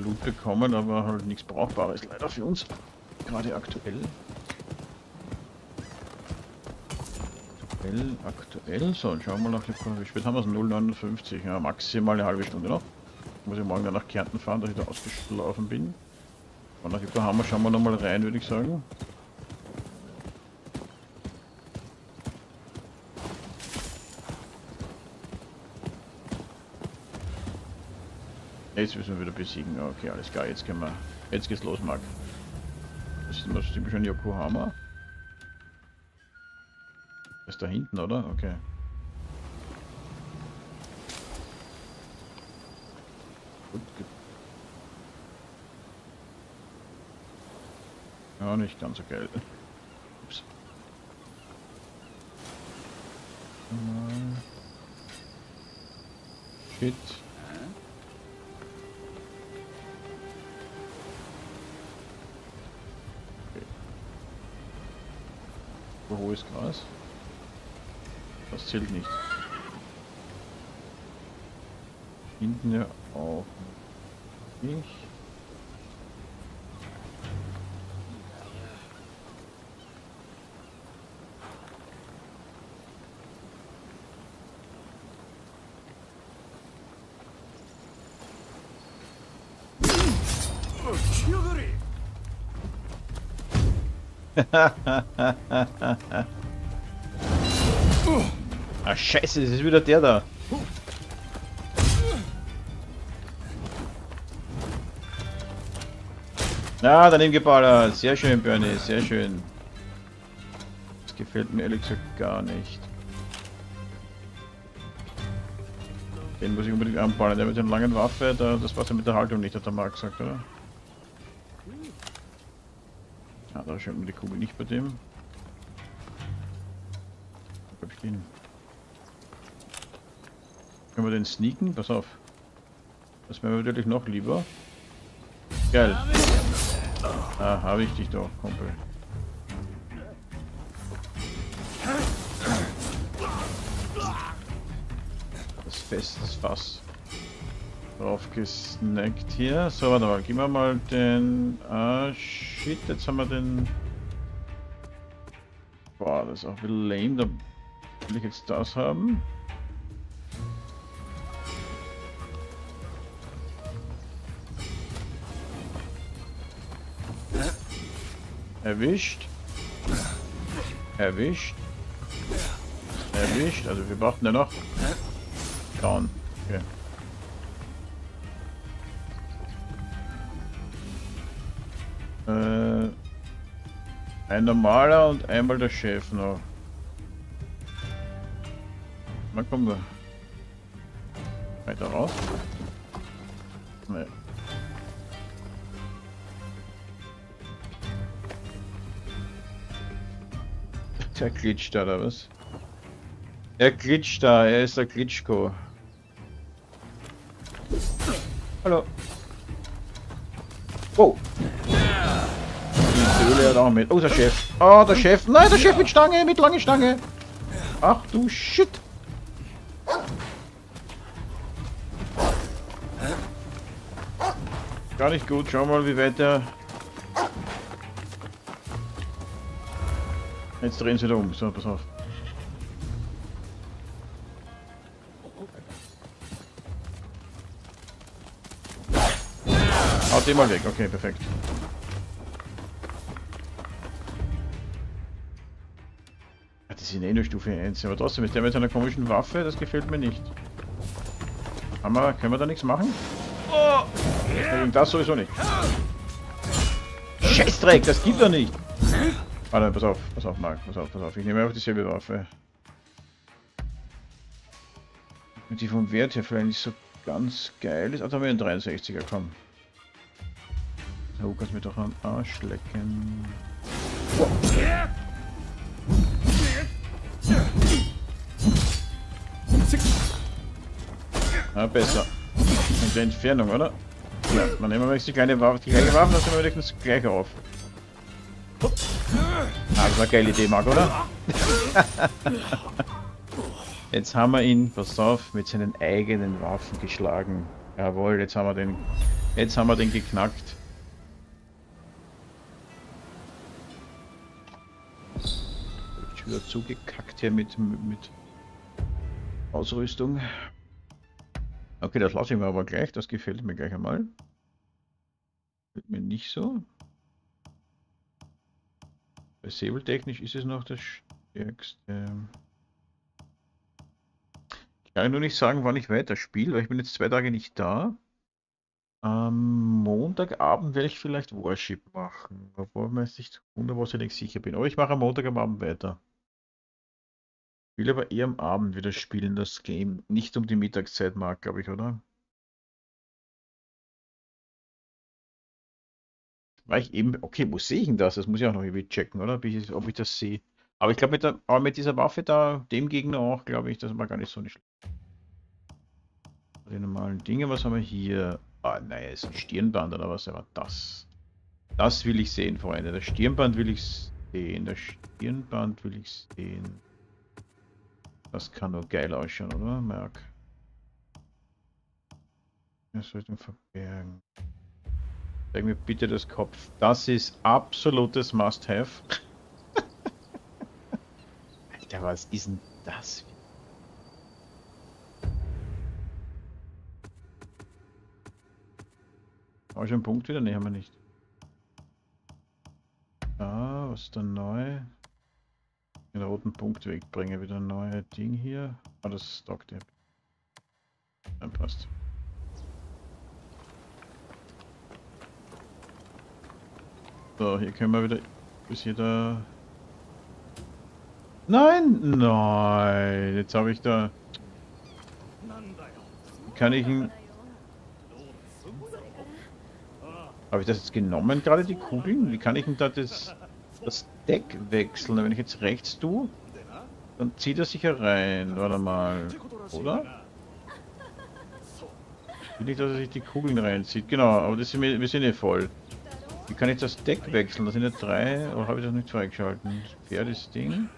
Loot bekommen, aber halt nichts Brauchbares leider für uns. Gerade aktuell. Aktuell, aktuell. So, schauen wir nach wie spät haben wir es? 0,59. Ja, maximal eine halbe Stunde noch. Muss ich morgen dann nach Kärnten fahren, dass ich da ausgeschlafen bin. Und nach Yokohama schauen wir nochmal rein, würde ich sagen. Jetzt müssen wir wieder besiegen. Okay, alles klar, jetzt können wir. Jetzt geht's los, Mark. Das ist immer ziemlich schon Yokohama. Das ist da hinten, oder? Okay. Gut. Ja, nicht ganz so geil. Ups. Shit. Hohes Gras. Das zählt nicht. Hinten ja auch nicht. (laughs) ah scheiße, das ist wieder der da. Ja, daneben geballert. Sehr schön, Bernie, sehr schön. Das gefällt mir ehrlich gesagt gar nicht. Den muss ich unbedingt anballen. Der mit der langen Waffe, da, das passt ja mit der Haltung nicht, hat der Mark gesagt, oder? Ah, da schaut man die Kugel nicht bei dem. Ich den? Können wir den sneaken? Pass auf. Das wäre mir natürlich noch lieber. Geil. Ah, habe ich dich doch, Kumpel. Das festes Fass. Drauf gesnackt hier. So, warte mal, gib mir mal den... Ah, shit, jetzt haben wir den... Boah, das ist auch ein lame, da will ich jetzt das haben. Erwischt. Erwischt. Erwischt. Also wir brauchten ja noch. Down. Okay. Ein normaler und einmal der Chef noch. Wann kommen wir? Weiter raus? Nee. Der glitscht da, oder was? Er glitscht da, er ist der Glitschko. Hallo. Höhle hat auch mit. Oh, der Chef. Oh, der Chef. Nein, der Chef mit Stange, mit lange Stange. Ach du Shit. Gar nicht gut. Schau mal, wie weit der Jetzt drehen sie da um. So, pass auf. Haut den mal weg. Okay, perfekt. Sind eh nur Stufe 1, aber trotzdem ist der mit seiner komischen Waffe, das gefällt mir nicht. Haben wir, können wir da nichts machen? Oh! Das sowieso nicht. Scheißdreck, das gibt doch nicht. Warte, pass auf, pass auf, Marc, pass auf, pass auf. Ich nehme einfach dieselbe Waffe. Und die vom Wert her vielleicht nicht so ganz geil ist. Also haben wir einen 63er, komm. Du mir doch am Arsch lecken. Wow. Ah, besser. In der Entfernung, oder? Ja, dann nehmen wir die kleine Waffe, die kleine Waffe, dann sind wir wenigstens gleich auf. Ah, das war eine geile Idee, Marc, oder? (laughs) Jetzt haben wir ihn, pass auf, mit seinen eigenen Waffen geschlagen. Jawohl, jetzt haben wir den, jetzt haben wir den geknackt. Wieder zugekackt hier mit, mit Ausrüstung. Okay, das lasse ich mir aber gleich, das gefällt mir gleich einmal. Gefällt mir nicht so. Säbeltechnisch ist es noch das stärkste. Ich kann nur nicht sagen, wann ich weiterspiele, weil ich bin jetzt zwei Tage nicht da. Am Montagabend werde ich vielleicht Warship machen, obwohl ich nicht hundertprozentig sicher bin. Aber ich mache am Montag am Abend weiter. Will aber eher am Abend wieder spielen, das Game. Nicht um die Mittagszeit, Marc, glaube ich, oder? Weil ich eben, okay, wo sehe ich denn das? Das muss ich auch noch irgendwie checken, oder? Ob ich, ob ich das sehe. Aber ich glaube, mit, aber mit dieser Waffe da, dem Gegner auch, glaube ich, das war gar nicht so nicht schlecht. Die normalen Dinge, was haben wir hier? Ah, naja, ist ein Stirnband oder was war das? Das will ich sehen, Freunde. Das Stirnband will ich sehen. Das Stirnband will ich sehen. Das kann nur geil ausschauen, oder? Merk. Wir sollten verbergen. Zeig mir bitte das Kopf. Das ist absolutes Must-Have. (laughs) Alter, was ist denn das? Habe ich einen Punkt wieder? Ne, haben wir nicht. Ah, was ist da neu? Den roten Punkt wegbringen. Wieder ein neues Ding hier. Ah, das ist Stock Dip. Dann passt. So, hier können wir wieder bis hier da. Nein! Nein! Jetzt habe ich da. Kann ich ihn. Habe ich das jetzt genommen, gerade die Kugeln? Wie kann ich denn da das, das Deck wechseln? Wenn ich jetzt rechts tue, dann zieht er sich herein. Warte mal. Oder? Will nicht, dass er sich die Kugeln reinzieht. Genau, aber das sind wir, sind eh voll. Wie kann ich das Deck wechseln? Da sind ja drei, oder habe ich das nicht freigeschalten? Wer das Ding?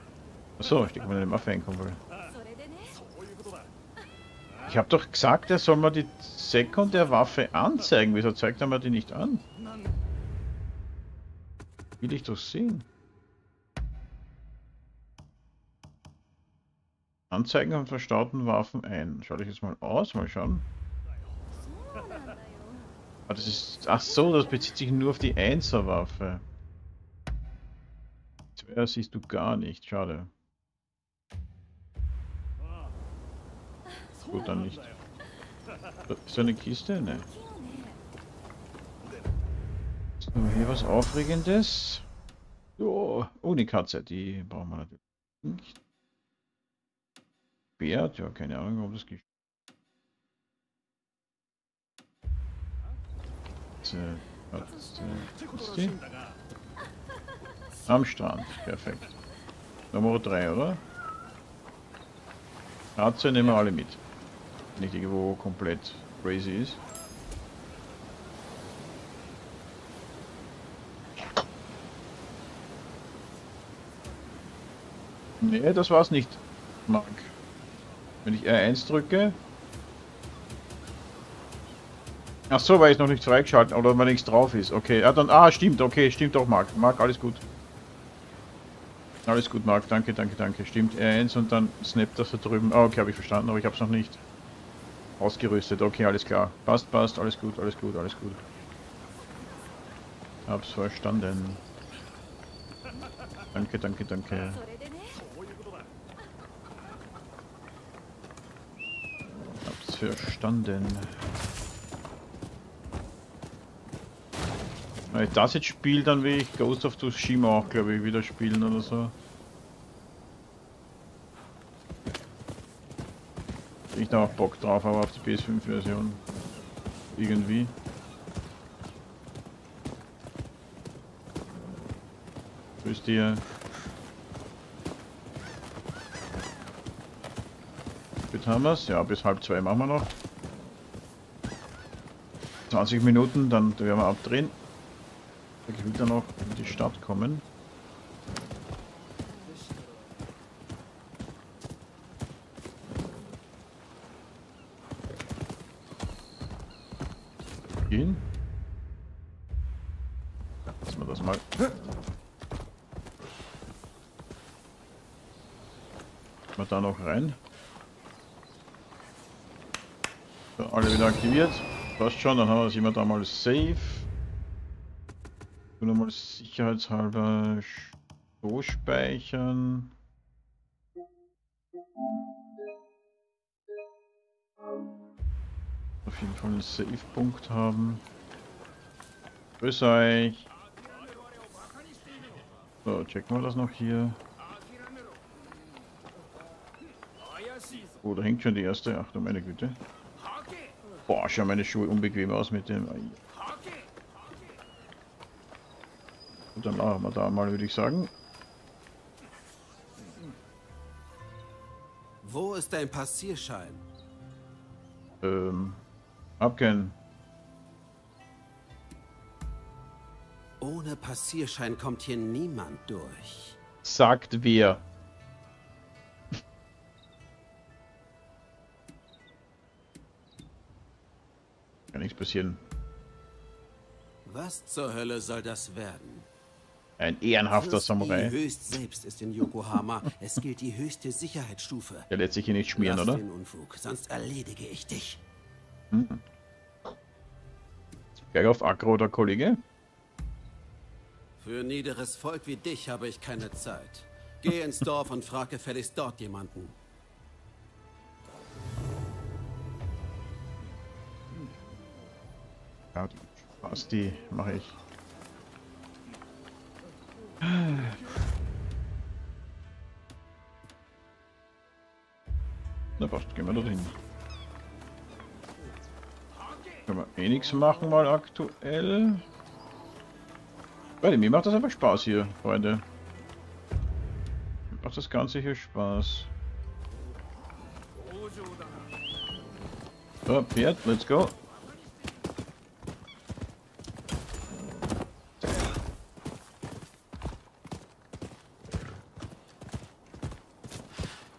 Achso, ich denke mal, den Affe einkommen. Ich habe doch gesagt, er soll mal die Sekund der Waffe anzeigen. Wieso zeigt er mir die nicht an? Will ich doch sehen. Anzeigen von verstauten Waffen ein. Schau ich jetzt mal aus, mal schauen. Ah, das ist. Ach so, das bezieht sich nur auf die 1er Waffe. Zweier siehst du gar nicht, schade. Gut, dann nicht. Ist da eine Kiste? Ne. So, hier was Aufregendes. Oh, oh, die Katze, die brauchen wir natürlich nicht. Bärt, ja, keine Ahnung, warum das geht. Am Strand, perfekt. Nummer 3, oder? Katze nehmen wir alle mit nicht irgendwo komplett crazy ist. Nee, das war's nicht, Mark. Wenn ich R1 drücke... Ach so, weil ich noch nicht freigeschalten oder weil nichts drauf ist. Okay, ja dann... Ah, stimmt, okay, stimmt doch, Mark. Mark, alles gut. Alles gut, Mark, danke, danke, danke. Stimmt, R1 und dann snappt das da drüben. Ah, okay, habe ich verstanden, aber ich habe es noch nicht. Ausgerüstet, okay, alles klar. Passt, passt, alles gut, alles gut, alles gut. Hab's verstanden. Danke, danke, danke. Hab's verstanden. Wenn ich das jetzt spiele, dann will ich Ghost of Tsushima auch, glaube ich, wieder spielen oder so. Ich da auch Bock drauf, aber auf die PS5-Version. Irgendwie. Grüß dir. Bitte haben wir's. Ja, bis halb zwei machen wir noch. 20 Minuten, dann werden wir abdrehen. Ich will dann noch in die Stadt kommen. gehen. Lassen wir das mal. Mal da noch rein. So, alle wieder aktiviert. Passt schon, dann haben wir das immer da mal safe. Nur mal sicherheitshalber so speichern. auf jeden Fall einen Save-Punkt haben. Grüß euch. So, checken wir das noch hier. Oh, da hängt schon die erste. Ach du meine Güte. Boah, schauen meine Schuhe unbequem aus mit dem. Und dann machen wir da mal, würde ich sagen. Wo ist dein Passierschein? Ähm, hab keinen. Ohne Passierschein kommt hier niemand durch. Sagt wer. Passieren. Was zur Hölle soll das werden? Ein ehrenhafter Samurai. Höchst selbst ist in Yokohama. (laughs) Es gilt die höchste Sicherheitsstufe. Der lässt sich hier nicht schmieren, Lass oder? den Unfug, sonst erledige ich dich. Berg auf Aggro, der Kollege. Für niederes Volk wie dich habe ich keine Zeit. Geh ins Dorf und frag gefälligst dort jemanden. Ja, die die mache ich. Na passt, gehen wir dorthin. Können wir eh nichts machen mal aktuell. Weil mir macht das einfach Spaß hier, Freunde. Mir macht das Ganze hier Spaß. So, Pferd, let's go.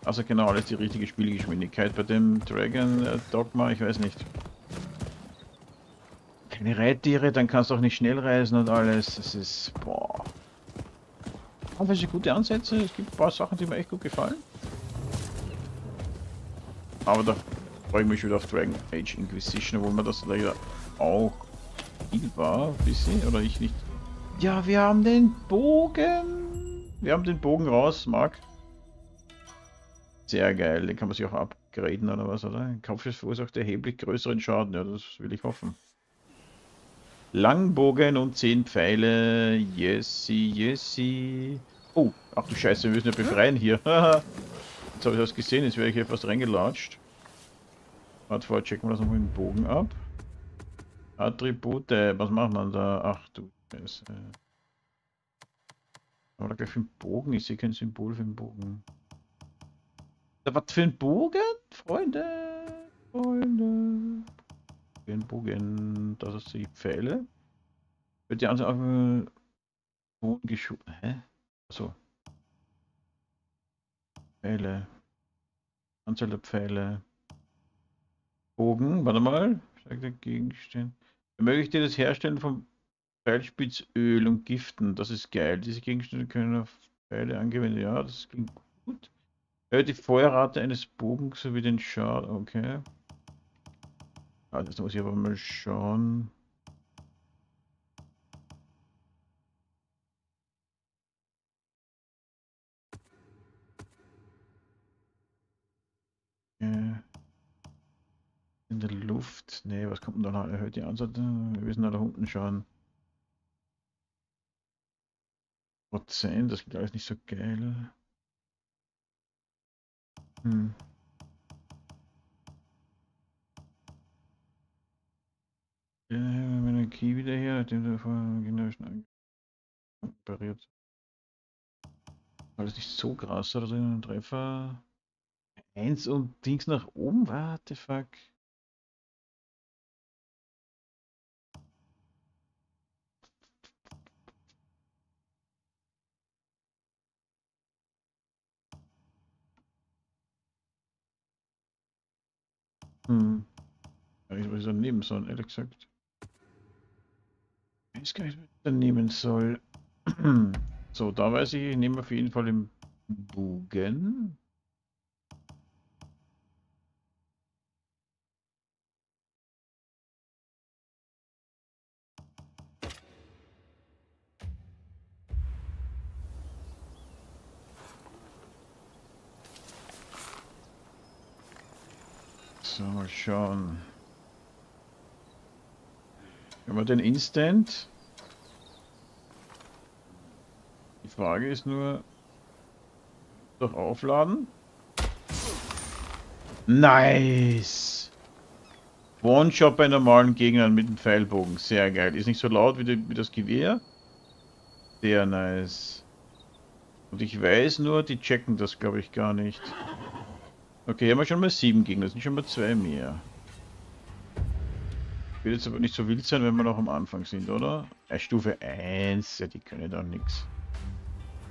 Also genau, alles die richtige Spielgeschwindigkeit. Bei dem Dragon äh, Dogma, ich weiß nicht. Keine Reittiere, dann kannst du auch nicht schnell reisen und alles. Das ist, boah. Aber sind gute Ansätze, es gibt ein paar Sachen, die mir echt gut gefallen. Aber da freue ich mich wieder auf Dragon Age Inquisition, obwohl mir das leider auch viel war, bisschen, oder ich nicht. Ja, wir haben den Bogen. Wir haben den Bogen raus, Marc. Sehr geil, den kann man sich auch upgraden oder was, oder? Kampfschuss verursacht erheblich größeren Schaden, ja, das will ich hoffen. Langbogen und 10 Pfeile, yesy, yesy. Oh, ach du Scheiße, wir müssen ja befreien hier. (laughs) Jetzt habe ich das gesehen, jetzt wäre ich hier fast reingelatscht. Warte, vorher checken wir das nochmal mit dem Bogen ab. Attribute, was macht man da? Ach du Scheiße. Aber da gleich für den Bogen, ich sehe kein Symbol für den Bogen. Da, was für ein Bogen? Freunde, Freunde. Ein Bogen, das ist die Pfähle. Wird die andere Bogen geschoben. Hä? Achso. Pfähle. Anzahl der Pfähle. Bogen, warte mal. Sagt der Gegenstand. Ermöglicht dir das Herstellen von Pfeilspitzöl und Giften. Das ist geil. Diese Gegenstände können auf Pfeile angewendet. Ja, das klingt gut. Erhöht die Feuerrate eines Bogens sowie den Schaden. Okay. Also, jetzt muss ich aber mal schauen. Äh, In der Luft. Nee, was kommt denn da noch? Erhöht die der- Wir müssen da unten schauen. Prozent, das klingt alles nicht so geil. Hm. Ja, meine Key wieder her, nachdem der von generischen operiert. Alles nicht so krass, oder drin? Ein Treffer. Eins und Dings nach oben, what the fuck? Hm. Ich weiß, was ich nehmen soll, ehrlich gesagt. Ich weiß gar nicht, was ich da nehmen soll. (clears throat) so, da weiß ich, ich nehme auf jeden Fall den Bogen. So, mal schauen. Haben wir den Instant? Die Frage ist nur, doch aufladen? Nice! One-Shot bei normalen Gegnern mit dem Pfeilbogen. Sehr geil. Ist nicht so laut wie, die, wie das Gewehr. Sehr nice. Und ich weiß nur, die checken das glaube ich gar nicht. Okay, haben wir schon mal sieben Gegner, das sind schon mal zwei mehr. Wird jetzt aber nicht so wild sein, wenn wir noch am Anfang sind, oder? Äh, Stufe 1, ja, die können doch nichts.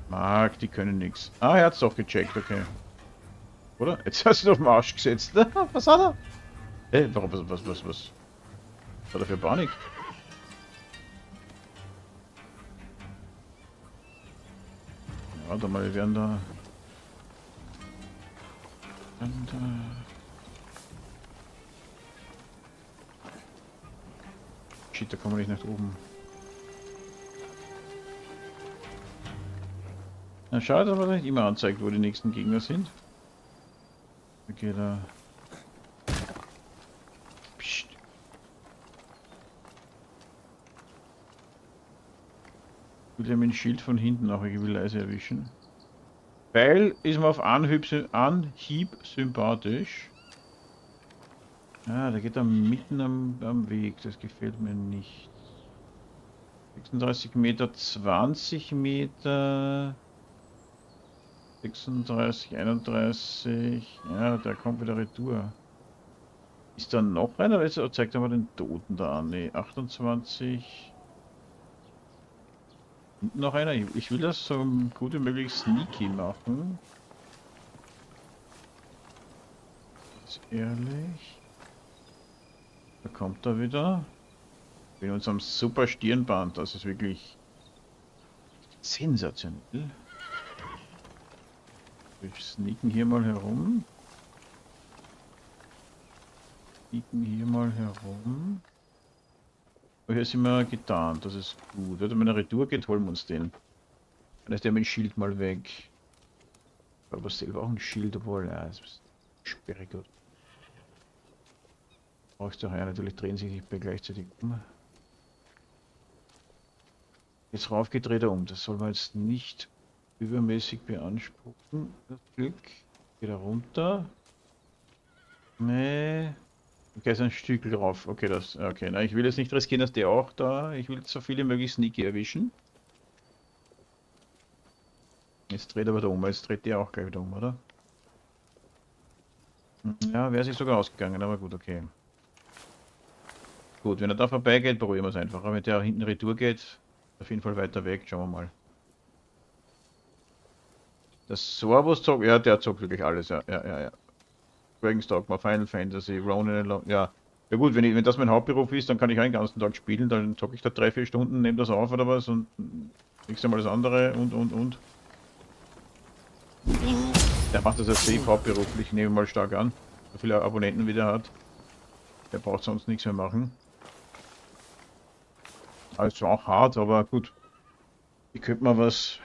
Mark, die können nichts. Ah, er hat's doch gecheckt, okay. Oder? Jetzt hast du auf den Arsch gesetzt. (laughs) Was hat er? Äh, warum, was, was, was, was? Hat er für Panik? Warte mal, wir werden da... Und, äh Shit, da kommen wir nicht nach oben. Na schade, dass man nicht immer anzeigt, wo die nächsten Gegner sind. Okay, da. Psst. Ich will ja dem Schild von hinten auch irgendwie leise erwischen. Weil ist mir auf Anhieb, Anhieb sympathisch. Ah, der geht da mitten am, am Weg, das gefällt mir nicht. 36 Meter, 20 Meter. 36, 31. Ja, der kommt wieder retour. Ist da noch einer? Also zeigt er mal den Toten da an. Ne, 28. Noch einer. Ich will das so gut wie möglich sneaky machen. Ist ehrlich. Da kommt er wieder. Mit unserem super Stirnband. Das ist wirklich sensationell. Wir sneaken hier mal herum. Sneaken hier mal herum. Oh, hier sind wir getan, das ist gut. Wenn eine Retour geht, holen wir uns den. Dann ist der mit dem Schild mal weg. Aber selber auch ein Schild, obwohl, ja, das ist sperrig. Brauchst du ja natürlich drehen sich nicht gleichzeitig um. Jetzt raufgedreht er um. Das soll man jetzt nicht übermäßig beanspruchen. Das Glück. Geht er runter. Nee. Okay, ist ein Stück drauf. Okay, das. Okay, na, ich will jetzt nicht riskieren, dass der auch da. Ich will so viele möglich Sneaky erwischen. Jetzt dreht er wieder um. Jetzt dreht der auch gleich wieder um, oder? Ja, wäre sich sogar ausgegangen, aber gut, okay. Gut, wenn er da vorbeigeht, probieren wir es einfach. Aber wenn der hinten retour geht, auf jeden Fall weiter weg, schauen wir mal. Das Sorbos zog, ja, der zog wirklich alles, ja, ja, ja, ja. Dragon's Dogma, Final Fantasy, Ronin, ja. Ja gut, wenn, ich, wenn das mein Hauptberuf ist, dann kann ich einen ganzen Tag spielen, dann zocke ich da drei, vier Stunden, nehme das auf oder was und nächstes Mal das andere und, und, und. Der macht das ja safe hauptberuflich, nehme mal stark an. So viele Abonnenten wie der hat. Der braucht sonst nichts mehr machen. Also auch hart, aber gut. Ich könnte mal was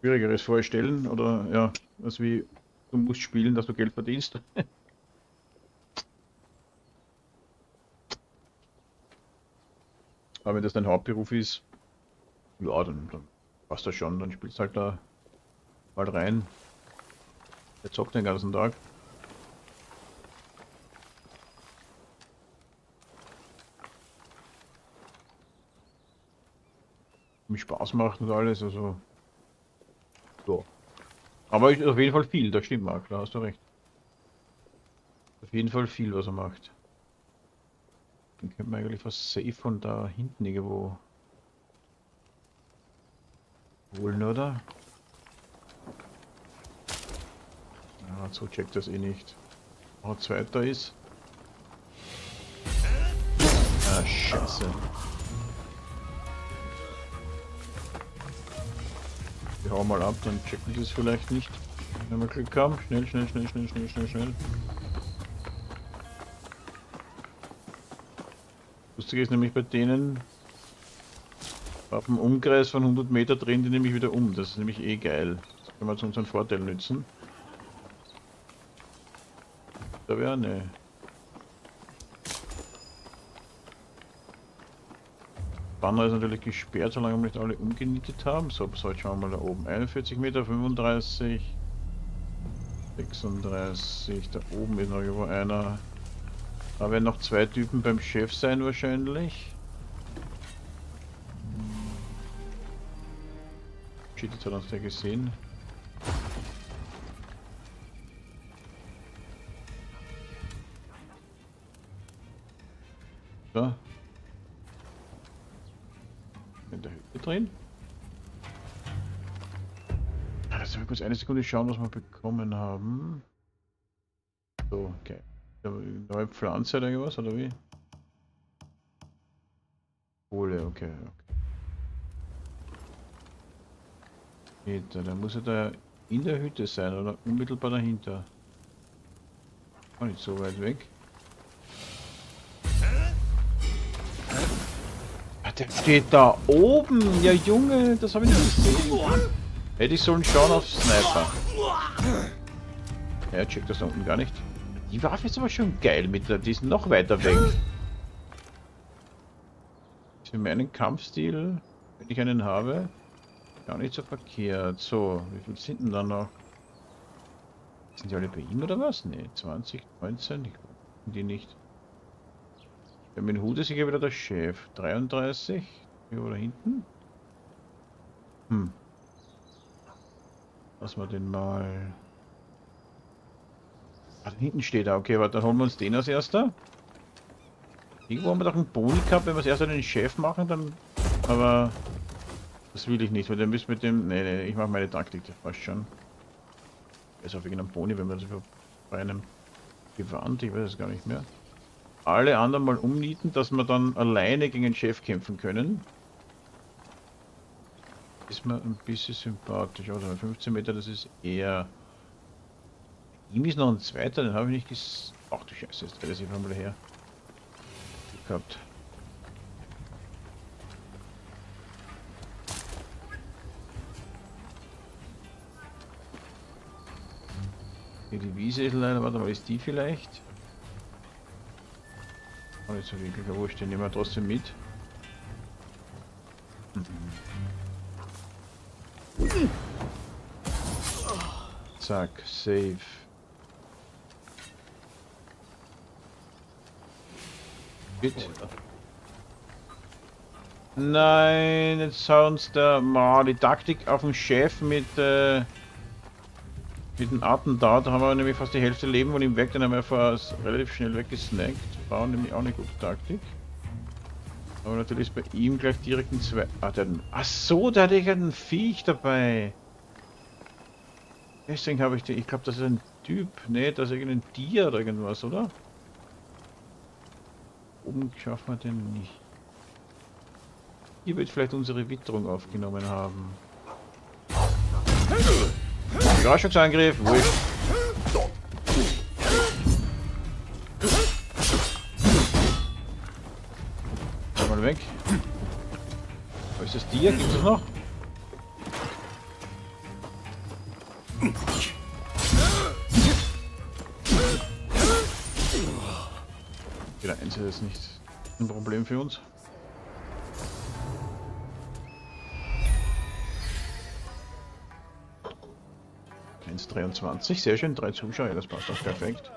Schwierigeres vorstellen oder ja, was wie du musst spielen, dass du Geld verdienst. Aber wenn das dein Hauptberuf ist, ja, dann, dann passt das schon, dann spielst halt da mal rein. Der zockt den ganzen Tag. Mir Spaß macht und alles, also so. Aber auf jeden Fall viel, das stimmt, Marc, da hast du recht. Auf jeden Fall viel, was er macht. Dann könnte man eigentlich was safe von da hinten irgendwo holen, oder? Ja, so checkt das eh nicht. Auch zweiter ist. Ah, scheiße. Hauen mal ab, dann checken die es vielleicht nicht. Wenn wir Glück haben. Schnell, schnell, schnell, schnell, schnell, schnell, schnell. Lustig ist nämlich bei denen, auf dem Umkreis von 100 Meter drehen die nämlich wieder um. Das ist nämlich eh geil. Das können wir zu unserem Vorteil nützen. Da wäre eine. Banner ist natürlich gesperrt, solange wir nicht alle umgenietet haben. So, jetzt schauen wir mal da oben. 41 Meter, 35, 36, da oben ist noch irgendwo einer. Da werden noch zwei Typen beim Chef sein wahrscheinlich. Shit, jetzt hat uns der gesehen. So, drin. Lass mal kurz eine Sekunde schauen, was wir bekommen haben. So, okay. Neue Pflanze oder irgendwas, oder wie? Kohle, okay. okay. Meter, dann muss er da in der Hütte sein oder unmittelbar dahinter. Auch nicht so weit weg. Der steht da oben! Ja Junge, das habe ich nicht gesehen. Hätte ich sollen schauen auf Sniper. Ja, checkt das da unten gar nicht. Die Waffe ist aber schon geil mit der, die ist noch weiter weg. Für meinen Kampfstil, wenn ich einen habe, gar nicht so verkehrt. So, wie viel sind denn da noch? Sind die alle bei ihm oder was? Ne, 20, 19, ich die nicht. Ja, mit Hut ist sicher wieder der Chef. 33, hier oder hinten? Hm. Lass mal den mal. Ah, hinten steht er. Okay, warte, dann holen wir uns den als erster. Irgendwo haben wir doch einen Boni gehabt, wenn wir es erst den Chef machen, dann... Aber... Das will ich nicht, weil der müsst mit dem... Nee, nee, ich mache meine Taktik, das passt schon. Ist auf irgendeinem Boni, wenn wir das bei einem Gewand, ich weiß es gar nicht mehr. Alle anderen mal umnieten, dass wir dann alleine gegen den Chef kämpfen können. Ist mir ein bisschen sympathisch, oder? 15 Meter, das ist eher... Ihm ist noch ein zweiter, den habe ich nicht ges... Ach du Scheiße, jetzt dreht sich mal her. Gehabt. Hier die Wiese ist leider, warte mal, ist die vielleicht? Oh, nicht so wirklich, aber nehmen wir trotzdem mit. Zack, save. Bitte. Nein, jetzt hauen uns der Ma, die Taktik auf den Chef mit äh, mit dem Attentat. Da haben wir nämlich fast die Hälfte Leben von ihm weg, dann haben wir fast relativ schnell weggesnackt. War nämlich auch eine gute Taktik. Aber natürlich ist bei ihm gleich direkt ein zwei. Ah, der Ach so, der hat ja ein Viech dabei. Deswegen habe ich den. Ich glaube, das ist ein Typ. Ne, das ist irgendein Tier oder irgendwas, oder? Oben schaffen wir den nicht. Hier wird vielleicht unsere Witterung aufgenommen haben. Überraschungsangriff, wurscht. Mal weg. Wo ist das Tier? Gibt es noch? Wieder eins ist nicht ein Problem für uns. Eins 23, sehr schön, drei Zuschauer, das passt doch perfekt.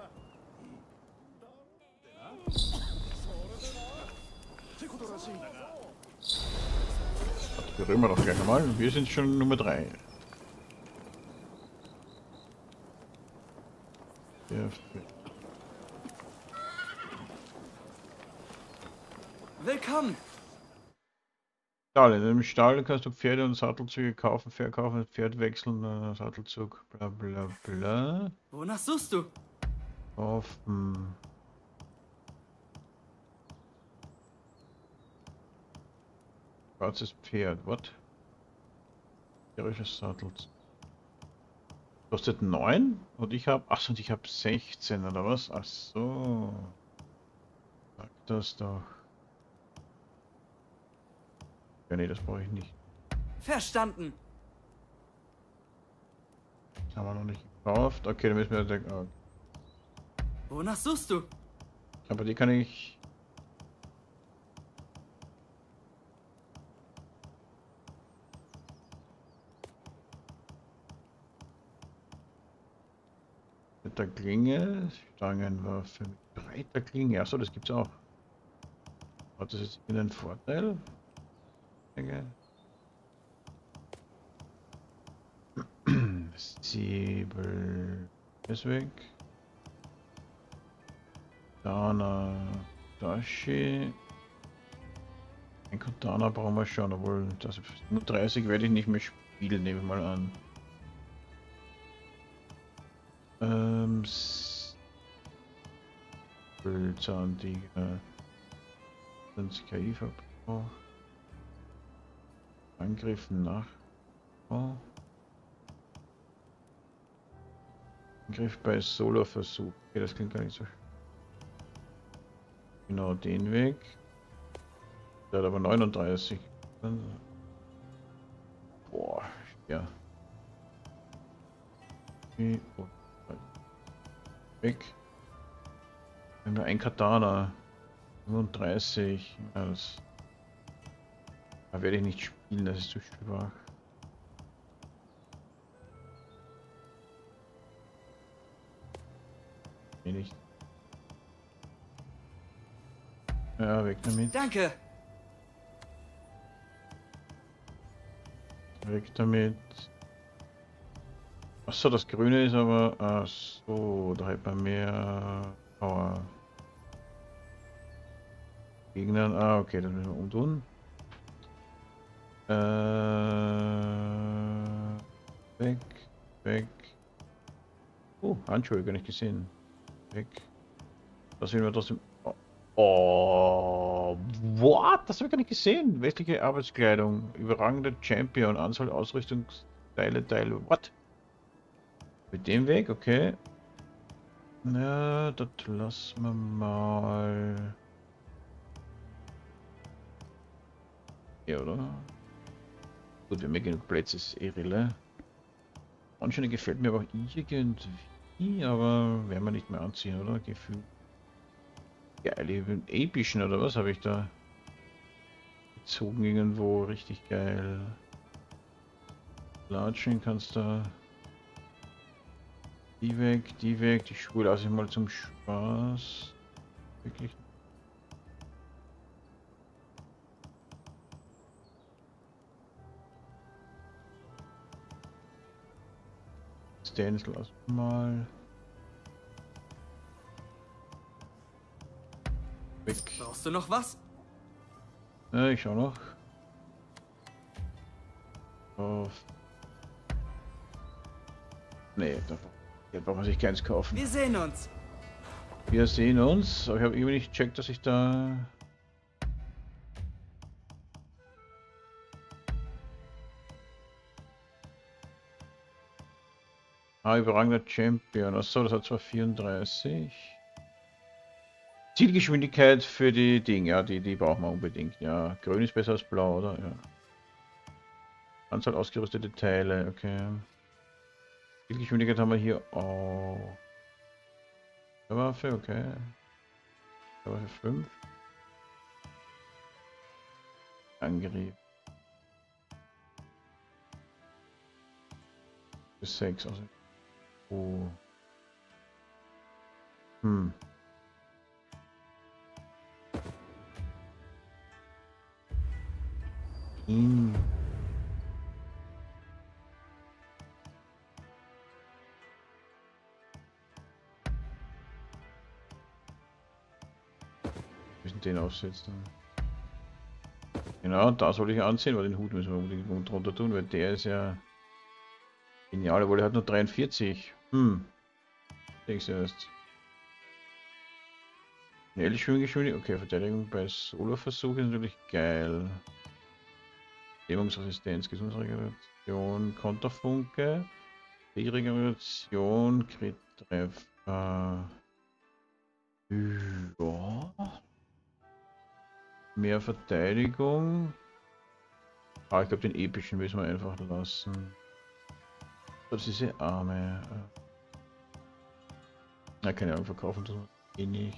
Das berühren wir sind schon Nummer 3. Perfekt. Willkommen! Stall. In dem Stall kannst du Pferde und Sattelzüge kaufen, verkaufen, Pferd wechseln, äh, Sattelzug, bla bla bla. Wonach suchst du? Kaufen. Schwarzes Pferd, what? Tierisches Sattelzug. Kostet 9 und ich habe, ach und ich habe 16 oder was? Ach so. Sag das doch. Ja, nee, das brauche ich nicht. Verstanden. Haben wir noch nicht gekauft. Okay, dann müssen wir denken. Oh. Wonach suchst du? Aber die kann ich. Der Klinge, Stangenwaffe mit breiter Klinge. Achso, das gibt's auch. Hat das jetzt einen Vorteil? Dinge. Siebel (clears throat) ist weg. Dana Dashi. Ein Katana brauchen wir schon, obwohl das nur 30 werde ich nicht mehr spielen, nehme ich mal an. Ähm, Doppelzahntiger. Sonst KI-Verbrauch. Angriff nach. Oh. Angriff bei Solo-Versuch. Okay, das klingt gar nicht so. Genau den Weg. Der hat aber 39. Boah, ja. Okay, oh. Weg. Wir haben ja ein Katana. 35. Ja, das da werde ich nicht spielen, das ist zu schwach. Nee, nicht. Ja, weg damit. Danke. Weg damit. Achso, das Grüne ist aber... Ach so, da hat man mehr Power. Gegnern. Ah, okay, das müssen wir umtun. Äh, weg, weg. Oh, Handschuhe, gar nicht gesehen. Weg. Das sehen wir trotzdem. Oh, what? Das habe ich gar nicht gesehen. Westliche Arbeitskleidung, überragende Champion, Anzahl Ausrüstungsteile, Teile. What? Mit dem Weg, okay. Na, das lassen wir mal. Ja, oder? Gut, wir haben ja genug Plätze, ist eh rille. Anscheinend gefällt mir aber irgendwie, aber werden wir nicht mehr anziehen, oder? Gefühl. Geile epischen, oder was habe ich da? Gezogen irgendwo, richtig geil. Latschen kannst du. Die weg, die weg, die Schuhe lasse ich mal zum Spaß. Wirklich Stance lassen mal. Weg. Brauchst du noch was? Ja, ich schau noch. Auf. Nee, da braucht man sich keins kaufen. Wir sehen uns. Wir sehen uns. Aber ich habe irgendwie nicht gecheckt, dass ich da Ah, überragender Champion. Achso, das hat zwar 34. Zielgeschwindigkeit für die Dinge, ja, die, die brauchen wir unbedingt. Ja, grün ist besser als blau, oder? Ja. Anzahl ausgerüstete Teile, okay. Zielgeschwindigkeit haben wir hier. Oh. Waffe, okay. Waffe 5. Angriff. Bis 6, also Oh. Hm. Hm. Den aufsetzen. Genau, da soll ich anziehen, weil den Hut müssen wir unbedingt drunter tun, weil der ist ja genial, obwohl er hat nur 43. Hm. Denkst du erst. Schnelle Schwimmgeschwindigkeit. Okay, Verteidigung bei Solo-Versuch ist natürlich geil. Lähmungsresistenz, Gesundheitsregeneration, Konterfunke, Regeneration, Crit-Treffer. Ja. Mehr Verteidigung. Ah, ich glaube, den epischen müssen wir einfach lassen. Das ist diese Arme. Na, keine Ahnung, verkaufen das eh nicht.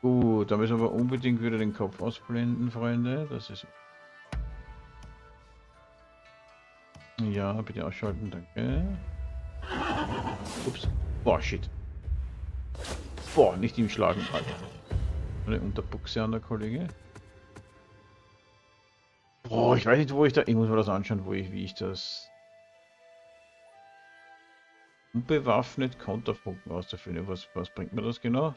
Gut, da müssen wir unbedingt wieder den Kopf ausblenden, Freunde. Das ist... Ja, bitte ausschalten, danke. Ups. Boah, shit. Boah, nicht ihm schlagen, Alter. Eine Unterbuchse an der Kollege. Boah, ich weiß nicht, wo ich da... Ich muss mir das anschauen, wo ich, wie ich das Unbewaffnet Konterfunken auszuführen. Was, was bringt mir das genau?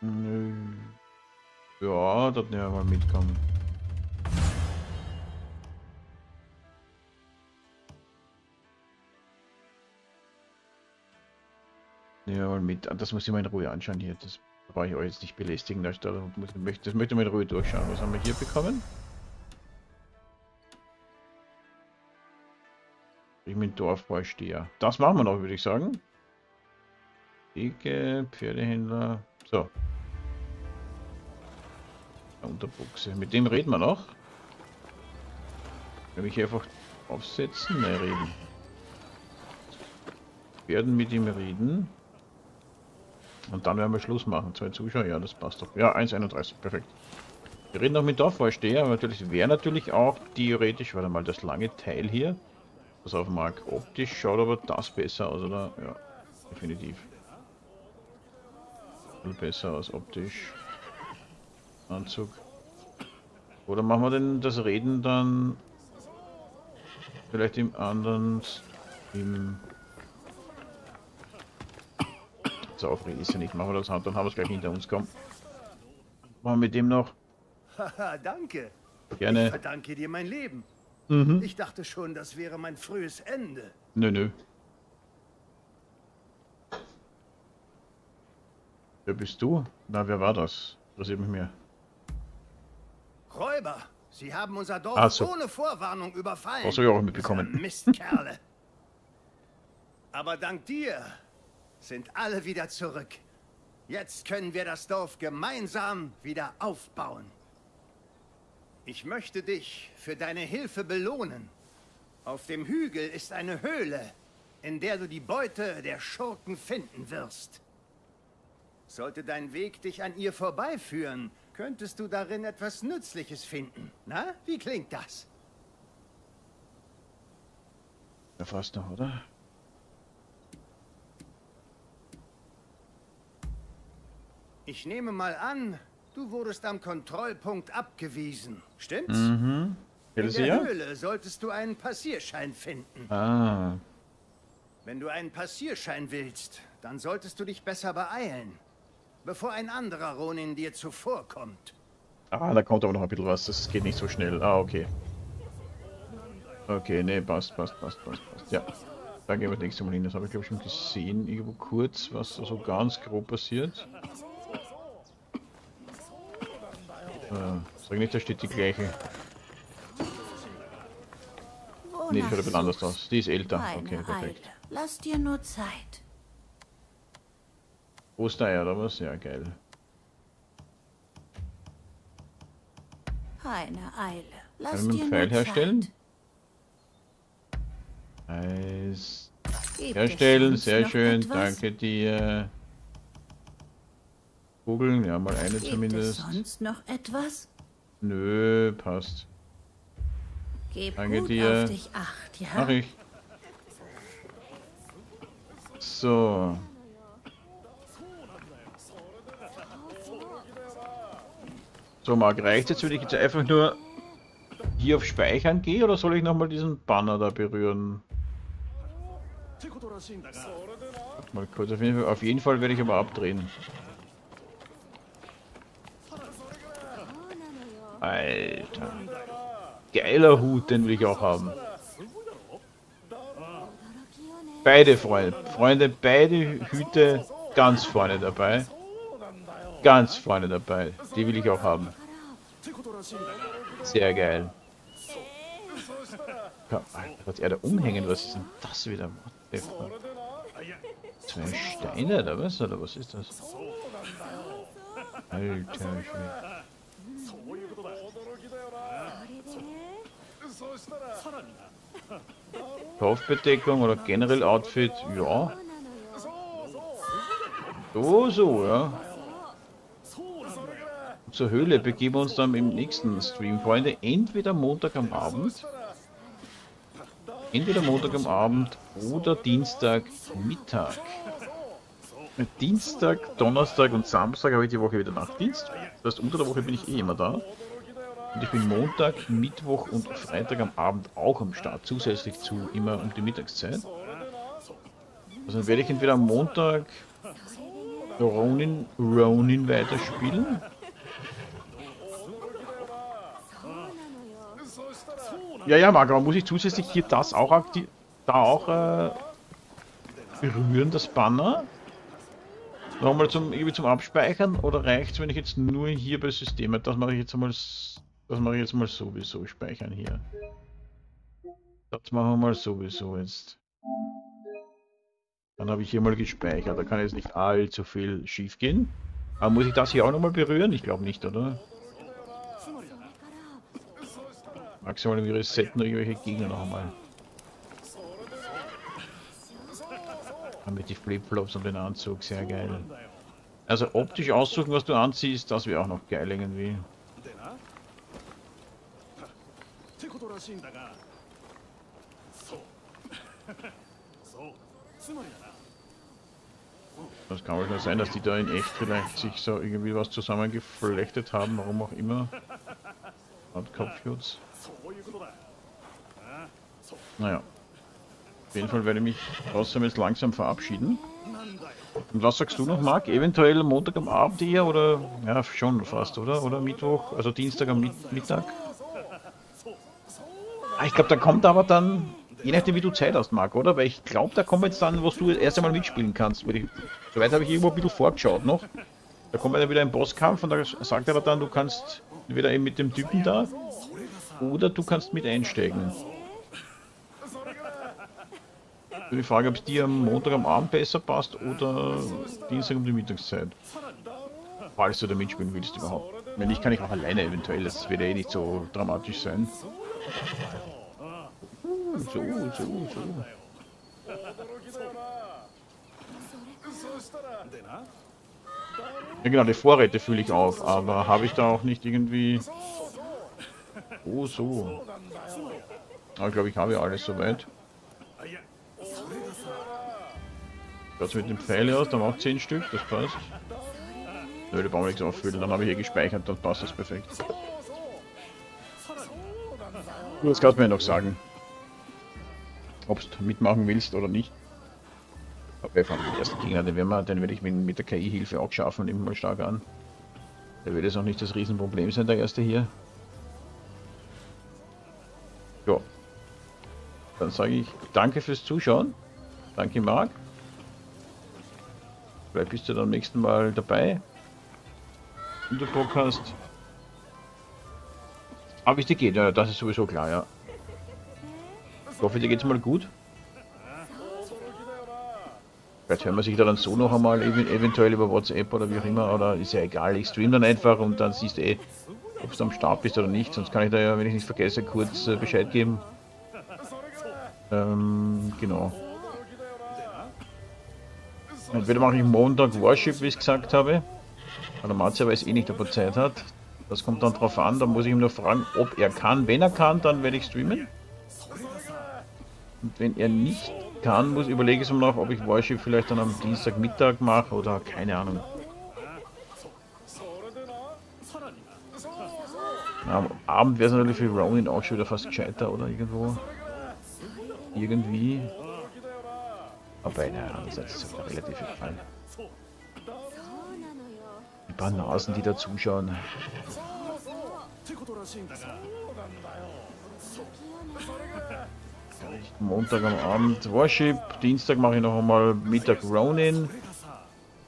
Nö. Ja, das nehmen wir mal mitkommen. Ja, mal mit. Das muss ich mal in Ruhe anschauen hier. Das brauche ich euch jetzt nicht belästigen. Das, das, möchte, ich in Ruhe durchschauen. Was haben wir hier bekommen? Ich bin Dorfvorsteher. Das machen wir noch, würde ich sagen. Ege, Pferdehändler. So. Unterbuchse. Mit dem reden wir noch. Kann ich einfach aufsetzen? Ne, reden. Werden mit ihm reden. Und dann werden wir Schluss machen. Zwei Zuschauer, ja, das passt doch. Ja, 1,31, perfekt. Wir reden noch mit Dorfvorsteher, aber natürlich wäre natürlich auch theoretisch, warte mal, das lange Teil hier. Pass auf, Mark. Optisch schaut aber das besser aus, oder? Ja, definitiv. Viel besser aus optisch. Anzug. Oder machen wir denn das Reden dann vielleicht im anderen im so aufregen ist ja nicht. Machen wir das dann haben wir es gleich hinter uns kommen. Machen wir mit dem noch. Haha, danke. Gerne. Ich verdanke dir mein Leben. Mhm. Ich dachte schon, das wäre mein frühes Ende. Nö, nö. Wer bist du? Na, wer war das? Interessiert mich mehr. Räuber! Sie haben unser Dorf so. ohne Vorwarnung überfallen. Das habe ich auch mitbekommen. Mistkerle. (laughs) Aber dank dir sind alle wieder zurück. Jetzt können wir das Dorf gemeinsam wieder aufbauen. Ich möchte dich für deine Hilfe belohnen. Auf dem Hügel ist eine Höhle, in der du die Beute der Schurken finden wirst. Sollte dein Weg dich an ihr vorbeiführen, könntest du darin etwas Nützliches finden. Na, wie klingt das? Ja, fast noch, oder? Ich nehme mal an, du wurdest am Kontrollpunkt abgewiesen. Stimmt's? Mhm. In der Höhle solltest du einen Passierschein finden. Ah. Wenn du einen Passierschein willst, dann solltest du dich besser beeilen, bevor ein anderer Ronin dir zuvorkommt. Ah, da kommt aber noch ein bisschen was. Das geht nicht so schnell. Ah, okay. Okay, nee, passt, passt, passt, passt, passt. Ja. Da gehen wir das nächste Mal hin. Das habe ich, glaube ich, schon gesehen. Irgendwo kurz, was so ganz grob passiert. Äh, sag nicht, da steht die gleiche. Nee, die schaut ein bisschen anders aus. Die ist älter. Okay, perfekt. Lass dir nur Zeit. Ostereier oder was? Ja, geil. Keine Eile. Lass Können wir einen Pfeil herstellen? Eis. Herstellen, sehr schön, danke dir. Kugeln, ja, mal eine Gibt es zumindest. sonst noch etwas? Nö, passt. Gib Danke gut dir. auf dich acht, ja? Mach ich. So. So, Marc, reicht jetzt, wenn ich jetzt einfach nur hier auf Speichern gehe oder soll ich nochmal diesen Banner da berühren? Mal kurz, auf jeden, Fall, auf jeden Fall werde ich aber abdrehen. Alter. Geiler Hut, den will ich auch haben. Beide Freunde, Freunde, beide Hüte ganz vorne dabei. Ganz vorne dabei. Die will ich auch haben. Sehr geil. Alter, was er da umhängen, was ist denn das wieder? Zwei Steine oder was? Oder was ist das? Alter Schwede. Kopfbedeckung oder generell Outfit, ja. So, so, ja. Zur Höhle begeben wir uns dann im nächsten Stream, Freunde. Entweder Montag am Abend. Entweder Montag am Abend oder Dienstag Mittag. Dienstag, Donnerstag und Samstag habe ich die Woche wieder Nachtdienst. Das heißt, unter der Woche bin ich eh immer da. Und ich bin Montag, Mittwoch und Freitag am Abend auch am Start, zusätzlich zu immer um die Mittagszeit. Also dann werde ich entweder am Montag Ronin, Ronin weiterspielen. Ja, ja, aber muss ich zusätzlich hier das auch aktiv, da auch äh, berühren, das Banner? Nochmal zum, zum Abspeichern oder reicht es, wenn ich jetzt nur hier bei Systeme, das mache ich jetzt mal, das mache ich jetzt mal sowieso, speichern hier. Das machen wir mal sowieso jetzt. Dann habe ich hier mal gespeichert, da kann jetzt nicht allzu viel schief gehen. Aber muss ich das hier auch nochmal berühren? Ich glaube nicht, oder? Maximal wir resetten irgendwelche Gegner noch einmal. Mit die Flipflops und den Anzug, sehr geil. Also optisch aussuchen, was du anziehst, das wäre auch noch geil irgendwie. (laughs) Das kann wohl sein, dass die da in echt vielleicht sich so irgendwie was zusammengeflechtet haben, warum auch immer. Hat Kopfschutz. Naja. Auf jeden Fall werde ich mich trotzdem jetzt langsam verabschieden. Und was sagst du noch, Marc? Eventuell Montag am Abend eher oder? Ja, schon fast, oder? Oder Mittwoch, also Dienstag am Mittag? Ah, ich glaube, da kommt aber dann, je nachdem wie du Zeit hast, Marc, oder? Weil ich glaube, da kommt jetzt dann, was du erst einmal mitspielen kannst. Weil ich, soweit habe ich irgendwo ein bisschen vorgeschaut noch. Da kommt dann wieder ein Bosskampf und da sagt er dann, du kannst entweder eben mit dem Typen da oder du kannst mit einsteigen die Frage, ob es dir am Montag am Abend besser passt oder Dienstag um die Mittagszeit. Falls du da mitspielen willst überhaupt. Wenn nicht, kann ich auch alleine eventuell. Das wird eh nicht so dramatisch sein. So, so, so. Ja genau, die Vorräte fülle ich auf, aber habe ich da auch nicht irgendwie... Oh, so. Aber ich glaube, ich habe alles soweit. Schaut mit dem Pfeil aus, da auch 10 Stück, das passt. Nö, da brauchen wir nichts auffüllen, dann habe ich hier gespeichert, dann passt das perfekt. Das kannst du mir noch sagen. Ob du mitmachen willst oder nicht. Aber wir fahren den ersten Gegner, den, wir, den werde ich mit, mit der KI-Hilfe auch schaffen, wir mal stark an. Der wird jetzt auch nicht das Riesenproblem sein, der erste hier. Ja. Dann sage ich danke fürs Zuschauen. Danke Marc. Vielleicht bist du dann nächsten Mal dabei. Und du Bock hast. Aber wie es geht, ja, das ist sowieso klar, ja. Ich hoffe, dir geht's mal gut. Vielleicht hören wir sich da dann so noch einmal, eventuell über WhatsApp oder wie auch immer, oder ist ja egal, ich stream dann einfach und dann siehst du eh, ob du am Start bist oder nicht, sonst kann ich da ja, wenn ich nicht vergesse, kurz äh, Bescheid geben. Ähm, genau. Entweder mache ich Montag Worship, wie ich gesagt habe. Der Marzia weiß eh nicht, ob er Zeit hat. Das kommt dann drauf an, da muss ich ihm nur fragen, ob er kann. Wenn er kann, dann werde ich streamen. Und wenn er nicht kann, muss überlege ich mir noch, ob ich Worship vielleicht dann am Dienstagmittag mache oder keine Ahnung. am Abend wäre es natürlich für Ronin auch schon wieder fast gescheiter oder irgendwo. Irgendwie. Aber naja, andererseits ist relativ egal. Die paar Nasen, die da zuschauen. Montag am Abend Worship, Dienstag mache ich noch einmal Mittag Ronin.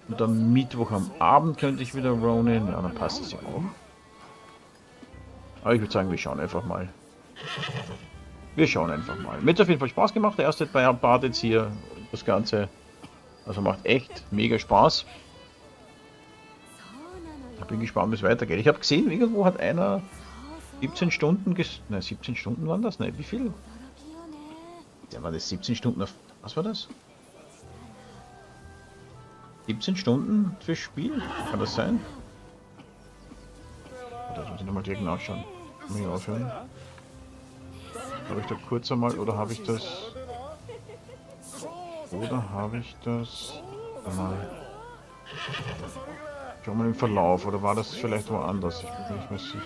Und dann Mittwoch am Abend könnte ich wieder Ronin. Ja, dann passt es ja auch. Aber ich würde sagen, wir schauen einfach mal. Wir schauen einfach mal. Mir hat auf jeden Fall Spaß gemacht. Der erste Bart jetzt hier das Ganze. Also macht echt mega Spaß. Bin gespannt, wie es weitergeht. Ich habe gesehen, irgendwo hat einer 17 Stunden. Nein, 17 Stunden waren das? Nein, wie viel? Der war das 17 Stunden auf... Was war das? 17 Stunden fürs Spiel? Kann das sein? Das muss ich nochmal direkt nachschauen. Muss ich aufhören. Habe ich da kurz einmal oder habe ich das... Oder habe ich das... Mal. Schau mal im Verlauf, oder war das vielleicht woanders? Ich bin nicht mehr sicher.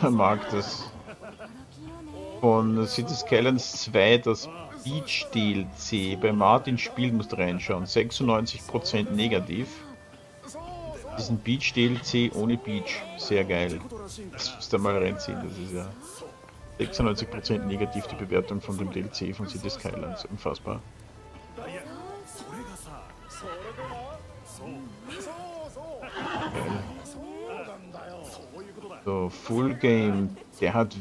(laughs) mag das von City Skylines 2 das Beach DLC bei Martin Spiel musst reinschauen. 96% negativ. Diesen Beach DLC ohne Beach. Sehr geil. Das müsst ihr mal reinziehen, das ist ja 96% negativ die Bewertung von dem DLC von City Skylines. Unfassbar. Geil. So, Full Game. Der hat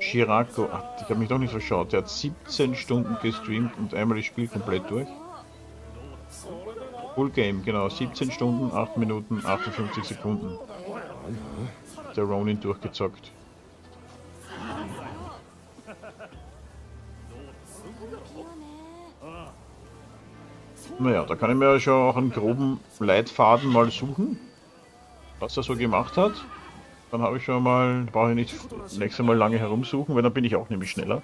Chiraco. Ach, ich habe mich doch nicht verschaut. Der hat 17 Stunden gestreamt und einmal das Spiel komplett durch. Full Game, genau. 17 Stunden, 8 Minuten, 58 Sekunden. Der Ronin durchgezockt. Naja, da kann ich mir schon auch einen groben Leitfaden mal suchen, was er so gemacht hat. Dann habe ich schon mal, brauche ich nicht nächstes Mal lange herumsuchen, weil dann bin ich auch nämlich schneller.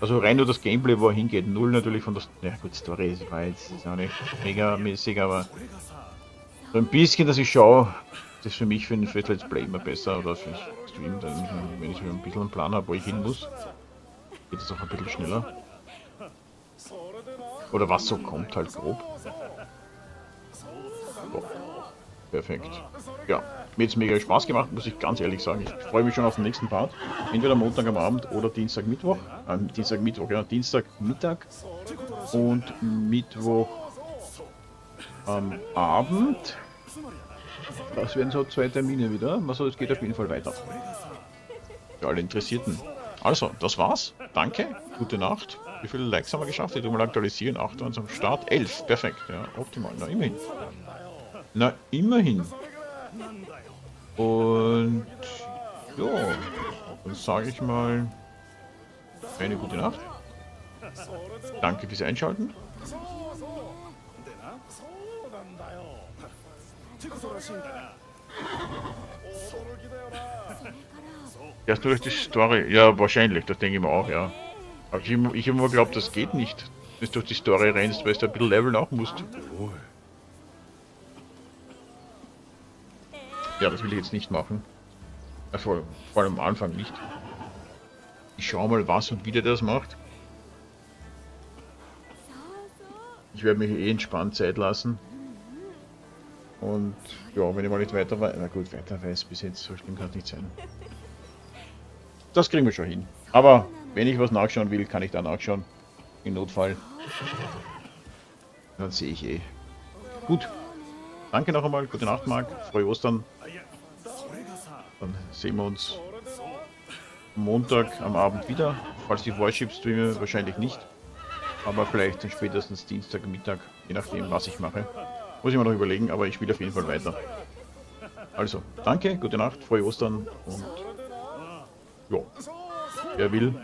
Also rein nur das Gameplay, wo er hingeht. Null natürlich von der, ja gut, Story war jetzt ist auch nicht mega mäßig, aber so ein bisschen, dass ich schaue, das ist für mich für, für Let's Play immer besser oder für Stream, dann, wenn ich ein bisschen einen Plan habe, wo ich hin muss, geht es auch ein bisschen schneller. Oder was so kommt, halt grob. So. Perfekt. Ja, mir jetzt mega Spaß gemacht, muss ich ganz ehrlich sagen. Ich freue mich schon auf den nächsten Part. Entweder Montag am Abend oder Dienstag, Mittwoch. Äh, Dienstag, Mittwoch, ja, Dienstag, Mittag und Mittwoch am Abend. Das werden so zwei Termine wieder. Also es geht auf jeden Fall weiter. Für alle Interessierten. Also, das war's. Danke. Gute Nacht. Wie viele Likes haben wir geschafft? Ich tue mal aktualisieren. 8 waren am Start. 11. Perfekt. Ja, optimal. Na, immerhin. Na, immerhin. Und ja, dann sage ich mal eine gute Nacht. Danke fürs Einschalten. Erst durch die Story. Ja, wahrscheinlich, das denke ich mir auch, ja. Aber ich, ich habe immer geglaubt, das geht nicht. Dass du durch die Story rennst, weil du ein bisschen leveln auch musst. Ja, das will ich jetzt nicht machen. Also, vor allem am Anfang nicht. Ich schaue mal, was und wie der das macht. Ich werde mich eh entspannt Zeit lassen. Und ja, wenn ich mal nicht weiter weiß, na gut, weiter weiß bis jetzt, so schlimm kann es nicht sein. Das kriegen wir schon hin. Aber wenn ich was nachschauen will, kann ich da nachschauen. Im Notfall. Dann sehe ich eh. Gut. Danke noch einmal. Gute Nacht, Marc. Frohe Ostern. Dann sehen wir uns Montag am Abend wieder. Falls die Warship streame, wahrscheinlich nicht. Aber vielleicht dann spätestens Dienstag Mittag, je nachdem, was ich mache. Muss ich mir noch überlegen, aber ich spiele auf jeden Fall weiter. Also, danke, gute Nacht, frohe Ostern und ja, wer will,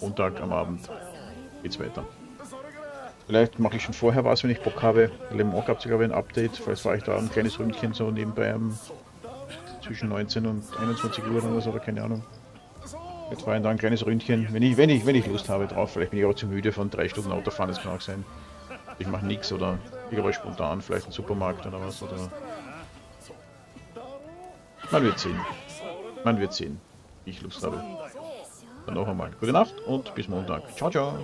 Montag am Abend geht's weiter. Vielleicht mache ich schon vorher was, wenn ich Bock habe. Le Mans gab ich ein Update, falls fahre ich da ein kleines Ründchen so nebenbei um, zwischen 19 und 21 Uhr oder so, oder keine Ahnung. Jetzt ich da ein kleines Ründchen, wenn ich, wenn ich, wenn ich Lust habe drauf. Vielleicht bin ich auch zu müde von drei Stunden Autofahren, das kann auch sein. Ich mache nichts oder ich aber spontan, vielleicht einen Supermarkt oder was oder. Man wird sehen. Man wird sehen, wie ich Lust habe. Dann noch einmal. Gute Nacht und bis Montag. Ciao, ciao.